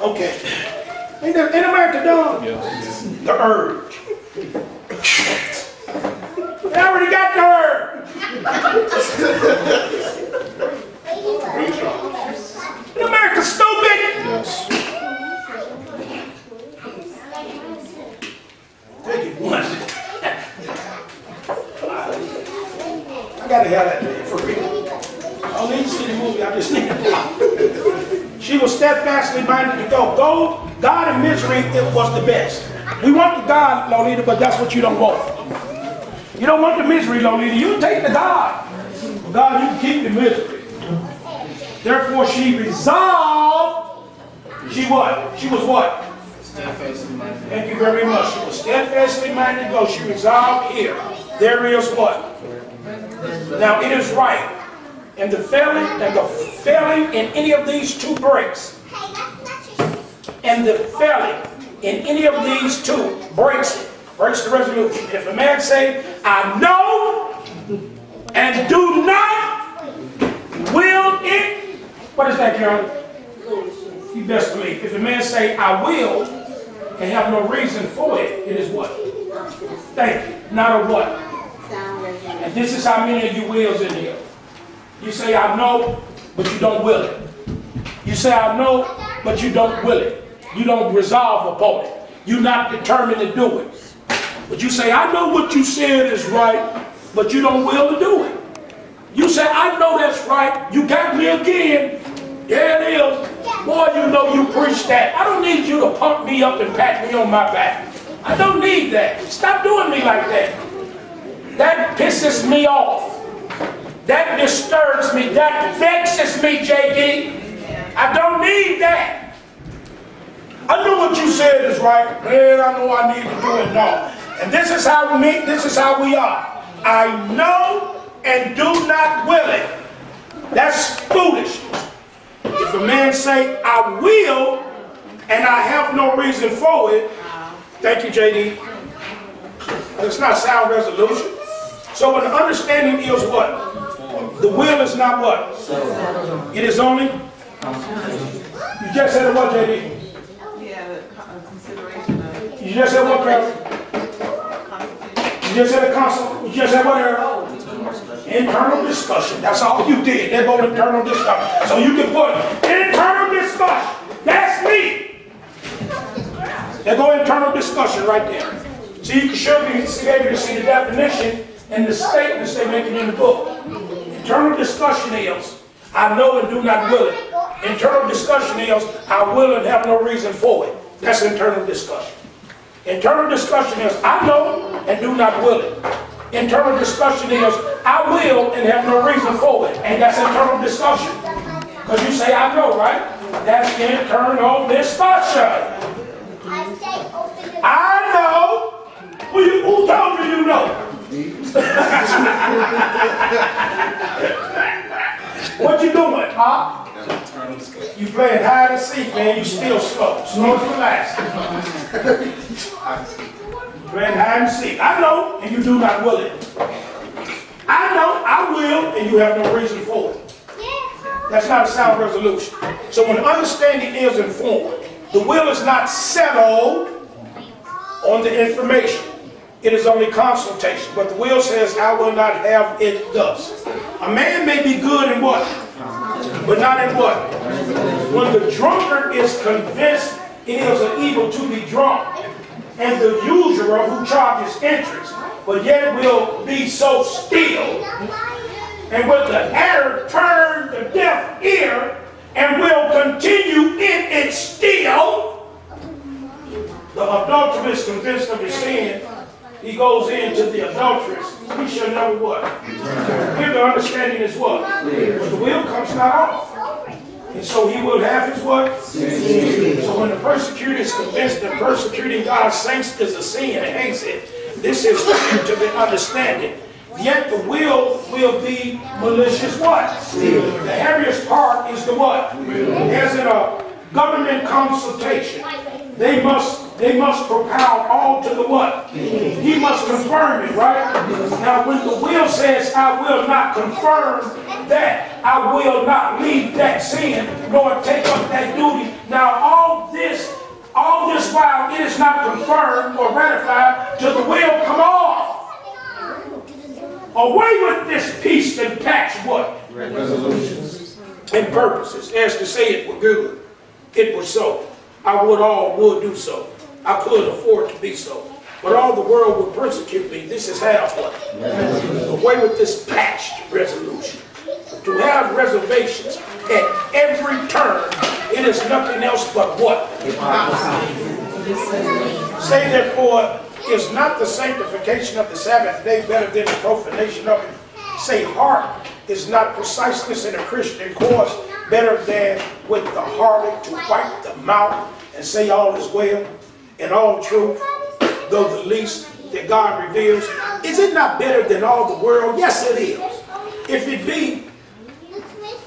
Okay. Ain't, that, ain't America done? Yes. The urge. They already got the urge. Ain't America stupid? Yes. Take it one. I gotta have that for real. I don't need to see the movie, I just need to plot. She was steadfastly minded to go. Go, God and misery, it was the best. We want the God, Lolita, but that's what you don't want. You don't want the misery, Lolita. You take the God. God, you keep the misery. Therefore, she resolved. She what? She was what? Steadfastly. Thank you very much. She was steadfastly minded to go. She resolved here. There is what? Now it is right. And the failing, and the failing in any of these two breaks, and the failing in any of these two breaks, breaks the resolution. If a man say, I know and do not will it, what is that, Carol? You best believe. If a man say, I will, and have no reason for it, it is what? Thank you. Not a what? And this is how many of you wills in here. You say, I know, but you don't will it. You say, I know, but you don't will it. You don't resolve upon it. You're not determined to do it. But you say, I know what you said is right, but you don't will to do it. You say, I know that's right. You got me again. There it is. Boy, you know you preach that. I don't need you to pump me up and pat me on my back. I don't need that. Stop doing me like that. That pisses me off. That disturbs me. That vexes me, JD. I don't need that. I know what you said is right. Man, I know I need to do it. No. And this is how me, this is how we are. I know and do not will it. That's foolishness. If a man say, I will, and I have no reason for it, thank you, JD. It's not sound resolution. So an understanding is what? The will is not what? It is only? You just said what, JD? Yeah, the co- consideration of You just said what, Carol? You just said a council, you just said what, Harold? Internal discussion, that's all you did, they go internal discussion. So you can put internal discussion, that's me. They go internal discussion right there. So you can show me, see, able to see the definition and the statements they making in the book. Internal discussion is, I know and do not will it. Internal discussion is, I will and have no reason for it. That's internal discussion. Internal discussion is, I know and do not will it. Internal discussion is, I will and have no reason for it. And that's internal discussion. Because you say, I know, right? That's internal discussion. I say open the I know. Who, you, who told you you know? What you doing, huh? You playing hide and seek, man. You still slow. Slow as molasses. Playing hide and seek. I know, and you do not will it. I know, I will, and you have no reason for it. That's not a sound resolution. So when understanding is informed, the will is not settled on the information. It is only consultation. But the will says, I will not have it thus. A man may be good in what? But not in what? When the drunkard is convinced it is an evil to be drunk, and the usurer who charges interest, but yet will be so still, and with the adder turn the deaf ear, and will continue in it still, the adulteress convinced of his sin, he goes into the adulteress, he shall never what? Here the understanding is what? But the will comes not off. And so he will have his what? So when the persecutor is convinced that persecuting God's saints is a sin and hates it, this is to the understanding. Yet the will will be malicious what? The heaviest part is the what? As in a government consultation, they must they must propound all to the what? He must confirm it, right? Now when the will says, I will not confirm that, I will not leave that sin, nor take up that duty. Now all this, all this while it is not confirmed or ratified till the will come off. Away with this piece and patch what? Resolutions. And purposes. As to say it were good. It was so. I would all would do so. I could afford to be so. But all the world would persecute me. This is half what? Away with this patched resolution. To have reservations at every turn, it is nothing else but what? Say therefore, is not the sanctification of the Sabbath day better than the profanation of it? Say heart is not preciseness in a Christian course better than with the harlot to wipe the mouth and say all is well and all truth, though the least that God reveals. Is it not better than all the world? Yes, it is. If it be,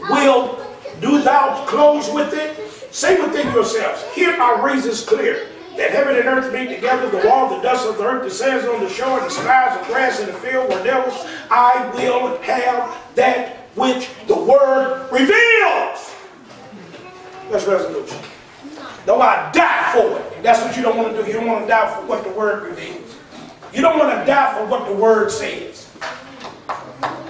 will do thou close with it? Say within yourselves, here are reasons clear that heaven and earth meet together, the wall, the dust of the earth, the sands on the shore, the skies of grass in the field were devils. I will have that which the word reveals. That's resolution. I die for it. That's what you don't want to do. You don't want to die for what the word reveals. You don't want to die for what the word says.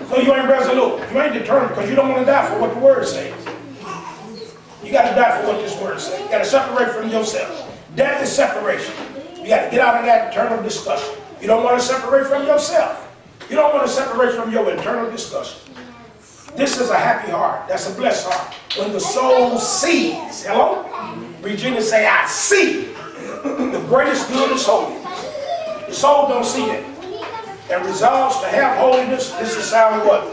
So you ain't resolute. You ain't determined because you don't want to die for what the word says. You got to die for what this word says. You got to separate from yourself. Death is separation. You got to get out of that internal discussion. You don't want to separate from yourself. You don't want to separate from your internal discussion. This is a happy heart. That's a blessed heart. When the soul sees, hello? Regina say, I see. The greatest good is holiness. The soul don't see it. And resolves to have holiness. This is sound what?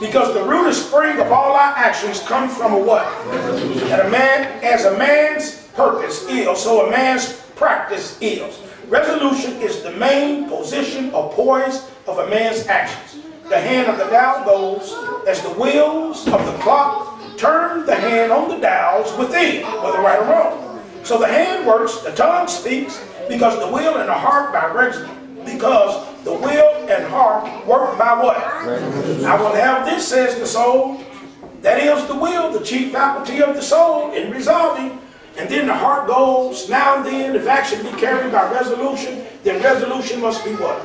Because the root and spring of all our actions come from a what? That a man, as a man's purpose is, so a man's practice is. Resolution is the main position or poise of a man's actions. The hand of the dial goes as the wheels of the clock turn the hand on the dials within, whether right or wrong. So the hand works, the tongue speaks, because the will and the heart by because the will and heart work by what? I will have this, says the soul. That is the will, the chief faculty of the soul in resolving. And then the heart goes, now and then, if action be carried by resolution, then resolution must be what?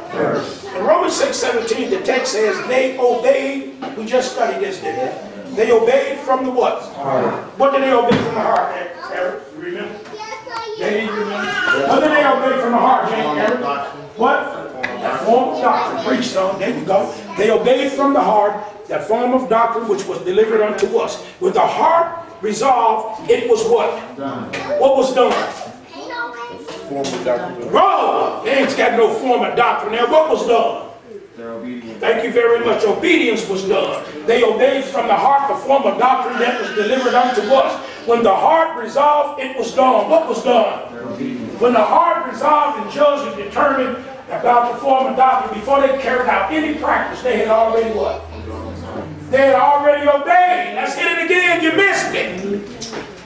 In Romans 6, 17, the text says, they obeyed, we just studied this, didn't we? They obeyed from the what? Heart. What did they obey from the heart, Eric? You remember? They remember? What did they obey from the heart, Eric? What? That form of doctrine, preached on, there you go. They obeyed from the heart that form of doctrine which was delivered unto us. With the heart resolved, it was what? Done. What was done? Form of doctrine. Wrong! They ain't got no form of doctrine there. What was done? Thank you very much. Obedience was done. They obeyed from the heart the form of doctrine that was delivered unto us. When the heart resolved, it was done. What was done? When the heart resolved and judged and determined about the form of doctrine, before they carried out any practice, they had already what? They had already obeyed. Let's hit it again. You missed it.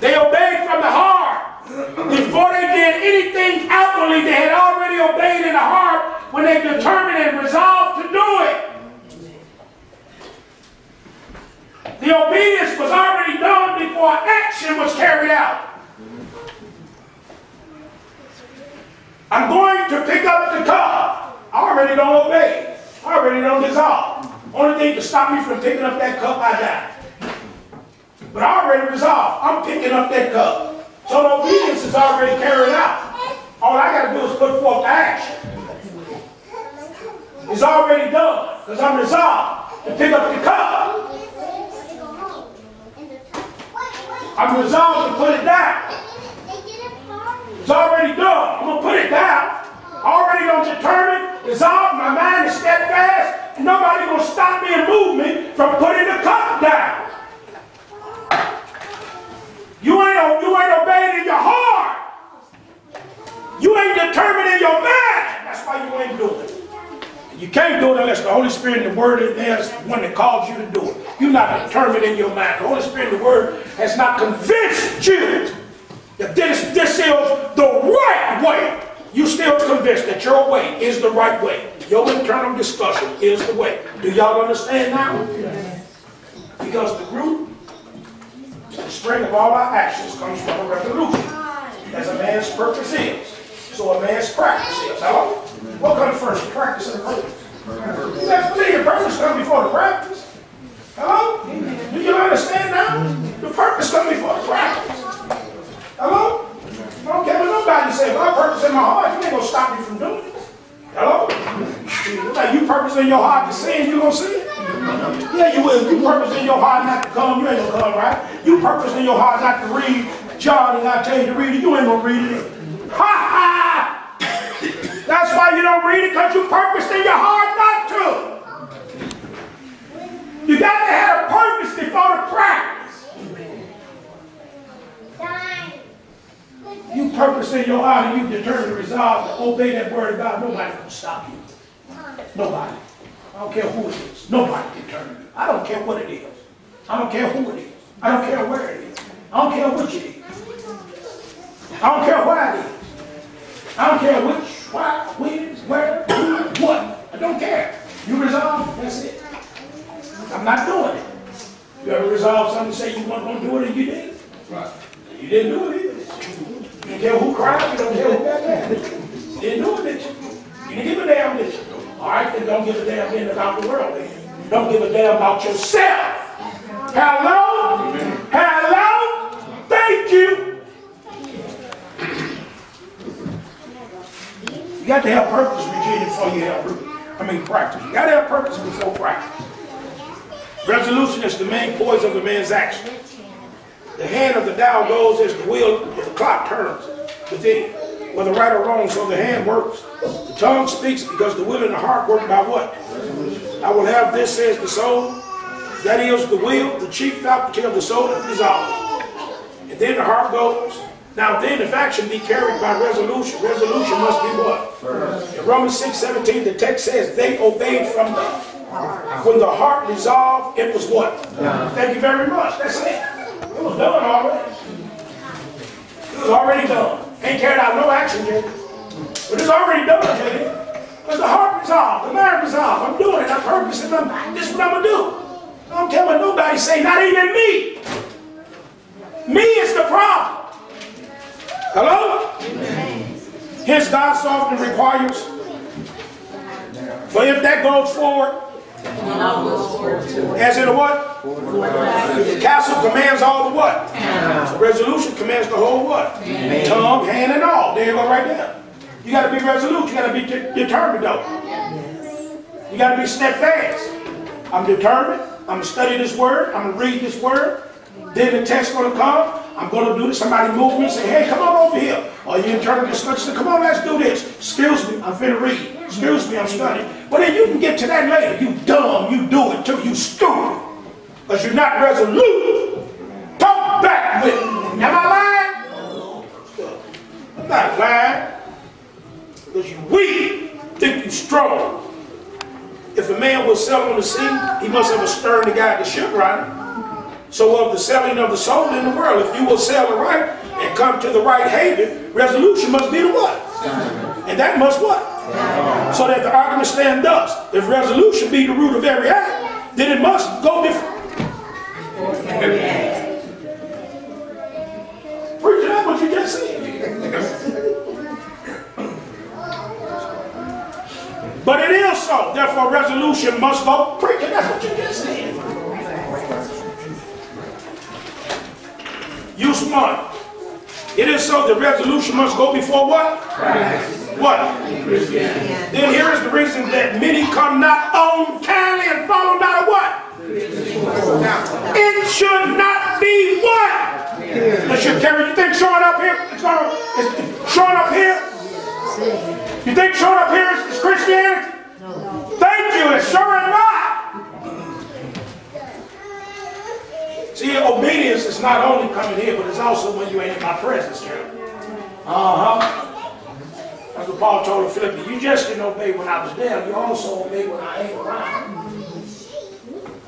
They obeyed from the heart. Before they did anything outwardly, they had already obeyed in the heart when they determined and resolved to do it. The obedience was already done before action was carried out. I'm going to pick up the cup. I already don't obey. I already don't dissolve. Only thing to stop me from picking up that cup, I die. But I already resolved. I'm picking up that cup. So the obedience is already carried out. All I got to do is put forth action. It's already done because I'm resolved to pick up the cup. I'm resolved to put it down. It's already done. I'm gonna put it down. Already on determined, resolved, my mind is steadfast, and nobody gonna stop me and move me from putting the cup down. You ain't, you ain't obeying in your heart. You ain't determined in your mind. That's why you ain't doing it. You can't do it unless the Holy Spirit and the Word is there is one that calls you to do it. You're not determined in your mind. The Holy Spirit and the Word has not convinced you that this, this is the right way. You still convinced that your way is the right way. Your internal discussion is the way. Do y'all understand now? Because the root, the spring of all our actions comes from a resolution. As a man's purpose is, so a man's practice is. Hello? What comes first, the practice and the purpose? You have to believe the purpose comes before the practice. Hello? Do you understand now? The purpose comes before the practice. Hello? I don't care what nobody say. If I purpose in my heart, you ain't gonna stop me from doing it. Hello? Now you purpose in your heart to sin, you gonna sin? Yeah, you will. You purpose in your heart not to come, you ain't gonna come, right? You purpose in your heart not to read John, and I tell you to read it, you ain't gonna read it. Ha ha! That's why you don't read it, because you purposed in your heart not to. You got to have a purpose before the practice. You purpose in your heart and you determine to resolve to obey that word of God. Nobody can stop you. Nobody. I don't care who it is. Nobody can turn you. I don't care what it is. I don't care who it is. I don't care where it is. I don't care which it is. I don't care why it is. I don't care which, why, when, where, who, what. I don't care. You resolve, that's it. I'm not doing it. You ever resolve something, say you weren't going to do it and you did? Right. You didn't do it either. You don't care who cried, you don't care who got mad. Didn't do it, did you? Didn't give a damn, you? All right, then don't give a damn then about the world. Don't give a damn about yourself. Hello? Hello? Thank you. You got to have purpose, Virginia, before you have root. I mean practice. You got to have purpose before practice. Resolution is the main poise of a man's action. The hand of the dial goes as the wheel of the clock turns within, whether right or wrong, so the hand works. The tongue speaks because the will and the heart work by what? I will have this, says the soul. That is the will, the chief faculty of the soul is resolved. And then the heart goes. Now then, if action be carried by resolution, resolution must be what? First. In Romans 6, 17, the text says they obeyed from the heart. when the heart resolved, it was what? Yeah. Thank you very much. That's it. It was done already. It was already done. Ain't carried out no action yet. But it's already done, Jenny. Because the heart resolved, the mind resolved. I'm doing it. I'm purposing. I'm, this is what I'm going to do. I don't care what nobody say, not even me. Me is the problem. Hello? Hence God often requires. For if that goes forward, as in a what? The castle commands all the what? So resolution commands the whole what? Tongue, hand, and all. There you go right there. You got to be resolute. You got to be de determined though. You got to be steadfast. I'm determined. I'm going to study this word. I'm going to read this word. Then the text going to come. I'm going to do this. Somebody move me and say, hey, come on over here. Or you internal discussion, come on, let's do this. Excuse me, I'm finna read. Excuse me, I'm studying. Well, then you can get to that later. You dumb, you do it too, you stupid. Because you're not resolute. Talk back with me. Am I lying? I'm not lying. Because you weak, think you strong. If a man will sail on the sea, he must have a stern to guide the ship, right? So of the selling of the soul in the world, if you will sell it right and come to the right haven, resolution must be the what? And that must what? So that the argument stand thus. If resolution be the root of every act, then it must go before. Preacher, that's what you just said. But it is so. Therefore, resolution must go. Preacher, that's what you just said. You smart. It is so the resolution must go before what? Christ. What? Then here is the reason that many come not on kindly and follow not a what? It should not be what? It should carry, you think showing up here showing up here? You think showing up here is, is Christianity? Thank you, it's sure is See, obedience is not only coming here, but it's also when you ain't in my presence, Jerry. Uh-huh. That's what Paul told the Philippians. You just didn't obey when I was there. You also obey when I ain't around.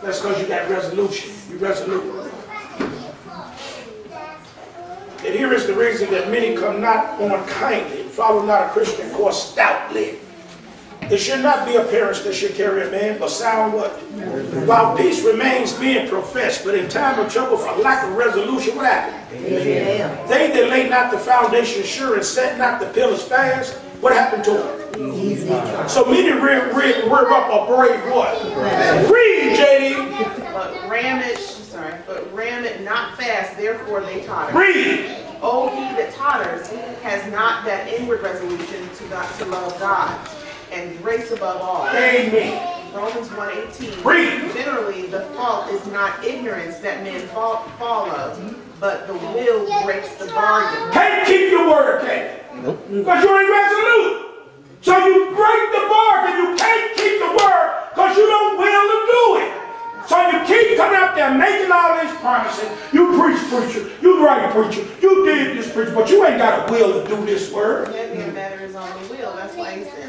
That's because you got resolution. You resolute. And here is the reason that many come not on kindly, follow not a Christian course stoutly. It should not be appearance that should carry a man, but sound what? While peace remains being professed, but in time of trouble for lack of resolution, what happened? They that lay not the foundation sure and set not the pillars fast, what happened to them? So many rear, rear, rear up a brave what? Read, JD. But ram it, sorry, but ram it not fast, therefore they totter. Read. O he that totters has not that inward resolution to God, to love God and grace above all. Amen. Romans 1:18. Read. Generally, the fault is not ignorance that men fall, fall of, but the will breaks the bargain. Can't keep your word, can you? Because you ain't resolute. So you break the bargain. You can't keep the word because you don't will to do it. So you keep coming up there making all these promises. You preach, preacher. You right, preacher. You did this, preacher. But you ain't got a will to do this word. Heavier matter is on the will. That's why he said.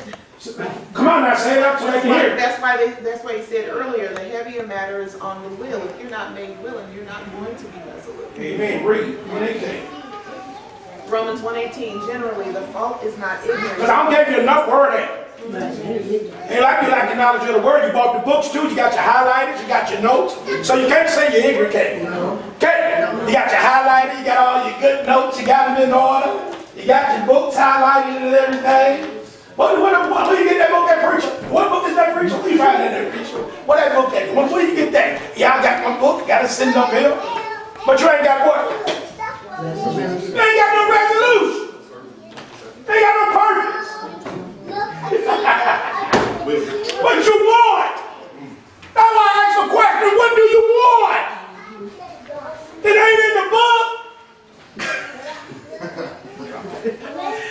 Come on now, say it up so they That's can why, hear. that's why they, that's why he said earlier, the heavier matter is on the will. If you're not made willing, you're not going to be resolute. Amen. Read. What they think. Romans 1:18. Generally, the fault is not ignorance. Because I don't give you enough word in it. Ain't like you like the knowledge of the word. You bought the books too. You got your highlighters. You got your notes. So you can't say you're ignorant, can you? Okay. You got your highlighter. You got all your good notes. You got them in order. You got your books highlighted and everything. What, what, what, where you get that book that preacher? What book is that preacher? Where you find that preacher? What that book that? Where, you get that? I got my book. Got it sitting up here. But you ain't got what? You ain't got no resolution. You ain't got no purpose. What you want? That's why I asked the question, what do you want? It ain't in the book.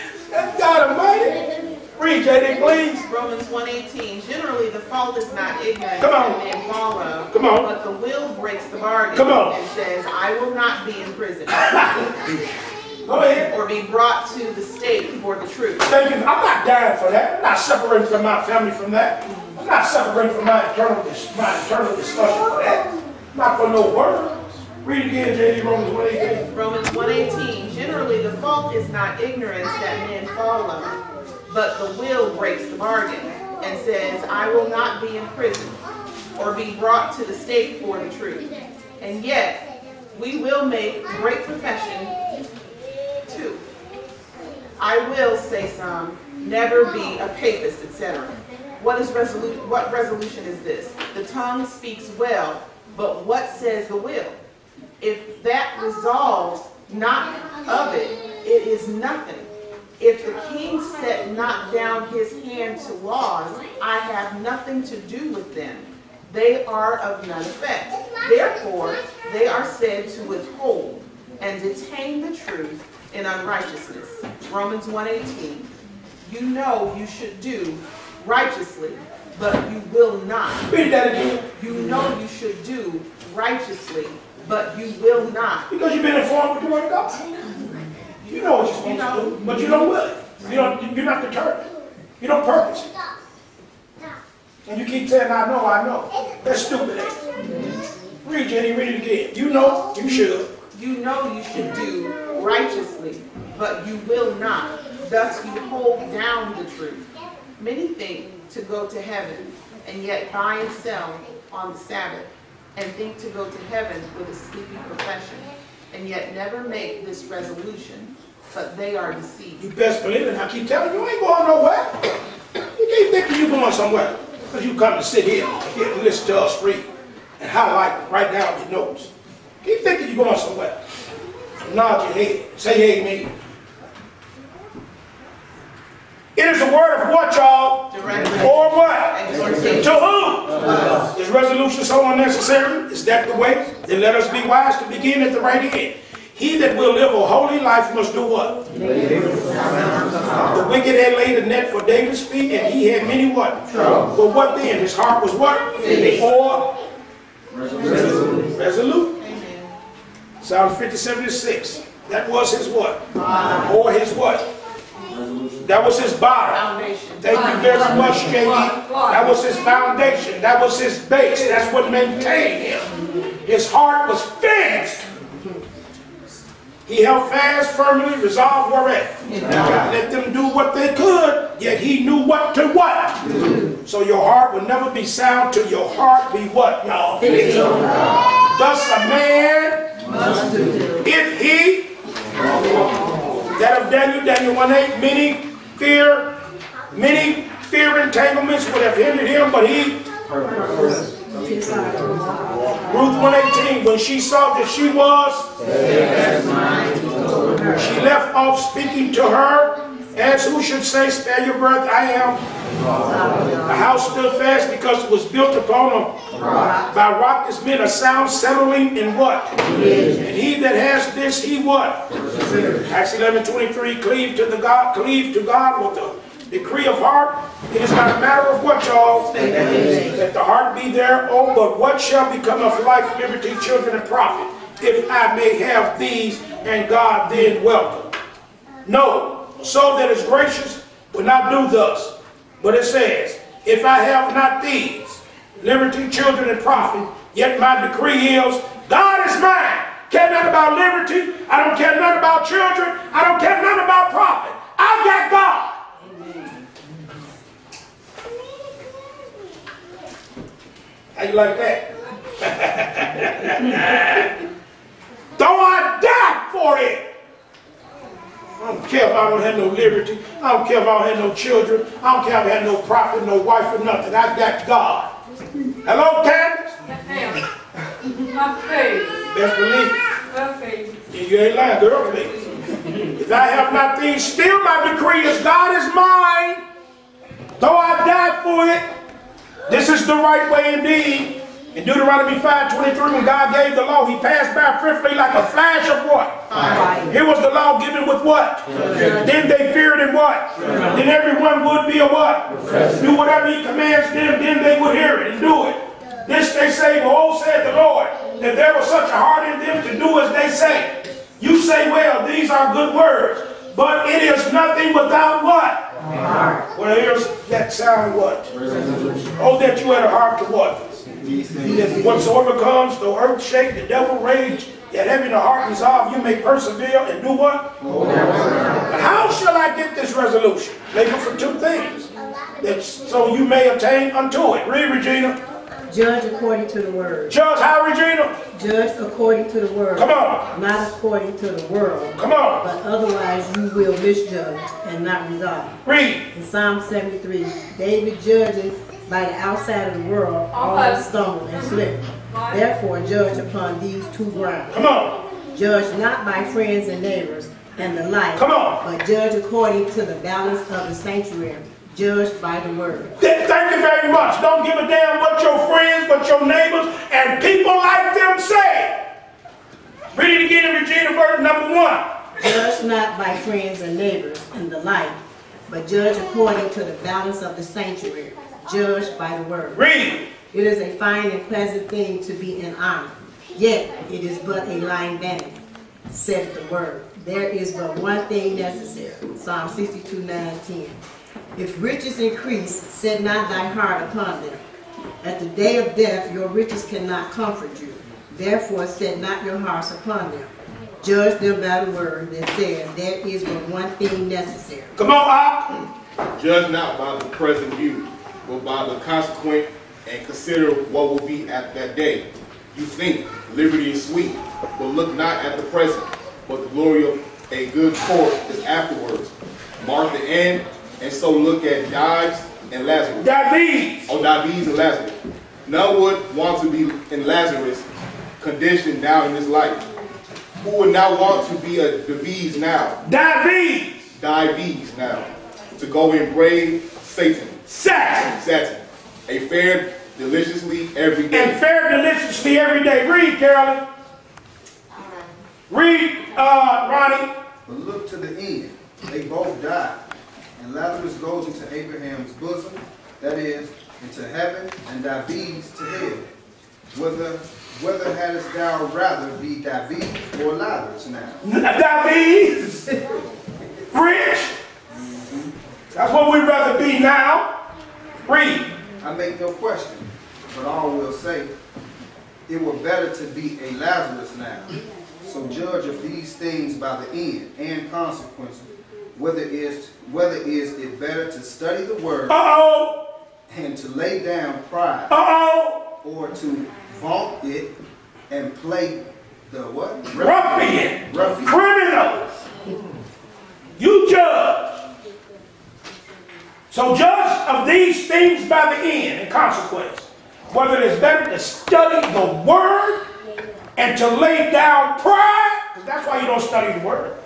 That's God Almighty. Read, JD, please. Romans 1:18. Generally, the fault is not ignorance Come on. that men fall of, Come on. but the will breaks the bargain Come on. and says, "I will not be in prison Go ahead. or be brought to the stake for the truth." Thank you. I'm not dying for that. I'm not separating from my family from that. I'm not separating from my eternal, my eternal discussion for that. Not for no word. Read again, JD, Romans 118. Romans 1:18. Generally, the fault is not ignorance that men fall of, but the will breaks the bargain and says, "I will not be in prison or be brought to the stake for the truth." And yet, we will make great profession too. I will say some, never be a papist, etc. What is resolu- what resolution is this? The tongue speaks well, but what says the will? If that resolves not of it, it is nothing. If the king set not down his hand to laws, I have nothing to do with them. They are of none effect. Therefore, they are said to withhold and detain the truth in unrighteousness. Romans 1:18. You know you should do righteously, but you will not. Read that again. You know you should do righteously, but you will not. Because you've been informed with the word of God. You know what you're supposed to do, but you don't will it. You don't, you're not determined. You don't purpose it. And you keep saying, I know, I know. That's stupid. Read, Jenny, read it again. You know, you should. You know you should do righteously, but you will not. Thus you hold down the truth. Many think to go to heaven, and yet buy and sell on the Sabbath, and think to go to heaven with a sleepy profession, and yet never make this resolution, but they are deceived. You best believe it. I keep telling you, you ain't going nowhere. You keep thinking you're going somewhere. Because you come to sit here, here and listen to us read and highlight, write down your notes. Keep thinking you're going somewhere. Nod your head. Say amen. It is the word of what, y'all? Or what? To who? Is resolution so unnecessary? Is that the way? Then let us be wise to begin at the right end. He that will live a holy life must do what? The wicked had laid a net for David's feet, and he had many what? But what then? His heart was what? Or resolute. Psalm 57 and 6. That was his what? Or his what? That was his bottom. Foundation. Thank you very much, JD. That was his foundation. That was his base. That's what maintained him. His heart was fixed. He held fast, firmly resolved whereat. Let them do what they could, yet he knew what to what. So your heart will never be sound till your heart be what, y'all? Thus a man, if he, that of Daniel, Daniel 1 8, many fear, many fear entanglements would have hindered him, but he, Ruth 118, when she saw that she was, she left off speaking to her, as who should say, spare your breath, I am. The house stood fast because it was built upon a by rock is meant a sound settling in what? And he that has this, he what? Acts 11, 23, cleave to the God, cleave to God with the decree of heart. It is not a matter of what, y'all? Let the heart be there. Oh, but what shall become of life, liberty, children, and profit, if I may have these, and God then welcome? No, a soul that is gracious will not do thus. But it says, if I have not these, liberty, children, and profit, yet my decree is, God is mine. Care nothing about liberty. I don't care nothing about children. I don't care nothing about profit. I got God. How you like that? Though I die for it. I don't care if I don't have no liberty. I don't care if I don't have no children. I don't care if I have no profit, no wife, or nothing. I got God. Hello, Candace? My faith. Believe it. My faith. You ain't lying, girl, please. If I have not these, still my decree is God is mine. Though I die for it, this is the right way indeed. In Deuteronomy 5:23, when God gave the law, he passed by swiftly like a flash of what? Here was the law given with what? Then they feared him what? Then everyone would be a what? Do whatever he commands them, then they would hear it and do it. This they say, Behold, oh, said the Lord, that there was such a heart in them to do as they say. You say, well, these are good words, but it is nothing without what? Well, here's that sound what? Oh, that you had a heart to what? That whatsoever comes, the earth shake, the devil rage, yet having a heart resolved, you may persevere and do what? But how shall I get this resolution? Labor for two things. That so you may attain unto it. Read, Regina. Judge according to the word. Judge, how, Regina? Judge according to the word. Come on. Not according to the world. Come on. But otherwise you will misjudge and not resolve. Read. In Psalm 73, David judges by the outside of the world, all stumble and mm-hmm. slip. Therefore judge upon these two grounds. Come on. Judge not by friends and neighbors and the like. Come on. But judge according to the balance of the sanctuary. Judge by the word. Th- Thank you very much. Don't give a damn what your friends, what your neighbors, and people like them say. Read it again in Regina verse number one. Judge not by friends and neighbors and the like, but judge according to the balance of the sanctuary. Judge by the word. Read. It is a fine and pleasant thing to be in honor, yet it is but a lying vanity, said the word. There is but one thing necessary. Psalm 62, 9 10. If riches increase, set not thy heart upon them. At the day of death, your riches cannot comfort you. Therefore, set not your hearts upon them. Judge them by the word that says, there is but one thing necessary. Come on, Op. Judge not by the present view, but by the consequent, and consider what will be at that day. You think liberty is sweet, but look not at the present, but the glory of a good court is afterwards. Mark the end, and so look at Dives and Lazarus. Davies. Oh, Dives and Lazarus. None would want to be in Lazarus' condition now in this life. Who would not want to be a Dives now? Davies. Dives now. To go and brave Satan. Satan. Satan. A fair deliciously every day. And fare deliciously every day. Read, Carolyn. Read, uh, Ronnie. But look to the end. They both died. And Lazarus goes into Abraham's bosom, that is, into heaven, and David's to hell. Whether whether hadst thou rather be David or Lazarus now? David. Rich. That's what we'd rather be now. Read. I make no question, but all will say, it were better to be a Lazarus now. So judge of these things by the end and consequences, whether is whether is it better to study the word Uh-oh. and to lay down pride, Uh-oh. or to vaunt it and play the what? Ruffian. Ruffian. Criminal. You judge. So judge of these things by the end and consequence. Whether it is better to study the word and to lay down pride, because that's why you don't study the word,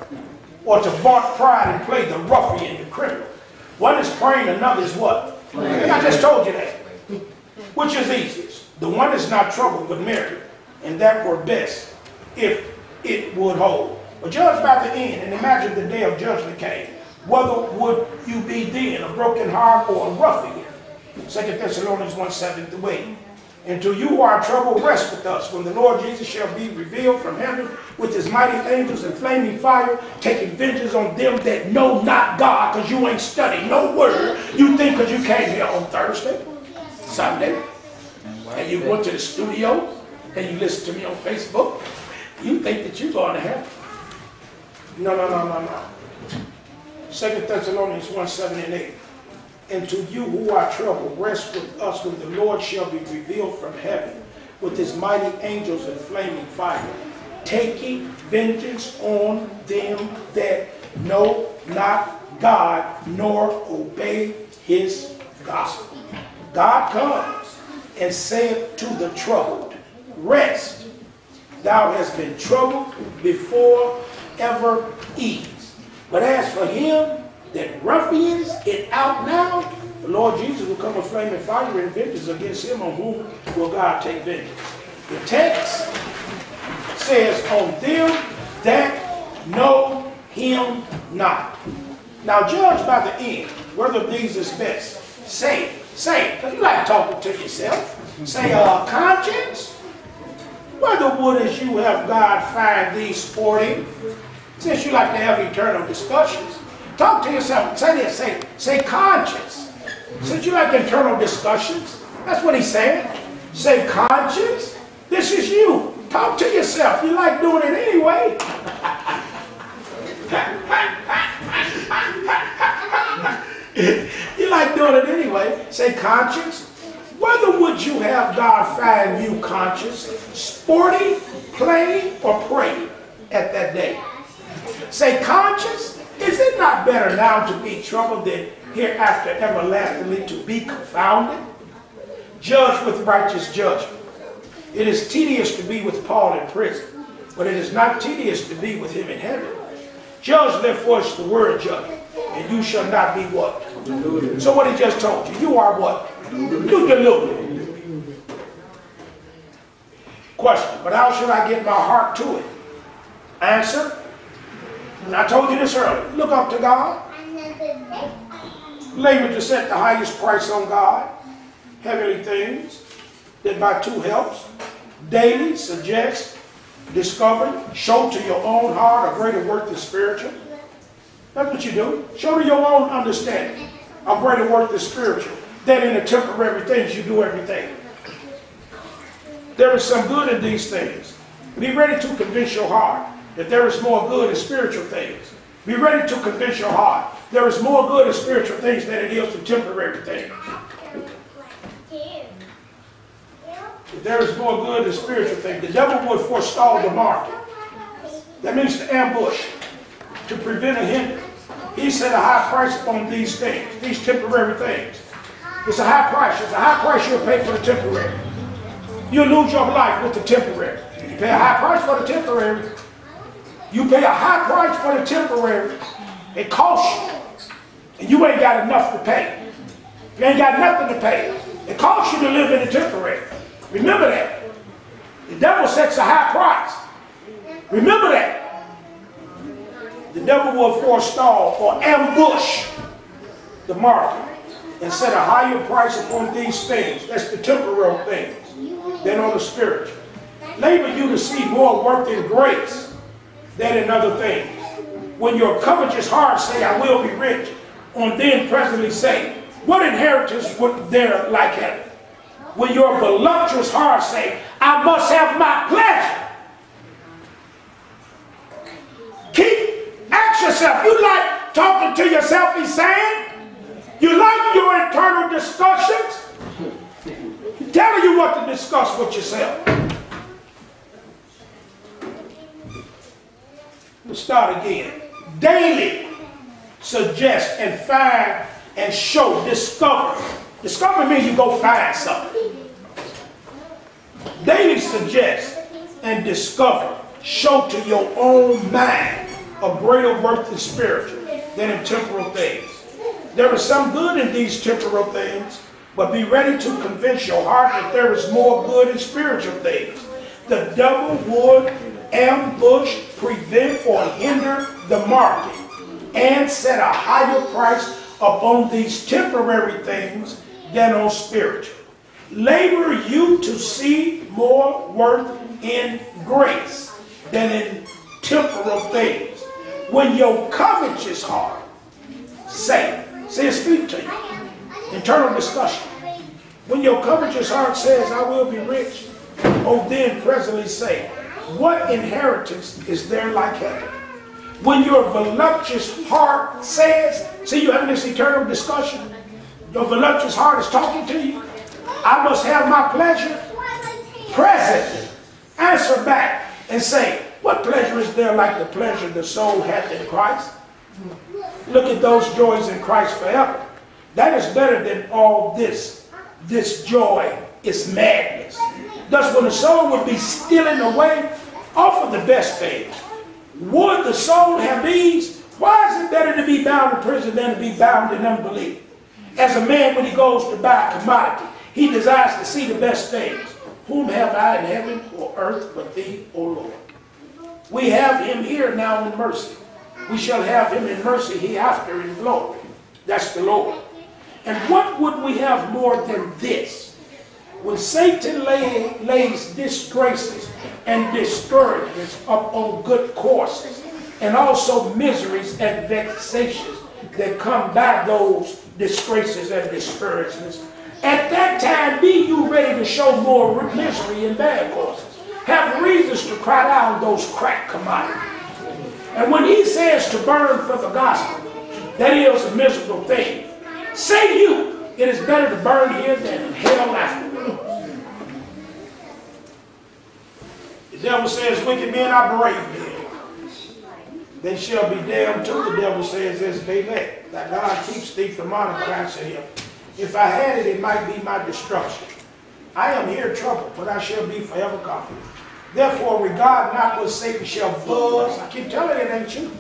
or to vaunt pride and play the ruffian, the criminal. One is praying, another is what? And I just told you that. Which is easiest? The one is not troubled but merry, and that were best if it would hold. But judge by the end, and imagine the day of judgment came. Whether would you be then a broken heart or a ruffian? 2 Thessalonians 1 7 through 8. Until you who are troubled, rest with us when the Lord Jesus shall be revealed from heaven with his mighty angels and flaming fire, taking vengeance on them that know not God, because you ain't studied no word. You think because you came here on Thursday, Sunday, and you went to the studio, and you listened to me on Facebook, you think that you're going to heaven. No, no, no, no, no. Second Thessalonians 1 7 and 8. And to you who are troubled, rest with us when the Lord shall be revealed from heaven with his mighty angels and flaming fire, taking vengeance on them that know not God nor obey his gospel. God comes and saith to the troubled, Rest, thou hast been troubled before ever ease. But as for him that ruffians it out now, the Lord Jesus will come a flaming fire and vengeance against him on whom will God take vengeance. The text says, on them that know him not. Now judge by the end whether these is best. Say, say, because you like talking to yourself. Say, uh, conscience, whether would as you have God find thee sporting, since you like to have eternal discussions, talk to yourself. Say this, say, say conscience. Since you like internal discussions, that's what he's saying. Say conscience, this is you. Talk to yourself. You like doing it anyway. you like doing it anyway. Say conscience. Whether would you have God find you conscious, sporting, playing, or praying at that day? Say conscience. Is it not better now to be troubled than hereafter everlastingly to be confounded? Judge with righteous judgment. It is tedious to be with Paul in prison, but it is not tedious to be with him in heaven. Judge therefore is the word judgment, and you shall not be what? Deluded. So what he just told you, you are what? You deluded. Question, but how should I get my heart to it? Answer, and I told you this earlier, look up to God. Labor to set the highest price on God, heavenly things, that by two helps, daily suggest, discover, show to your own heart a greater worth than spiritual. That's what you do. Show to your own understanding a greater worth than spiritual. That in the temporary things you do everything. There is some good in these things. Be ready to convince your heart that there is more good in spiritual things. Be ready to convince your heart there is more good in spiritual things than it is in temporary things. There is more good in spiritual things, the devil would forestall the market. That means to ambush, to prevent a hindrance. He set a high price upon these things, these temporary things. It's a high price. It's a high price you'll pay for the temporary. You'll lose your life with the temporary. You pay a high price for the temporary. You pay a high price for the temporary. It costs you. And you ain't got enough to pay. You ain't got nothing to pay. It costs you to live in the temporary. Remember that. The devil sets a high price. Remember that. The devil will forestall or ambush the market and set a higher price upon these things. That's the temporal things than on the spiritual. Labor you to see more worth in grace than in other things. When your covetous heart say, I will be rich, on then presently say, what inheritance would there like heaven? When your voluptuous heart say, I must have my pleasure. Keep, ask yourself, you like talking to yourself, he's saying? You like your internal discussions? Telling you what to discuss with yourself. Start again. Daily suggest and find and show, discover. Discover means you go find something. Daily suggest and discover, show to your own mind a greater worth in spiritual than in temporal things. There is some good in these temporal things, but be ready to convince your heart that there is more good in spiritual things. The devil would ambush, prevent, or hinder the market and set a higher price upon these temporary things than on spiritual. Labor you to see more worth in grace than in temporal things. When your covetous heart say, say it speak to you, internal discussion. When your covetous heart says, I will be rich, oh then presently say, what inheritance is there like heaven? When your voluptuous heart says, see you having this eternal discussion, your voluptuous heart is talking to you, I must have my pleasure presently. Answer back and say, what pleasure is there like the pleasure the soul hath in Christ? Look at those joys in Christ forever. That is better than all this. This joy is madness. Thus, when the soul would be stealing away, off of the best things. Would the soul have ease? Why is it better to be bound in prison than to be bound in unbelief? As a man, when he goes to buy a commodity, he desires to see the best things. Whom have I in heaven or earth but thee, O Lord? We have him here now in mercy. We shall have him in mercy hereafter in glory. That's the Lord. And what would we have more than this? When Satan lay, lays disgraces and discouragements up on good courses, and also miseries and vexations that come by those disgraces and discouragements, at that time be you ready to show more misery and bad courses. Have reasons to cry down those crack commodities. And when he says to burn for the gospel, that is a miserable thing. Say you, it is better to burn here than in hell afterwards. The devil says, wicked men are brave men. They shall be damned too. The devil says, as they let. That God keeps thee from monocracy him. If I had it, it might be my destruction. I am here troubled, but I shall be forever confident. Therefore, regard not what Satan shall buzz. I keep telling it ain't you.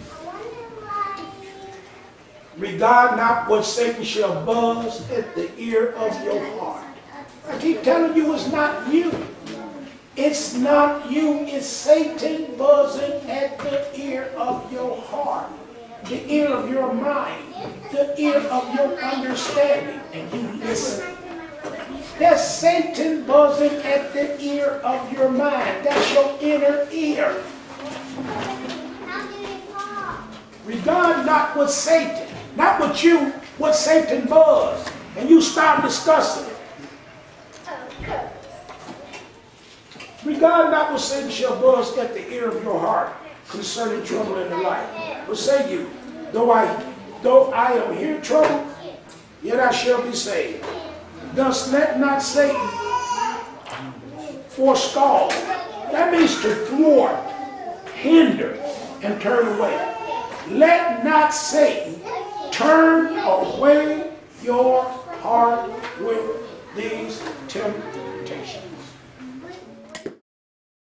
Regard not what Satan shall buzz at the ear of your heart. I keep telling you it's not you. It's not you, it's Satan buzzing at the ear of your heart, the ear of your mind, the ear of your understanding, and you listen. That's Satan buzzing at the ear of your mind. That's your inner ear. Regard not what Satan, not what you, what Satan buzz, and you start discussing. Regard not what Satan shall buzz at the ear of your heart concerning trouble in the life. But say you, though I, though I am here troubled, yet I shall be saved. Thus let not Satan forestall. That means to thwart, hinder, and turn away. Let not Satan turn away your heart with these two.